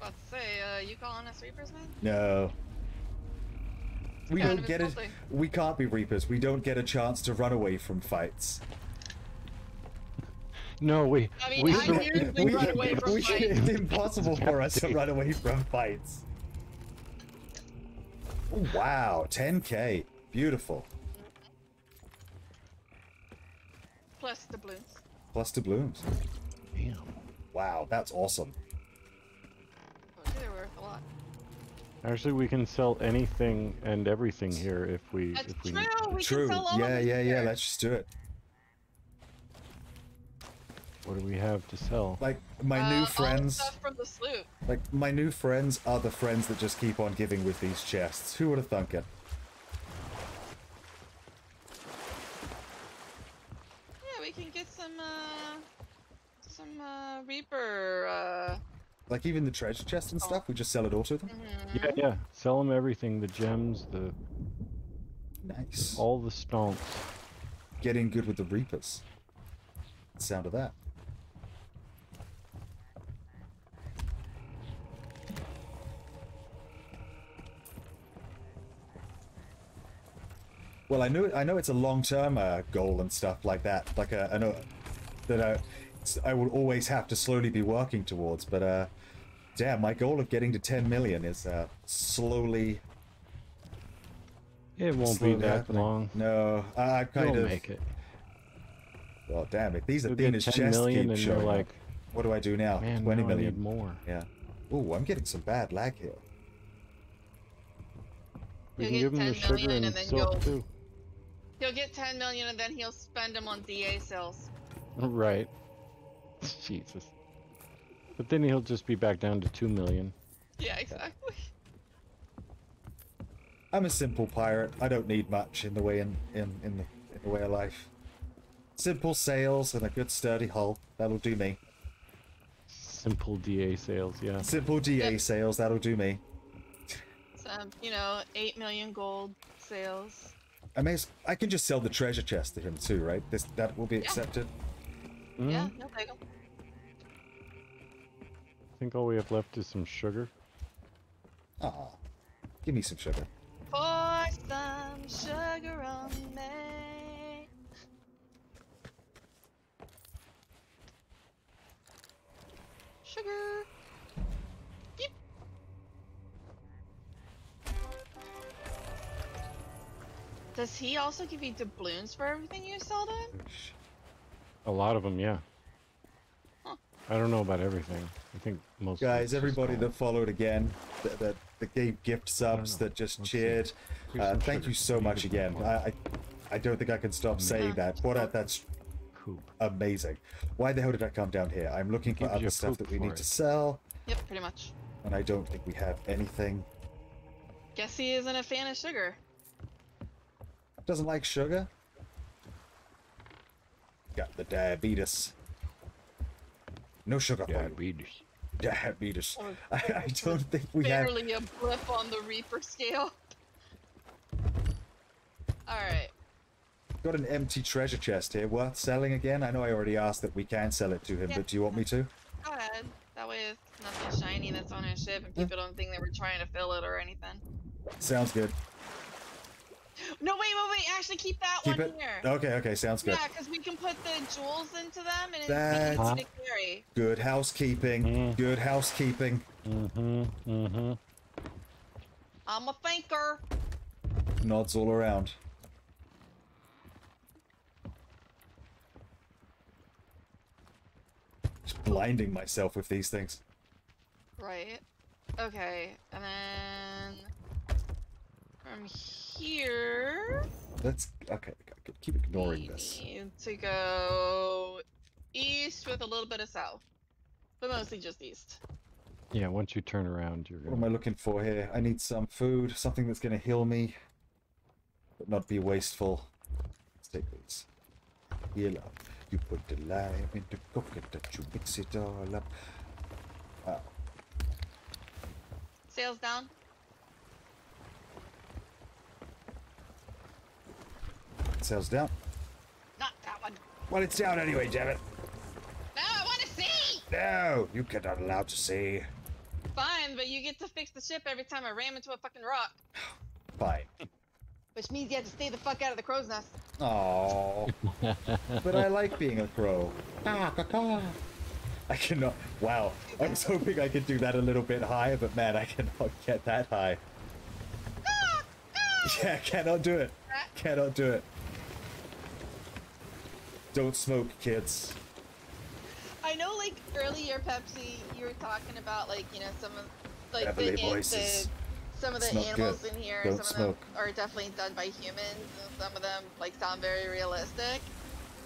About to say, you calling us Reapers, man? No. We kind don't get it. We can't be Reapers. We don't get a chance to run away from fights. No, we. I mean, we I sur- usually we, run away from we- fights. It's impossible for us to run away from fights. Oh, wow, 10k. Beautiful. Plus the blooms. plus doubloons. Damn. Wow, that's awesome. Lot. Actually, we can sell anything and everything here if we That's if we true. need. We True. can sell all Yeah, of yeah, yeah. Let's just do it. What do we have to sell? Like my Uh, all new the friends, stuff from the sloop. like my new friends are the friends that just keep on giving with these chests. Who would have thunk it? Yeah, we can get some uh some uh Reaper uh Like even the treasure chest and stuff, we just sell it all to them. mhm. Yeah, yeah. Sell them everything. The gems, the Nice. all the stomps. Getting good with the reapers. Sound of that. Well, I know I know it's a long-term uh, goal and stuff like that. Like uh, I know that I, I will always have to slowly be working towards. But uh, damn, my goal of getting to 10 million is uh, slowly. It won't be that happening. long. No, I I kind You'll of. make it. Well, damn it. These You'll Athena's get 10 chests million keep and you're showing like, up. What do I do now? man, 20 no, I million. need more. Yeah. Ooh, I'm getting some bad lag here. We You'll can give him the 10 sugar million and, and then silk you'll- too. He'll get 10 million and then he'll spend them on DA sails. Right. Jesus. But then he'll just be back down to two million. Yeah, exactly. I'm a simple pirate. I don't need much in the way in in in the, in the way of life. Simple sails and a good sturdy hull. That'll do me. Simple DA sails, yeah. Simple DA Yep. sails. That'll do me. Some, you know, 8 million gold sails. I may. I can just sell the treasure chest to him too, right? This that will be accepted. Yeah, Mhm. no take 'em. I think all we have left is some sugar. Ah, give me some sugar. Pour some sugar on me. Sugar. Yep. Does he also give you doubloons for everything you sell to him? A lot of them, yeah. Huh. I don't know about everything. I think most. Guys, everybody that followed again, that that, that gave gift subs, that just Let's cheered. Uh, thank you so What do you much again. I, I I don't think I can stop saying that. What a, that's Coop. amazing. Why the hell did I come down here? I'm looking for other stuff that we need it. to sell, Yep, pretty much. and I don't think we have anything. Guess he isn't a fan of sugar. Doesn't like sugar. Got the diabetes. No sugar for you. Diabetes. Diabetes. Oh, I, I don't think we have. Barely a blip on the Reaper scale. Alright. Got an empty treasure chest here. Worth selling again? I know I already asked that we can sell it to him, Yeah. but do you want me to? Go ahead. That way it's nothing shiny that's on his ship and people don't think that we're trying to fill it or anything. Sounds good. No, wait, wait, wait. Actually, keep that Keep one it. here. Okay, okay, sounds good. Yeah, because we can put the jewels into them and it's That's- easy to carry. Good housekeeping. Mm. Good housekeeping. Mm-hmm. Mm-hmm. I'm a thinker. Nods all around. Just blinding myself with these things. Right. Okay, and then from here, Let's. Okay, okay, keep ignoring we this. need to go east with a little bit of south, but mostly just east. Yeah, once you turn around, you're What am. I looking for here? I need some food, something that's going to heal me, but not be wasteful. Let's take these. Heal up. You put the lime into coconut, you mix it all up. Wow. Sails down. Sails down. Not that one. Well, it's down anyway, damn it. No, I want to see. No, you cannot allow to see. Fine, but you get to fix the ship every time I ram into a fucking rock, Fine. which means you have to stay the fuck out of the crow's nest. Oh, but I like being a crow. Ah, caw-caw. I cannot. Wow, I was hoping I could do that a little bit higher, but man, I cannot get that high. Yeah, cannot do it. Cannot do it. Don't smoke, kids. I know, like earlier, Pepsi, you were talking about like you know some of like Beverly the, voices. the some of the Smoke animals good. in here. Don't some smoke. of them are definitely done by humans, and some of them like sound very realistic.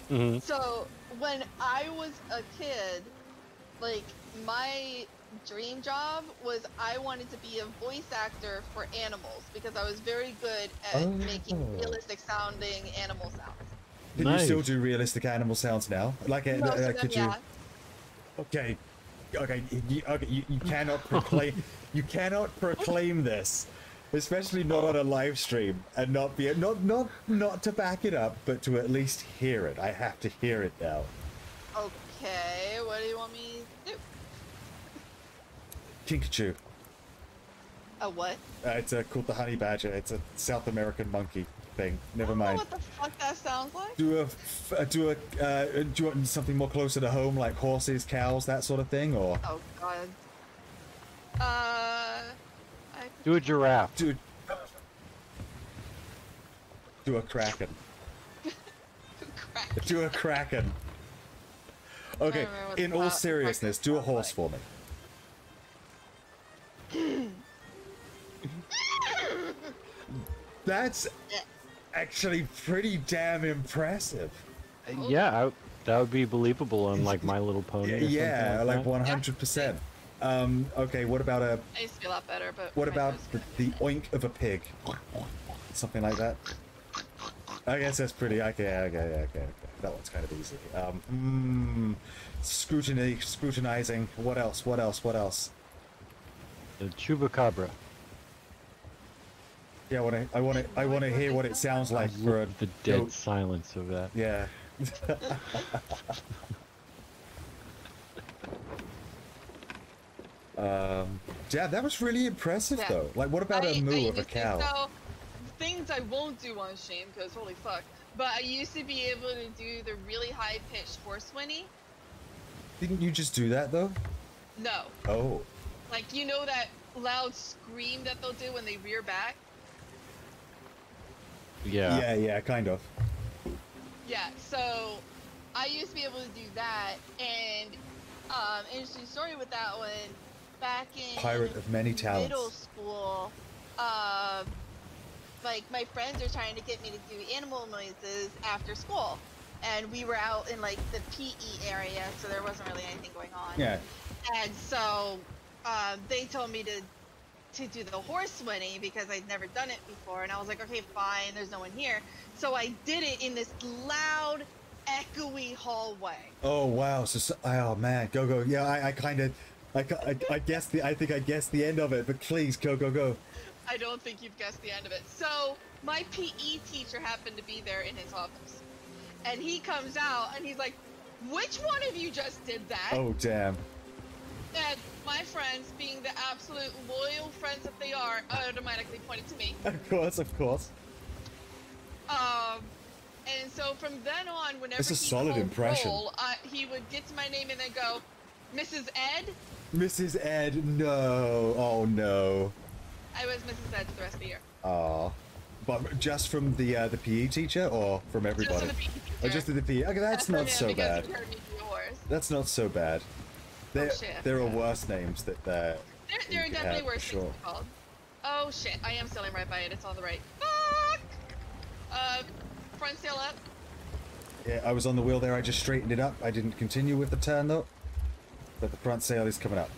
hmm So when I was a kid, like my dream job was I wanted to be a voice actor for animals because I was very good at making Oh. realistic sounding animal sounds. Can you still do realistic animal sounds now? Like, uh, uh, of them, could yeah. you? Okay, okay, you, okay. You, you cannot proclaim. you cannot proclaim this, especially not on a live stream, and not be not not not to back it up, but to at least hear it. I have to hear it now. Okay, what do you want me to do? Kinkajou. A what? Uh, it's uh, called the honey badger. It's a South American monkey thing. Never I don't know mind. what the fuck that sounds like. Do a f- uh, do a uh, do you want something more closer to home, like horses, cows, that sort of thing, or Oh god. Uh, I Do a giraffe. do do a kraken? crack. Do a kraken. Okay, remember what the in all cla- seriousness, do a horse like. for me. That's actually pretty damn impressive. Yeah, I, that would be believable on like My Little Pony. or Yeah, like like one hundred percent. Um, okay, what about a I used to be a lot better, but what about the, the oink of a pig? Something like that. I guess that's pretty. Okay, okay, okay, okay. That one's kind of easy. Um, mm, scrutiny, scrutinizing. What else? What else? What else? The chupacabra. Yeah, I want to. I want to. I want to hear what it sounds like I for love the dead goat. silence of that. Yeah. um, yeah, that was really impressive Yeah. though. Like, what about I- a I moo of a cow? So, things I won't do on stream because holy fuck. But I used to be able to do the really high pitched horse whinny. Didn't you just do that though? No, Oh, like you know that loud scream that they'll do when they rear back. Yeah. yeah, yeah, kind of. Yeah, so I used to be able to do that, and um, interesting story with that one. Back in Pirate of many middle talents. school, um, like my friends are trying to get me to do animal noises after school, and we were out in like the PE area, so there wasn't really anything going on. Yeah. And so um, they told me to to do the horse whinny because I'd never done it before, and I was like, okay, fine. There's no one here, so I did it in this loud, echoey hallway. Oh wow. So, oh man, go go. Yeah, I, I kind of. I, I, I guess the I think I guessed the end of it, but please go go go. I don't think you've guessed the end of it. So my PE teacher happened to be there in his office, and he comes out and he's like, "Which one of you just did that?" Oh damn. And my friends, being the absolute loyal friends that they are, automatically pointed to me. Of course, of course. Um, and so from then on, whenever It's a he solid impression. roll, uh, he would get to my name and then go, "Mrs. Ed." Mrs. Ed, no. Oh no. I was Mrs. Ed for the rest of the year. Aw. But just from the uh, the PE teacher or from Just everybody? from the PE Oh, teacher. just the PE. Okay, that's not so bad. He heard me be a horse. That's not so bad. There, Oh, shit. there are worse names that uh, There, you there are definitely worse sure. things called. Oh shit, I am sailing right by it. It's on the right. Fuck! Uh, front sail up. Yeah, I was on the wheel there. I just straightened it up. I didn't continue with the turn though. But the front sail is coming up.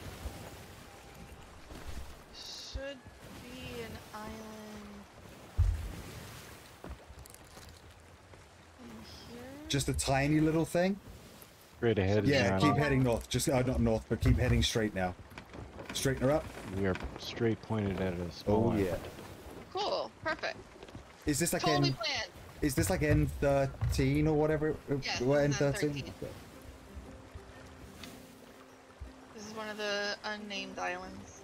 Should be an island. In here? Just a tiny little thing. Straight ahead. Yeah, keep island. heading north. Just uh, not north, but keep heading straight now. Straighten her up. We are straight pointed at a small Oh island. yeah. Cool. Perfect. Is this like totally N? planned. Is this like N thirteen or whatever? it- Yes, what, this is N13? N13. This is one of the unnamed islands.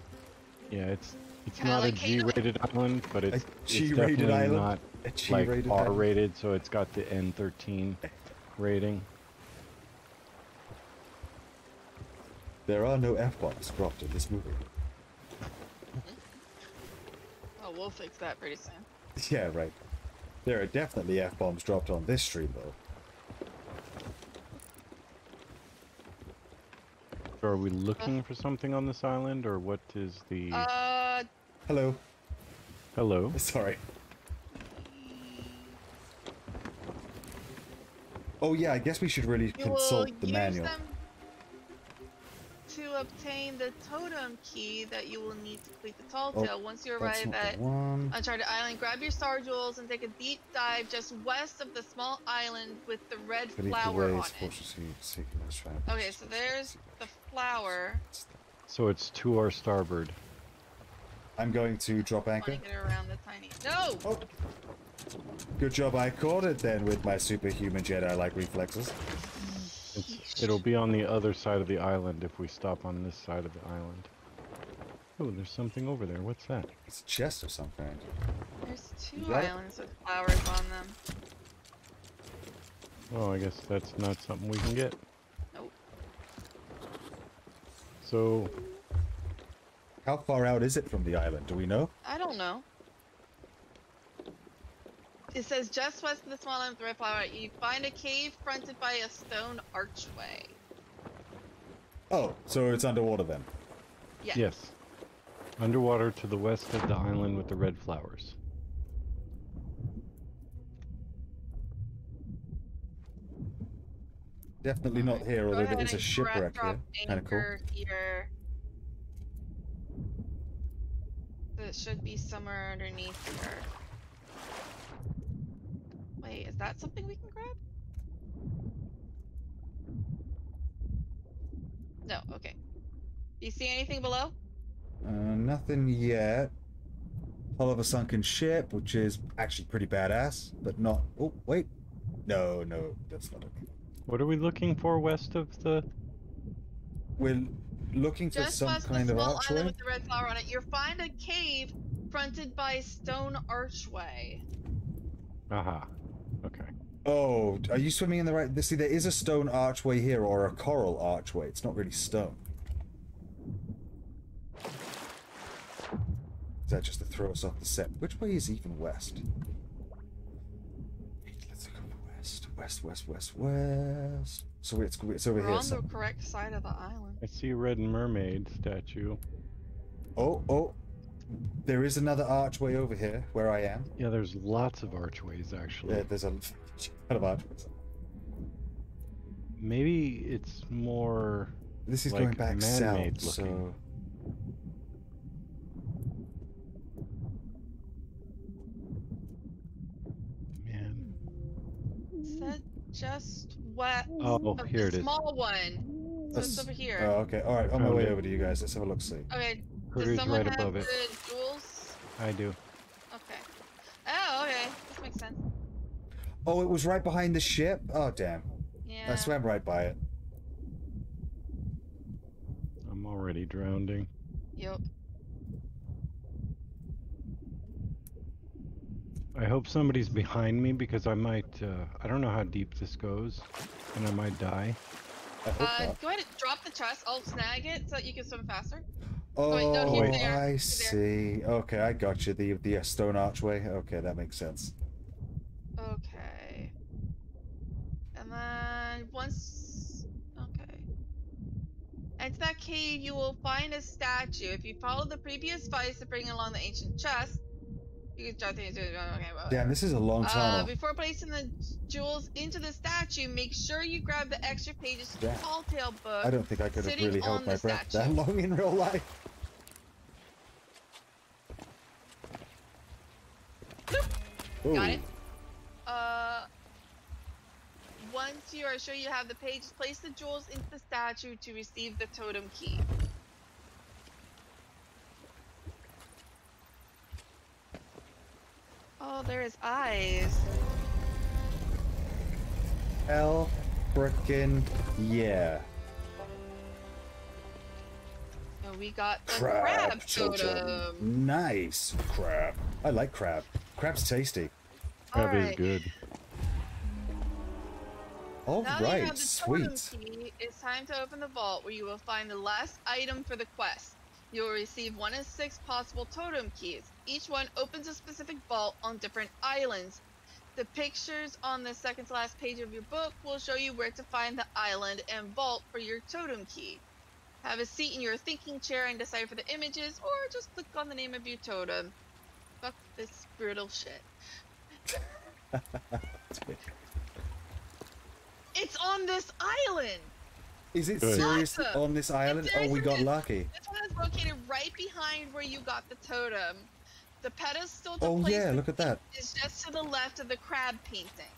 Yeah, it's it's Kinda not like a Halo. G-rated island, but it's, it's G-rated definitely island? not A like G-rated island? R-rated, so it's got the N13 rating. There are no F bombs dropped in this movie. Oh, we'll fix that pretty soon. Yeah, right. There are definitely F bombs dropped on this stream though. So are we looking for something on this island, or what is the? Uh, Hello. Hello. Sorry. Oh yeah, I guess we should really you consult the manual. them to obtain the totem key that you will need to complete the tall Oh, tale. Once you arrive at one. Uncharted Island, grab your star jewels and take a deep dive just west of the small island with the red Beneath flower on it. forces you seeking this trying Okay, so there's the flower. So it's to our starboard. I'm going to drop anchor. get around the tiny. No! Oh. Good job I caught it then with my superhuman Jedi-like reflexes. It's, it'll be on the other side of the island if we stop on this side of the island. Oh, there's something over there. What's that? It's a chest of some kind. There's two You got it? islands with flowers on them. Oh, I guess that's not something we can get. Nope. So, How far out is it from the island? Do we know? I don't know. It says just west of the small island with the red flower. You find a cave fronted by a stone archway. Oh, so it's underwater then. Yeah. yes. Underwater to the west of the island with the red flowers. Definitely not here, Go although there is a shipwreck here. Kind of cool. here. So it should be somewhere underneath here. Wait, is that something we can grab? No, okay. Do you see anything below? Uh, nothing yet. Hull of a sunken ship, which is actually pretty badass, but not. Oh, wait. No, no, that's not it. What are we looking for west of the? We're looking for Just some west of kind the of small archway. island with the red flower on it, you'll find a cave fronted by a stone archway. Aha. Okay. Oh, are you swimming in the right? See, there is a stone archway here, or a coral archway. It's not really stone. Is that just to throw us off the set? Which way is even west? Let's go west, west, west, west, west. So it's it's over We're here. on the correct side of the island. I see a red mermaid statue. Oh, oh. There is another archway over here where I am. Yeah, there's lots of archways actually. There, there's a lot of archways. Maybe it's more. This is like, going back man-made south, looking. so Man. Said just west Oh, of here the it is. small one. So it's over here. Oh, okay. All right. On my way it. over to you guys. Let's have a look. See. okay. Critter Does is someone right have above it. the jewels? I do. Okay. Oh, okay. This makes sense. Oh, it was right behind the ship. Oh, damn. Yeah. I swam right by it. I'm already drowning. Yep. I hope somebody's behind me because I might. Uh, I don't know how deep this goes, and I might die. I hope Uh, not. go ahead and drop the chest. I'll snag it so that you can swim faster. Oh, wait, no, he's there. I He's see. Okay, I got you. The the uh, stone archway. Okay, that makes sense. Okay. And then once. Okay. Enter that cave, you will find a statue. If you follow the previous advice to bring along the ancient chest, you can start things. Okay, well, Damn, this is a long Uh, tunnel. before placing the jewels into the statue, make sure you grab the extra pages to the Yeah. Tall Tale book. I don't think I could have really held my the breath statue. that long in real life. Ooh. Got it. Uh, once you are sure you have the pages, place the jewels into the statue to receive the totem key. Oh, there is eyes. Hell frickin' yeah. And we got the Crab, crab totem. totem. Nice. Crab. I like crab. Crab's tasty. Crab is Alright. good. All Now that you right, have the totem sweet. key, it's time to open the vault where you will find the last item for the quest. You will receive one of six possible totem keys. Each one opens a specific vault on different islands. The pictures on the second to last page of your book will show you where to find the island and vault for your totem key. Have a seat in your thinking chair and decipher the images, or just click on the name of your totem. Fuck this brutal shit. It's on this island! Is it Good. seriously Awesome. on this island? Oh, we got lucky. This one is located right behind where you got the totem. The pedestal to Oh place yeah, look at that. is just to the left of the crab painting.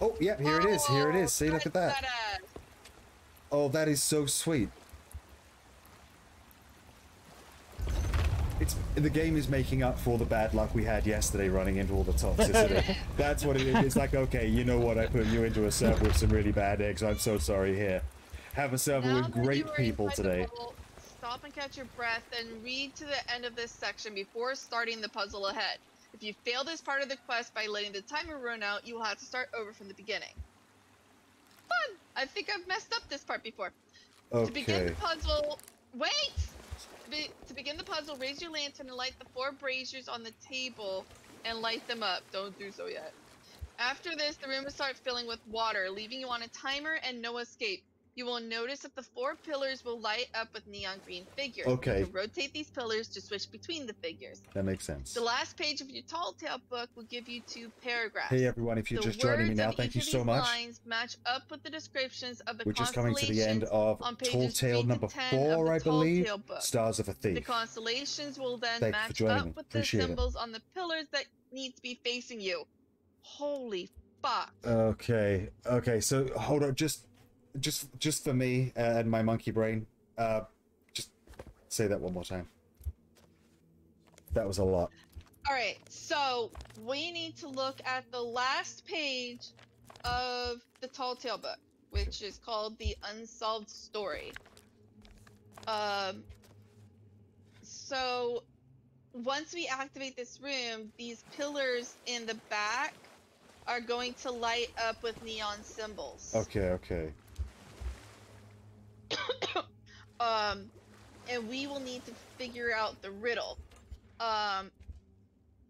Oh yeah, here it is. Here it Oh. See, look at nice that. Oh, that is so sweet. It's the game is making up for the bad luck we had yesterday running into all the toxicity. That's what it is. It's like, okay, you know what? I put you into a server with some really bad eggs. I'm so sorry. Here, have a server Now with great people today. Stop and catch your breath and read to the end of this section before starting the puzzle ahead. If you fail this part of the quest by letting the timer run out, you will have to start over from the beginning. Fun! I think I've messed up this part before. To begin the puzzle, wait! To, be, to begin the puzzle, raise your lantern and light the four braziers on the table and light them up. Don't do so yet. After this, the room will start filling with water, leaving you on a timer and no escape. You will notice that the four pillars will light up with neon green figures. Okay. You can rotate these pillars to switch between the figures. That makes sense. The last page of your Tall Tale book will give you two paragraphs. Hey everyone, if you're The just joining me now, thank you so much. Lines match up with the descriptions of the We're just coming to the end of Tall Tale number 10 of four, the I believe. Stars of a Thief. The constellations will then Thank match up me. with the Appreciate it. symbols on the pillars that need to be facing you. Holy fuck. Okay, okay. So hold on, just, just, just for me and my monkey brain. Uh, just say that one more time. That was a lot. All right, so we need to look at the last page of the Tall Tale book, which is called The Unsolved Story. Um, so once we activate this room, these pillars in the back are going to light up with neon symbols. Okay, okay. um, and we will need to figure out the riddle. Um,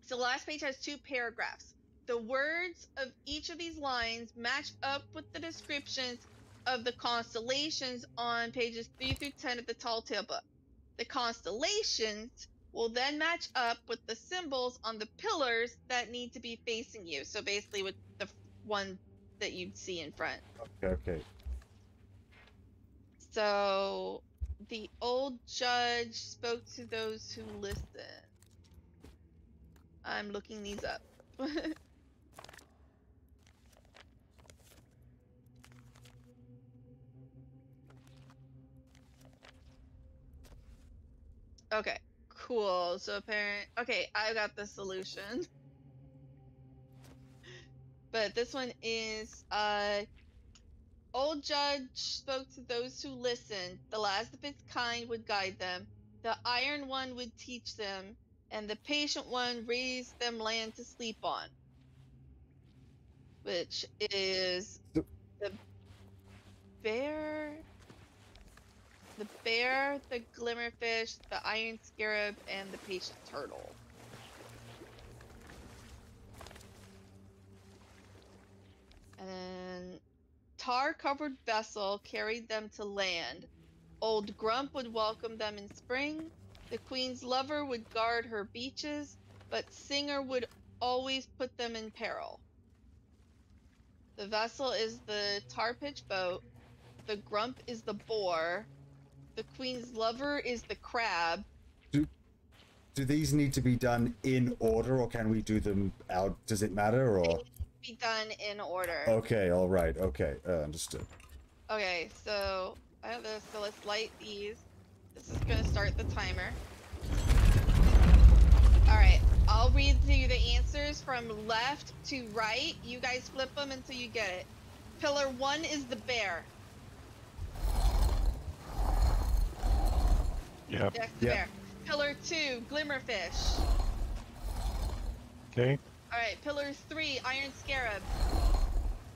so the last page has two paragraphs. The words of each of these lines match up with the descriptions of the constellations on pages 3 through 10 of the Tall Tale book. The constellations will then match up with the symbols on the pillars that need to be facing you. So basically, with the one that you'd see in front. Okay, okay. So the old judge spoke to those who listened. I'm looking these up. okay, cool. So apparent. Okay, I got the solution. But this one is uh Old Judge spoke to those who listened. The last of its kind would guide them. The Iron One would teach them, and the Patient One raised them land to sleep on. Which is The- the bear, the bear, the glimmerfish, the iron scarab, and the patient turtle. And then tar covered vessel carried them to land. Old Grump would welcome them in spring. The queen's lover would guard her beaches, but Singer would always put them in peril. The vessel is the tar pitch boat. The grump is the boar. The queen's lover is the crab. Do these need to be done in order, or can we do them out? Does it matter, or? Be done in order. Okay, all right, okay, uh, understood. Okay, so I have this. So let's light these. This is gonna start the timer. All right, I'll read to you the answers from left to right. You guys flip them until you get it. Pillar one is the bear. Yep. That's the Yep. bear. Pillar two, glimmerfish. Okay. All right, pillar three, iron scarab.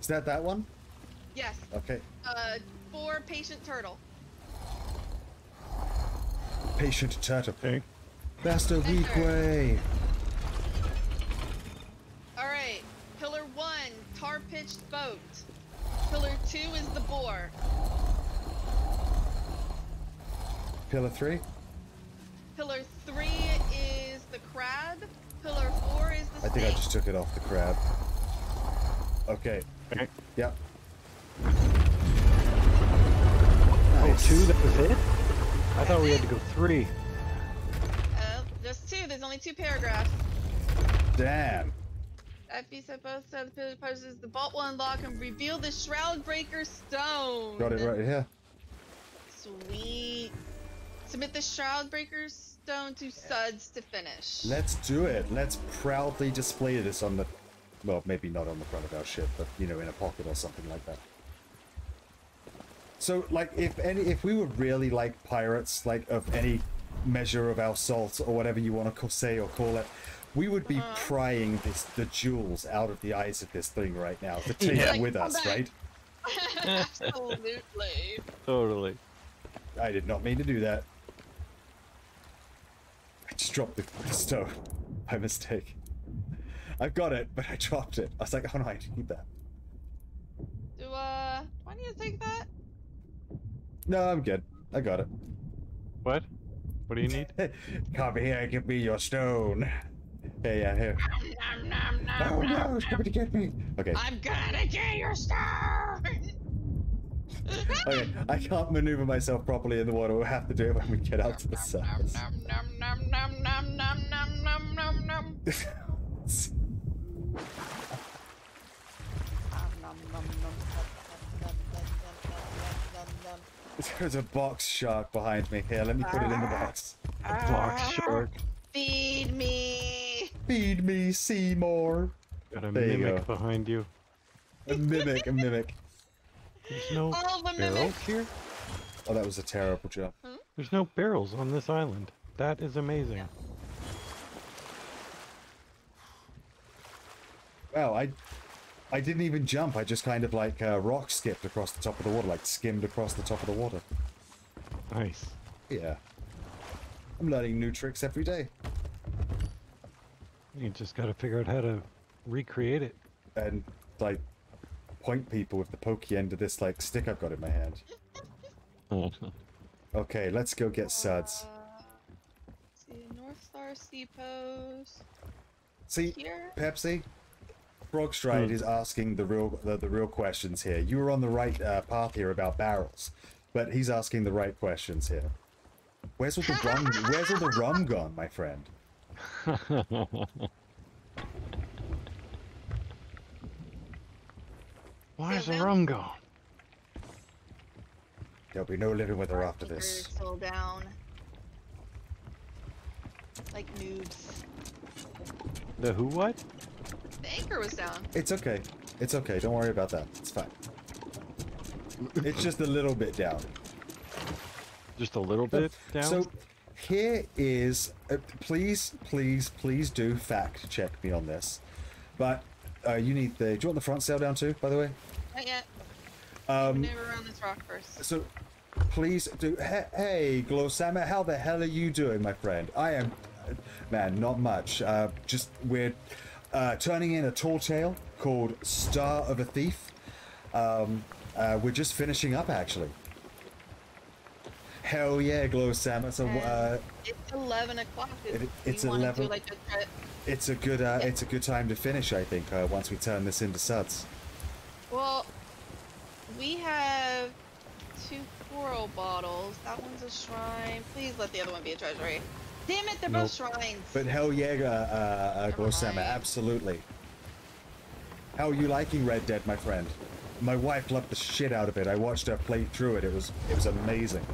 Is that that one? Yes. Okay. Uh, four, patient turtle. Patient turtle. Okay. That's the weak Enter. way. All right, pillar one, tar pitched boat. Pillar two is the boar. Pillar three. Pillar three is the crab. Pillar four is the I think I just took it off the crab. Okay. Okay. Yep. Oh, two. That was it. I thought we had to go three. Uh, there's two. There's only two paragraphs. Damn. If you said both of the pillar poses, the vault will unlock and reveal the Shroudbreaker Stone. Got it right here. Sweet. Submit the Shroudbreaker Stone to Suds to finish. Let's do it. Let's proudly display this on the, well, maybe not on the front of our ship, but you know, in a pocket or something like that. So, like, if any, if we were really like pirates, like of any measure of our salt or whatever you want to say or call it, we would be uh-huh. prying this the jewels out of the eyes of this thing right now to take Yeah. it with Come us, back. right? Absolutely. Totally. I did not mean to do that. I just dropped the the stone by mistake. I've got it, but I dropped it. I was like, oh no, I need that. Do uh, do I need to take that? No, I'm good. I got it. What? What do you need? Come here, give me your stone. Hey, yeah, here. Nom, nom, nom, Oh nom. no, it's coming to get me. Okay, I'm gonna get your star. okay, I can't maneuver myself properly in the water. We'll have to do it when we get out to the surface. There's a box shark behind me. Here, let me put it in the box. A box shark. Feed me. Feed me, Seymour. Got a there mimic you behind you. A mimic, a mimic. There's no All the barrels here. Oh, that was a terrible job. There's no barrels on this island. That is amazing. Wow, I, I didn't even jump. I just kind of like uh, rock skipped across the top of the water, like skimmed across the top of the water. Nice. Yeah. I'm learning new tricks every day. You just got to figure out how to recreate it. And like point people with the pokey end of this like stick I've got in my hand. Okay, let's go get suds. Uh, see, North Star Sea Post. See, Here? Pepsi, Frogstride Hmm. is asking the real the, the real questions here. You were on the right uh, path here about barrels, but he's asking the right questions here. Where's all the rum? Where's all the rum gone, my friend? Where's the Silver? rum gone? There'll be no living with her after Anchor's this. Still down. Like noobs. The who what? The anchor was down. It's okay. It's okay. Don't worry about that. It's fine. It's just a little bit down. Just a little bit down? So here is, uh, please, please, please do fact check me on this. But uh, you need the. Do you want the front sail down too? By the way. Not yet. Um, Maneuver around this rock first. so please do. Hey, hey Glosama, how the hell are you doing, my friend? I am, man, not much. Uh, just we're uh, turning in a tall tale called Stars of a Thief. Um, uh, we're just finishing up actually. Hell yeah, Glosama. So uh, It's 11 o'clock. It- it's 11. Do like a, it's a good uh, it's a good time to finish. I think uh, once we turn this into suds. well, we have two coral bottles. That one's a shrine. Please let the other one be a treasury. Damn it, they're both shrines. But hell yeah, uh, uh, uh, Never Glosama, mind. absolutely. How are you liking Red Dead, my friend? My wife loved the shit out of it. I watched her play through it. It was it was amazing.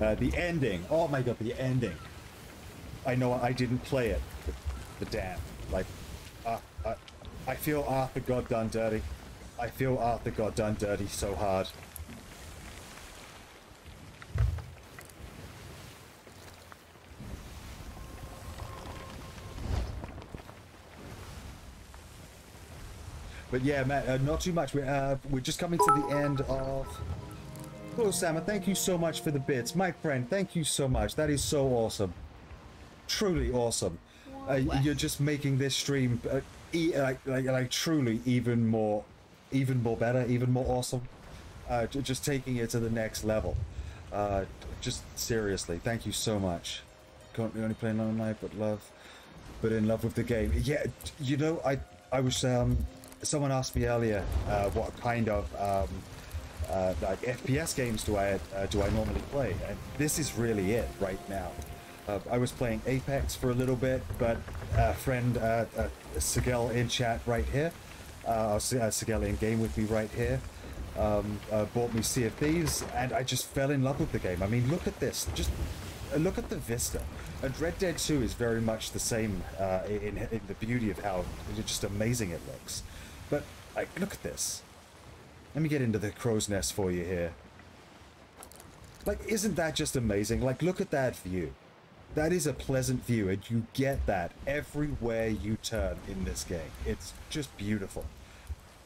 Uh, the ending. Oh my god, the ending. I know I didn't play it. The damn. Like, uh, uh, I feel Arthur got done dirty. I feel Arthur got done dirty so hard. But yeah, Matt, uh, not too much. We're, uh, we're just coming to the end of. Hello, Sama. Thank you so much for the bits. My friend, thank you so much. That is so awesome. Truly awesome. Uh, you're just making this stream uh, e- like, like, like truly even more, even more better, even more awesome. Uh, just taking it to the next level. Uh, just seriously, thank you so much. Currently only playing online, but love, but in love with the game. Yeah, you know, I I was um, someone asked me earlier uh, what kind of um, uh, like FPS games do I uh, do I normally play, and this is really it right now. Uh, I was playing Apex for a little bit, but a friend, uh, uh, Sigel in chat right here, uh, uh, Sigel in game with me right here, um, uh, bought me Sea of Thieves, and I just fell in love with the game. I mean, look at this. Just uh, look at the vista. And Red Dead 2 is very much the same in, in the beauty of how just amazing it looks. But like, look at this. Let me get into the crow's nest for you here. Like, isn't that just amazing? Like, look at that view. That is a pleasant view, and you get that everywhere you turn in this game. It's just beautiful.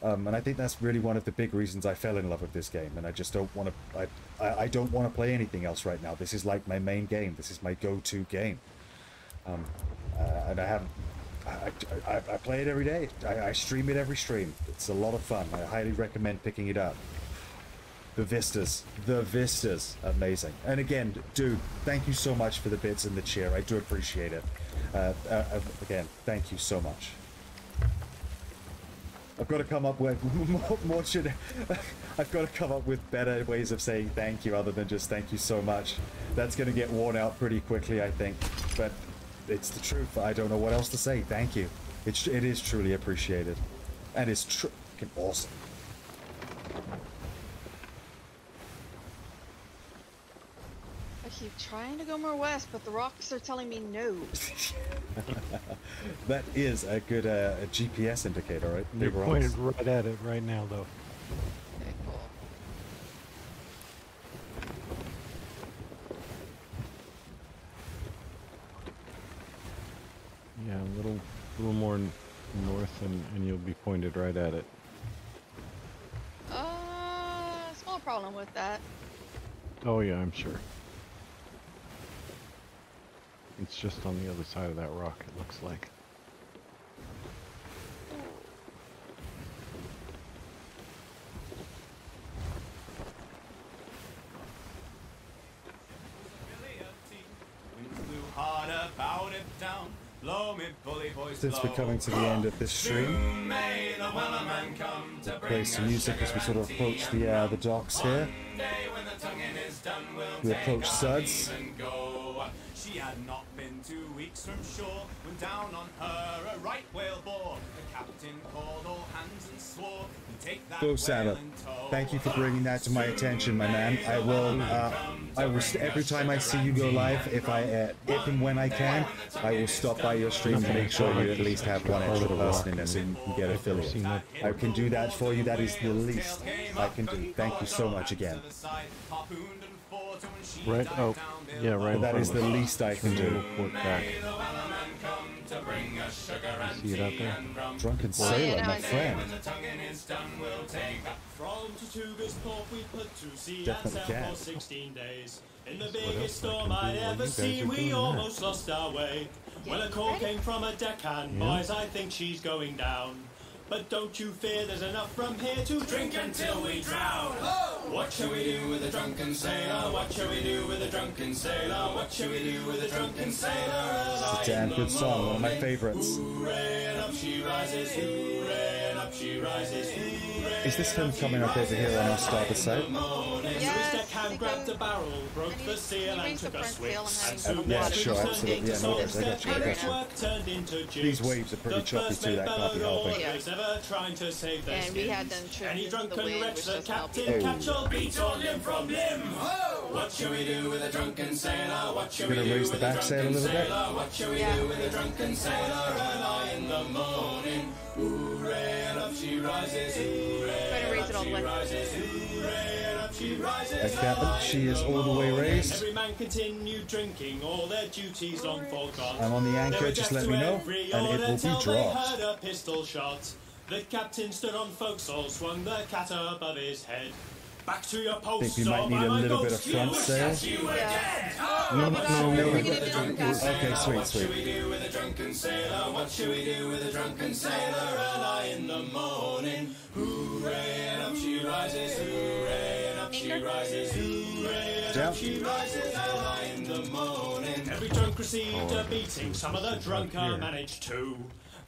Um, and I think that's really one of the big reasons I fell in love with this game. And I just don't want to. I, I, don't want to play anything else right now. This is like my main game. This is my go-to game. Um, uh, and I have. I, I, I play it every day. I, I stream it every stream. It's a lot of fun. I highly recommend picking it up. The vistas, the vistas, amazing. And again, dude, thank you so much for the bits and the cheer. I do appreciate it. Uh, uh, uh, again, thank you so much. I've got to come up with more, more should, I've got to come up with better ways of saying thank you other than just thank you so much. That's going to get worn out pretty quickly, I think. But it's the truth. I don't know what else to say. Thank you. It's it is truly appreciated, and it's tr- awesome. Keep trying to go more west, but the rocks are telling me no. that is a good uh, a GPS indicator, right? You're rocks. pointed right at it right now, though. Okay, cool. Yeah, a little, little more north, and, and you'll be pointed right at it. Uh, small problem with that. Oh yeah, I'm sure. It's just on the other side of that rock. It looks like. Since we're coming to the end of this stream, play some music as we sort of approach the uh, the docks here. We approach Suds. She had not been two weeks from shore when down on her a right whale bore. The captain called all hands and swore he'd take that Bo whale in thank you for bringing that to my attention, my man. I will, uh, I will, every time I see you go live, if I, uh, if and when I can, I will stop by your stream to make sure you at least have one extra person in there so you can get affiliate. I can do that for you, that is the least I can do. Thank you so much again. Right. Oh, yeah, right. in That front is of the us. least I can do. Report back. See it out there? Drunken Oh, yeah, sailor, no, my I see. friend. From Tortugas port we put to sea Definitely and sailed can. for 16 days. In the biggest storm I'd ever guys see, we doing that? almost lost our way. When a call came from a deckhand, Yeah. boys, I think she's going down. But don't you fear, there's enough from here to drink until we drown. What shall we do with a drunken sailor? What shall we do with a drunken sailor? What shall we do with a drunken sailor? It's a damn good song, one of my favorites. Hooray, and up she rises, hooray, and up she rises, hooray. Is this him coming up over here on our starboard side? Yes, So his deckhand grabbed a barrel, broke And the seal and took a front swig. sail and And had soon a the Yeah, sure, absolutely. Yeah, no worries. I got you, I got you. work turned into jigs. These waves are pretty choppy too, that can't be bellowed helping. Always ever trying to save their And we had them trimmed Any into the drunken wretch which that doesn't captain either. catch all beat or limb from limb. What shall we do with a drunken sailor? What shall You're we gonna do raise the with a back sail a drunken little bit? sailor? What shall we Yeah. do with a drunken sailor? Early in the morning, hooray, and up she rises, hooray. Try to raise it all the way. rises, hooray, and up she rises. Captain, she is all the way raised. Every man continued drinking, all their duties long forgot. I'm on the anchor, just let me know, and it will be till They dropped. Heard a pistol shot. The captain stood on forecastle, swung the cat above his head. Back to your post. Think we might need a little bit of ghost, front you sail. wish that you were Yeah. Oh, No, no, no, no. gonna get down, guys. Okay, sweet, What shall we sweet. do with a drunken sailor? What shall we do with a drunken sailor? Early in the morning, hooray, and up she rises, hooray, and up she rises, hooray, and up she rises early in the morning. Every drunk received oh, a beating, some of the drunker managed to.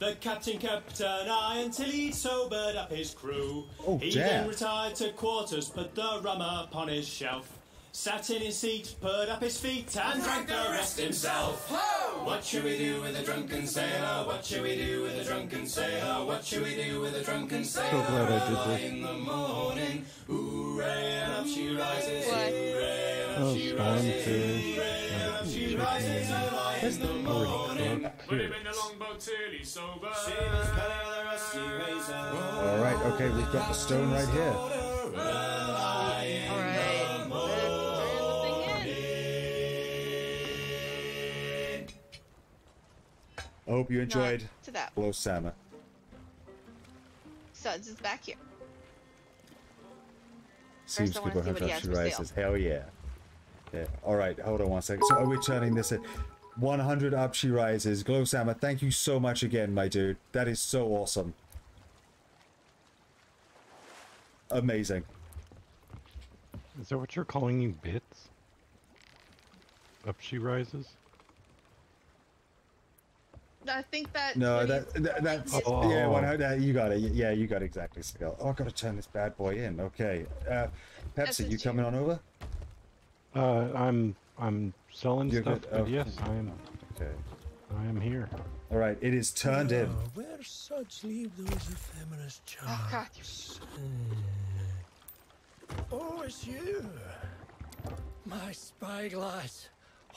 The captain kept an eye until he'd sobered up his crew. Oh, he damn. then retired to quarters, put the rum upon his shelf. Sat in his seat, put up his feet, and drank the rest himself. What should we do with a drunken sailor? What should we do with a drunken sailor? What should we do with a drunken sailor? So glad I did this. in the morning, hooray, and up she rises, What? hooray, and up Oh, she storm rises, fish. hooray, and up she rises early in the morning. Put him in the longboat till he's sober. Sailors belly with a rusty razor. All right, okay, we've got the stone right here. I hope you Not enjoyed to that. Blow Sama. Suds is back here. Seems I good wanna see 100 he has sale. rises. Hell yeah. Yeah. All right, hold on one second. So are we turning this in? 100 up she rises. Glow Sama, thank you so much again, my dude. That is so awesome. Amazing. Is that what you're calling you bits? Up she rises? I think that. No, what that, he's- that that's Oh. yeah, 100, you got it. Yeah, you got it exactly. Scale. Oh, I got to turn this bad boy in. Okay. Uh, That's Pepsi, his you coming on over? Uh, I'm I'm selling You're stuff, good? but Okay. yes, I am Okay. I am here. All right, it is turned in. Where such leave those ephemeris Oh God. charms? Oh, it's you. My spyglass.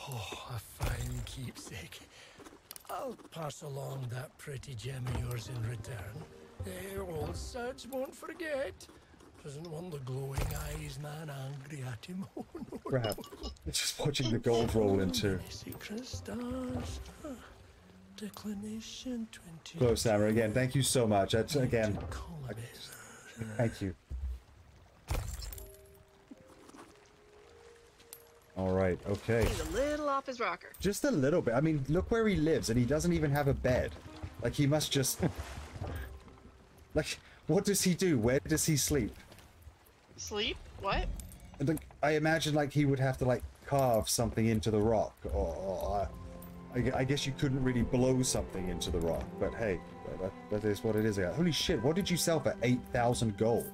Oh, a fine keepsake. I'll pass along that pretty gem of yours in return. Eh, old Suds won't forget. Doesn't want the glowing eyes man angry at him. Oh, no. Crap. Just watching the gold roll into. Ah, Declination 20. Glow Sama again. Thank you so much. That's again. Thank you. All right. Okay. He's a little off his rocker. Just a little bit. I mean, look where he lives, and he doesn't even have a bed. Like he must just. like, what does he do? Where does he sleep? Sleep? What? And, like, I imagine like he would have to like carve something into the rock, or, or I, I guess you couldn't really blow something into the rock. But hey, that, that is what it is. Holy shit! What did you sell for eight thousand gold?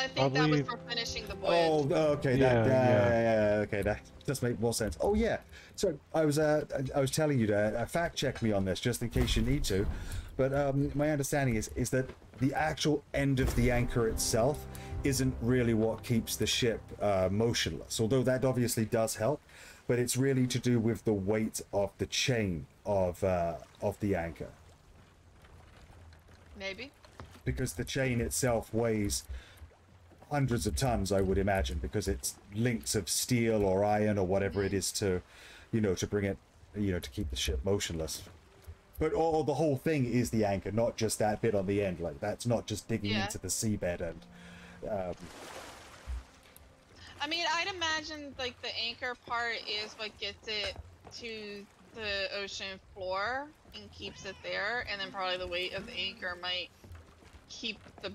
I think that was for finishing the Oh, voyage. okay, Yeah, that, yeah, yeah. yeah, yeah, okay, that does make more sense. Oh yeah, so I was, uh, I- I was telling you to uh, fact check me on this just in case you need to, but um, my understanding is is that the actual end of the anchor itself isn't really what keeps the ship uh, motionless. Although that obviously does help, but it's really to do with the weight of the chain of uh, of the anchor Maybe. because the chain itself weighs hundreds of tons, I would imagine, because it's links of steel or iron or whatever it is to, you know, to bring it, you know, to keep the ship motionless. But all the whole thing is the anchor, not just that bit on the end. Like that's not just digging Yeah. into the seabed and. Um, I mean, I'd imagine like the anchor part is what gets it to the ocean floor and keeps it there, and then probably the weight of the anchor might keep the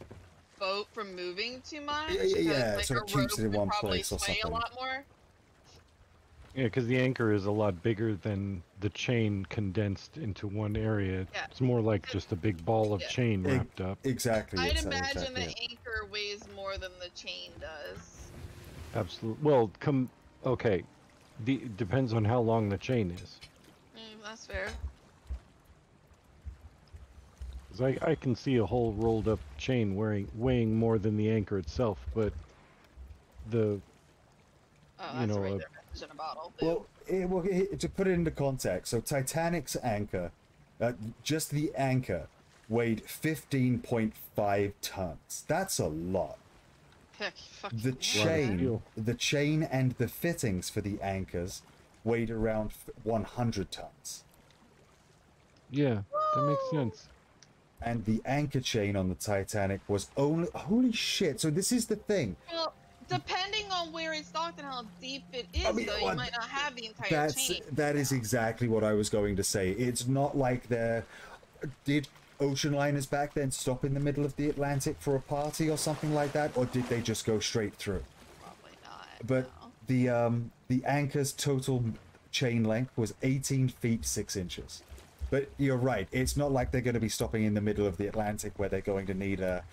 boat from moving too much. Yeah, yeah, yeah, because, sort a of keeps it rope in would one probably place or sway something. A lot more. Yeah, because the anchor is a lot bigger than the chain condensed into one area. Yeah. It's more like just a big ball of Yeah. chain wrapped up. exactly. I'd it's- imagine exactly the anchor weighs more than the chain does. Absolutely. Well, come. Okay. The depends on how long the chain is. Mm, that's fair. 'Cause I, I can see a whole rolled up chain weighing weighing more than the anchor itself, but the Oh, You that's know, right uh, there. Message in a bottle. Well, it, well it, to put it into context, so Titanic's anchor, uh, just the anchor, weighed 15.5 tons. That's a lot. Heck, The chain, steel. the chain and the fittings for the anchors weighed around 100 tons. yeah, that makes sense. And the anchor chain on the Titanic was only holy shit. So this is the thing. Well, depending on where it's docked and how deep it is, I mean, though, well, you might not have the entire That's chain. that is exactly what I was going to say. It's not like they're did ocean liners back then stop in the middle of the Atlantic for a party or something like that, or did they just go straight through? Probably not. But the um the anchor's total chain length was 18 feet 6 inches. But you're right, it's not like they're going to be stopping in the middle of the Atlantic where they're going to need a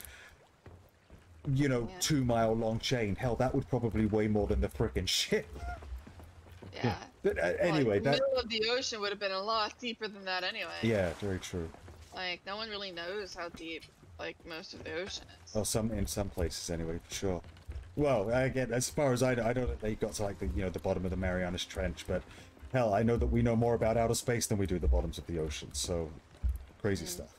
you know, Yeah. 2 mile long chain. Hell, that would probably weigh more than the frickin' ship. Yeah. But uh, Well, anyway, like, the that middle of the ocean would have been a lot deeper than that anyway. Yeah, very true. Like no one really knows how deep like most of the ocean is. Or some in some places anyway, for sure. Well, again, as far as I know, I know that they got to like the you know the bottom of the Marianas Trench, but hell, I know that we know more about outer space than we do the bottoms of the ocean. So crazy stuff.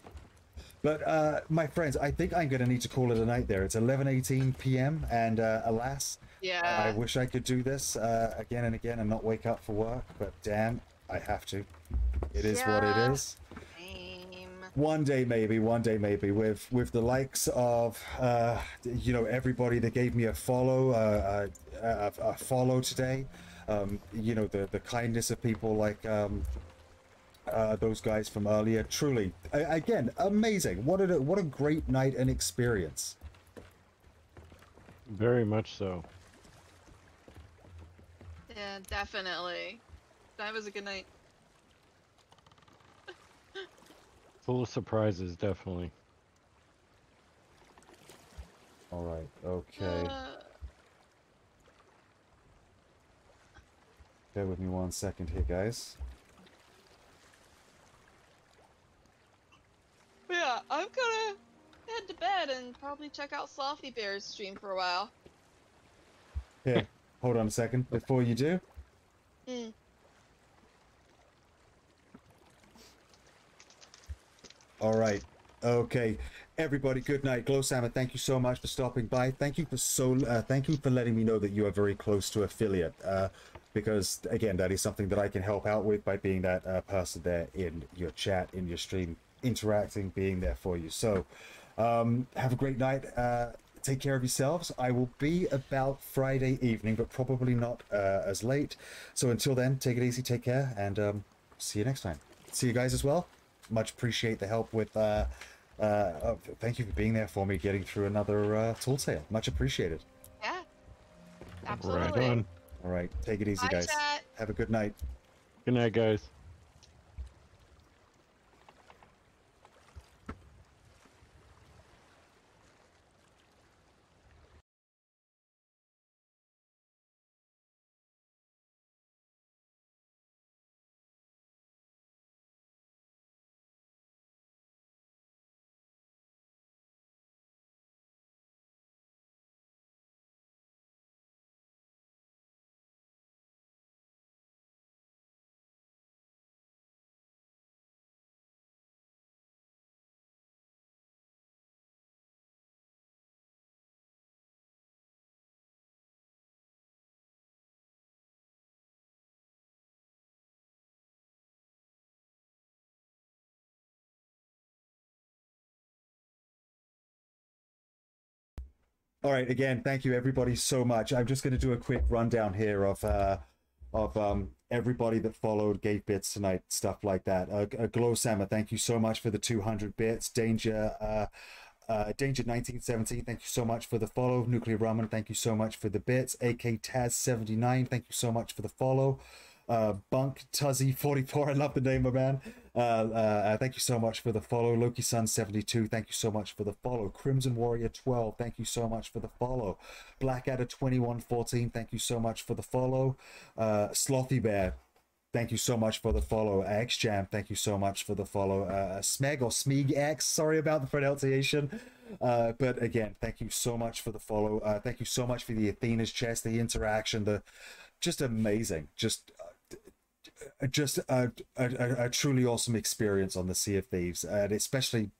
But uh, my friends, I think I'm gonna need to call it a night there. It's 11:18 p.m. and uh, alas, yeah. I wish I could do this uh, again and again and not wake up for work, but damn, I have to. It is what it Yeah. is. Same. One day maybe, one day maybe, with with the likes of uh, you know everybody that gave me a follow, uh, a, a, a follow today. Um, you know the the kindness of people like um, uh, those guys from earlier. Truly, a- again, amazing. What a what a great night and experience. Very much so. Yeah, definitely. That was a good night. Full of surprises, definitely. All right, okay. Uh, Bear with me one second here, guys. yeah, I'm gonna head to bed and probably check out Slothy Bear's stream for a while. Here, hold on a second. Before you do, Hmm. All right. Okay. Everybody, good night. Glow Salmon, thank you so much for stopping by. Thank you for so uh, thank you for letting me know that you are very close to affiliate. Uh, because again, that is something that I can help out with by being that uh, person there in your chat, in your stream, interacting, being there for you. So, um, have a great night. Uh, take care of yourselves. I will be about Friday evening, but probably not uh, as late. So until then, take it easy, take care, and um, see you next time. See you guys as well. Much appreciate the help with. Uh, uh, uh, thank you for being there for me, getting through another uh, tall tale. Much appreciated. Yeah. Absolutely. Right on. All right, take it easy, Bye, guys. chat. Have a good night. Good night, guys. All right, again, thank you everybody so much. I'm just going to do a quick rundown here of uh, of um, everybody that followed, gave bits tonight, stuff like that. Uh, uh, Glow Sammer, thank you so much for the 200 bits. Danger, uh, uh, Danger 1917, thank you so much for the follow. Nuclear Ramen, thank you so much for the bits. AK Taz 79, thank you so much for the follow. Uh, Bunk Tuzzy 44, I love the name, my man. Uh, uh, uh, thank you so much for the follow. Loki Sun 72, thank you so much for the follow. Crimson Warrior 12, thank you so much for the follow. Blackadder 2114, thank you so much for the follow. Uh, Slothy Bear, thank you so much for the follow. X Jam, thank you so much for the follow. Uh, Smeg or Smeeg X, sorry about the pronunciation. Uh, but again, thank you so much for the follow. Uh, thank you so much for the Athena's chest, the interaction, the just amazing. Just uh, just a, a, a- truly awesome experience on the Sea of Thieves, and especially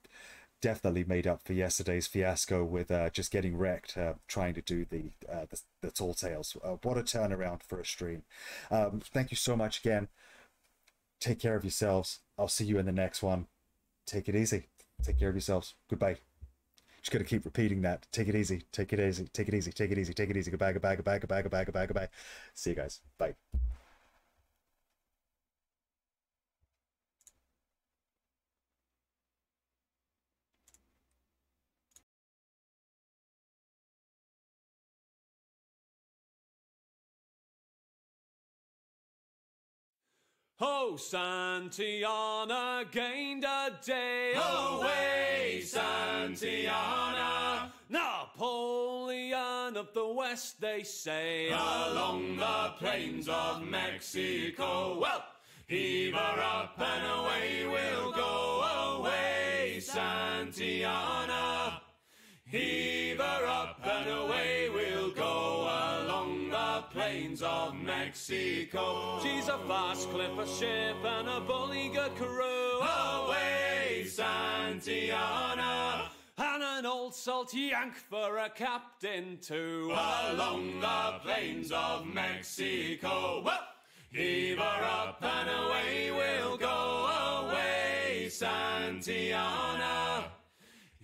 definitely made up for yesterday's fiasco with uh, just getting wrecked uh, trying to do the uh, the, the tall tales. Uh, what a turnaround for a stream! Um, thank you so much again. Take care of yourselves. I'll see you in the next one. Take it easy. Take care of yourselves. Goodbye. Just gonna keep repeating that. Take it easy. Take it easy. Take it easy. Take it easy. Take it easy. Goodbye. Goodbye. Goodbye. Goodbye. Goodbye. Goodbye. Goodbye. See you guys. Bye. Oh, Santiana gained a day away, Santiana. Napoleon of the West, they say, along the plains of Mexico. Well, heave her up and away we'll go away, Santillana. Heave her up and away we'll go the plains of Mexico. She's a fast clipper ship and a bully good crew. Away, Santiana. And an old salt yank for a captain too. Along the plains of Mexico. Heave her up and away we'll go away, Santiana.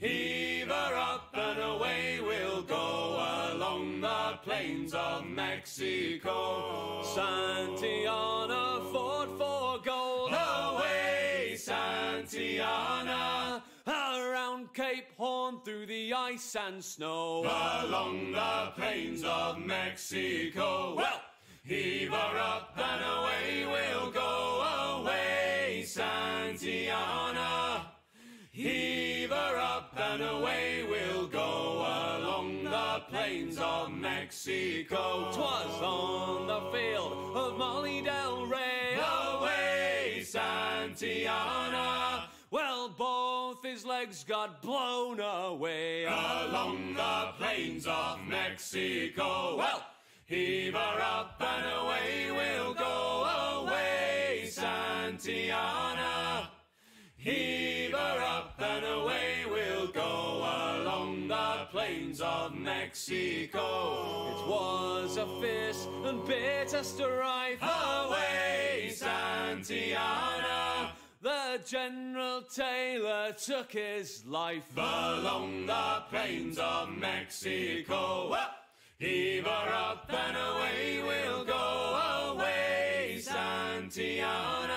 Heave her up and away we'll go along the plains of Mexico. Santiana fought for gold. Away, Santiana. Around Cape Horn through the ice and snow. Along the plains of Mexico. Well, heave her up and away we'll go away, Santiana. Heave her up and away we'll go along the plains of Mexico. Twas on the field of Molly Del Rey. Away, Santiana. Well, both his legs got blown away along the plains of Mexico. Well, heave her up and away we'll go away, Santiana. Heave her up and away we'll go along the plains of Mexico. It was a fierce and bitter strife. Away, Santiana. The General Taylor took his life along the plains of Mexico. Heave her up and away we'll go away, Santiana.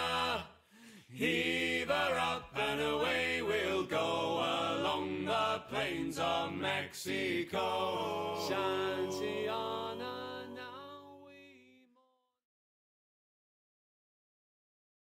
Heave her up and away we'll go along the plains of Mexico. Santiana.